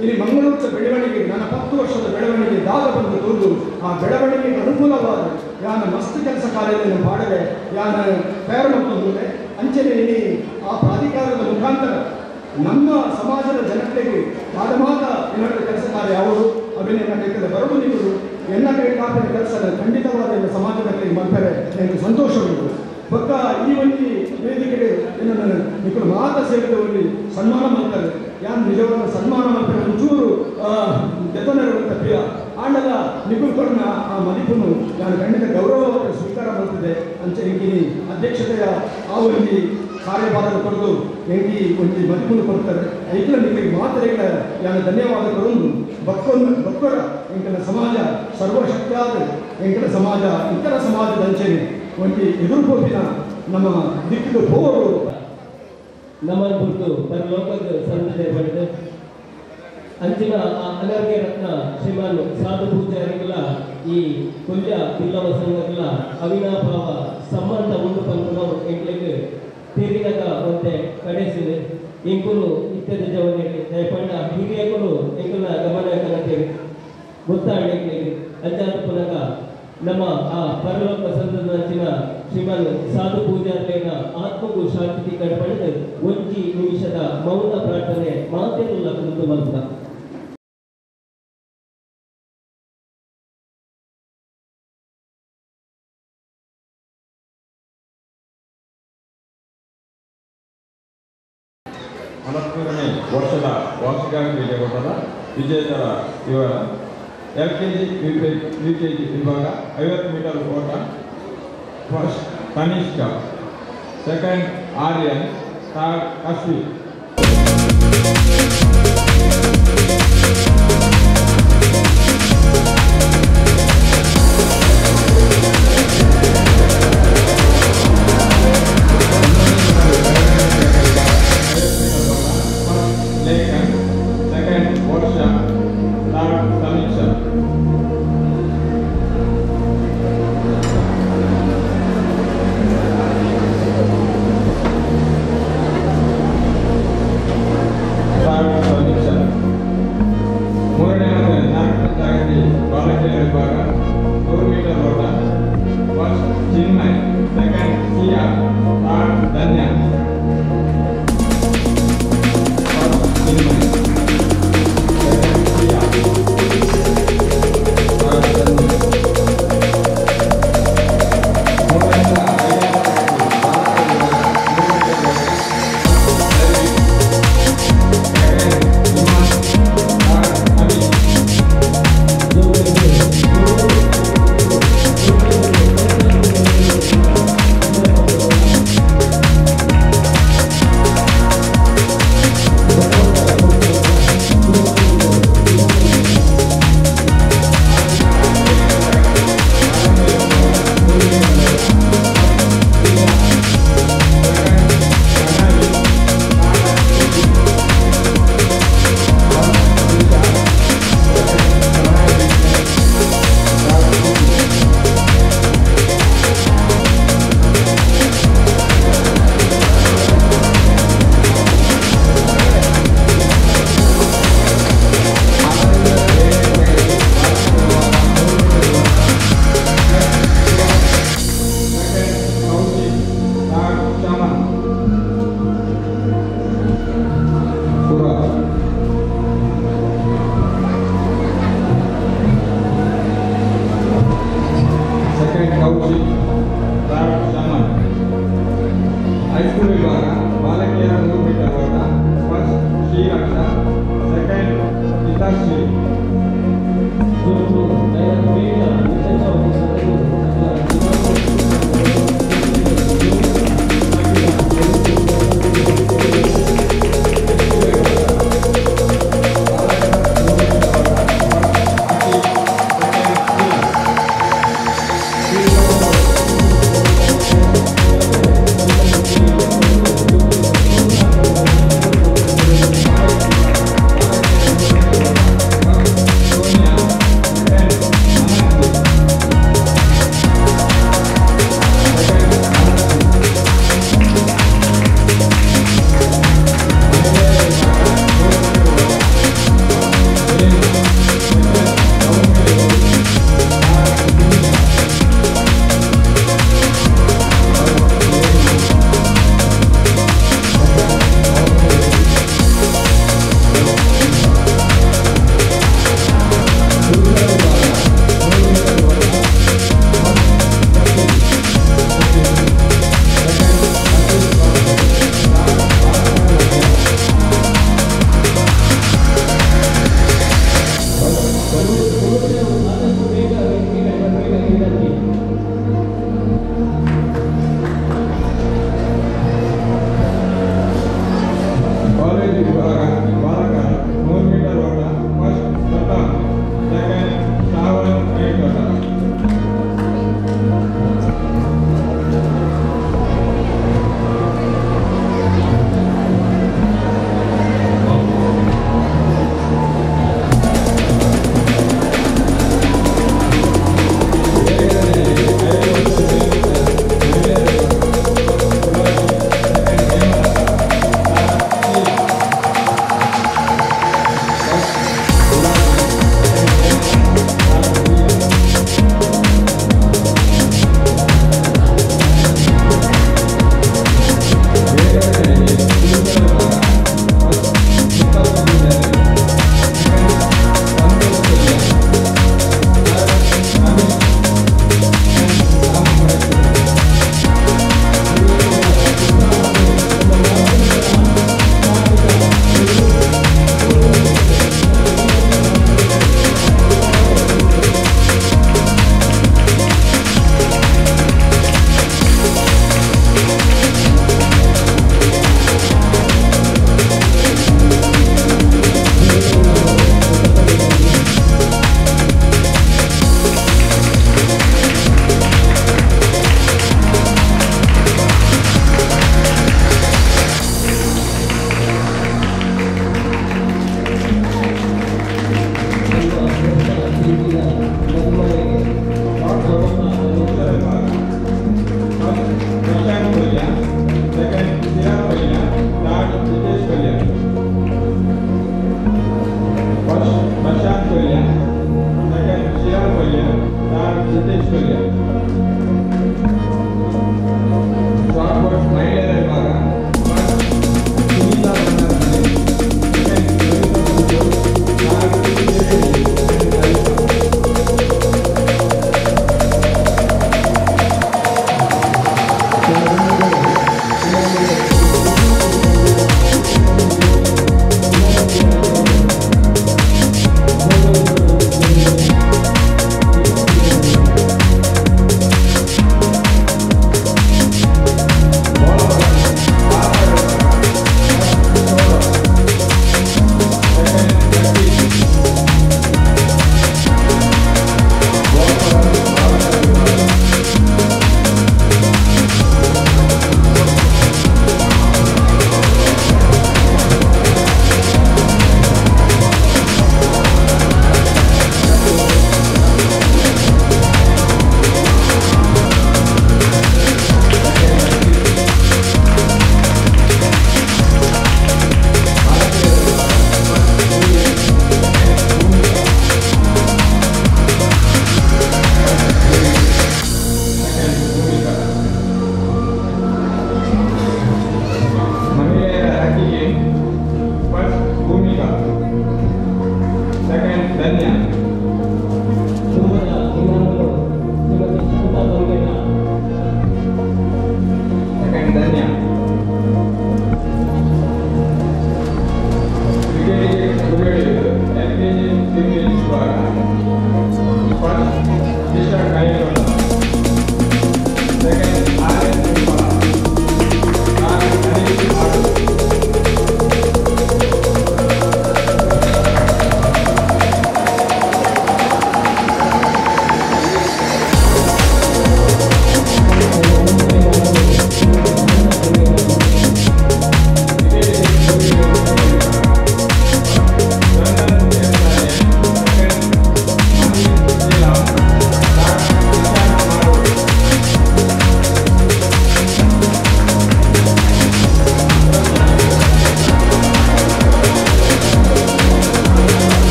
ಇಲ್ಲಿ ಮಂಗಳೂರು ಬೆಳವಣಿಗೆ, ನನ್ನ ಹತ್ತು ವರ್ಷದ ಬೆಳವಣಿಗೆ ದಾಗ ಬಂದು ತೋದು ಆ ಬೆಳವಣಿಗೆಗೆ ಅನುಕೂಲವಾದ ಯಾನ ಮಸ್ತ್ ಕೆಲಸ ಕಾರ್ಯಗಳನ್ನು ಮಾಡದೆ, ಯಾನ ತಯಾರು ಮಾಡ್ತಂದ್ರೆ ಅಂಚನೆ ಇಲ್ಲಿ ಆ ಪ್ರಾಧಿಕಾರದ ಮುಖಾಂತರ ನಮ್ಮ ಸಮಾಜದ ಜನತೆಗೆ ಏನಾದರೂ ಕೆಲಸ ಕಾರ್ಯ ಯಾವುದು? ಅಭಿನಯ ಕೈತದ. ಬರಲು ನೀವು ಕೈ ಕಾಪಿನ ಕೆಲಸ ಖಂಡಿತವಾದ ಎಲ್ಲ ಕೈ ಮಾಡ್ತಾರೆ ನನಗೆ ಸಂತೋಷವಿದೆ ಪಕ್ಕ ಈ ಒಂದು ವೇದಿಕೆಗೆ ನಿಖಲು ಮಾತ ಸೇರಿದವರಲ್ಲಿ ಸನ್ಮಾನ ಮಾಡ್ತಾರೆ. ಯಾರು ನಿಜವಾದ ಸನ್ಮಾನ ಮಾಡ್ತಾರೆ ಒಂಚೂರು ಪ್ರಿಯ ಆಂಡಲ ನಿಖುಲ್ ಕೊಡನ ಆ ಮದಿಪನ್ನು ನಾನು ಖಂಡಿತ ಗೌರವ ಸ್ವೀಕಾರ ಮಾಡ್ತಿದ್ದೆ. ಅಂಚೆ ಅಧ್ಯಕ್ಷತೆಯ ಆ ಒಂದು ಕಾರ್ಯಭಾರ ಪಡೆದು ಎಂಗಿ ಒಂದು ಬದುಕನ್ನು ಕೊಡ್ತಾರೆ. ಐಕ್ಲ ನಿಮಗೆ ಮಾತ್ರೆಗಳ ಯಾನ ಧನ್ಯವಾದಗಳು. ಬಕ್ಕೊಂದು ಭಕ್ತರ ಎಂಕನ ಸಮಾಜ, ಸರ್ವಶಕ್ತಿಯಾದ ಎಂಕನ ಸಮಾಜ, ಇತರ ಸಮಾಜದ ಅಂಚೆಗೆ ಒಂದು ಎದುರುಗೋಪಿನ ನಮ್ಮ ದಿಕ್ಕಿಗೆ ಹೋಗೋರು ನಮ್ಮ ಕುರಿತು ಪರಲೋಕದ ಸಂತತೆ ಪಡೆದು ಅಂಚಿನ ಆ ಅನರ್ಘ್ಯ ರತ್ನ ಶ್ರೀಮಾನ್ ಸಾಧು ಪೂಜಾರಿಗಳ ಈ ಕುಲ್ಯ ಪಿಲ್ಲವ ಸಂಘಗಳ ಅವಿನಾಭಾವ ಸಂಬಂಧ ಉಂಟು ಪಂಪನು ಎಂಟ್ಲಿಗೆ ತಿರಿಗದ ಮತ್ತೆ ಕಡಿಸಿದೆ ಇಂಕುಲು ಇತ್ಯಾದಿ ಜವನಿಯಲ್ಲಿ ದಯಪಂಡ ಹಿರಿಯಕುಲು ಎಂಕುಲ ಗಮನ ಕನತೇವೆ ಗೊತ್ತಾಡಲಿಕ್ಕೆ ಅಂಚಾದ ಪುನಗ ನಮ್ಮ ಆ ಪರಲೋಕ ಸಂತನ ಶ್ರೀಮನ್ ಸಾಧು ಪೂಜಾರ್ಲೇನ ಆತ್ಮಗೂ ಶಾಂತಿ ಕಡ್ಪಡೆದು ಒಂಜಿ ನಿಮಿಷದ ಮೌನ ಪ್ರಾರ್ಥನೆ ಮಾತೆಲ್ಲ ಕುರಿತು ಬಂದ ವಾರ್ಷಿಕಾಂಶ ಕೊಟ್ಟದ ವಿಜೇತರ ಇವರ L K G U K U K G ವಿಭಾಗ ಐವತ್ತು ಮೀಟರ್ ಓಟ ಫಸ್ಟ್ ಕನಿಷ್ಠ ಸೆಕೆಂಡ್ ಆರ್ಯನ್ ಥರ್ಡ್ ಅಶ್ವಿನ್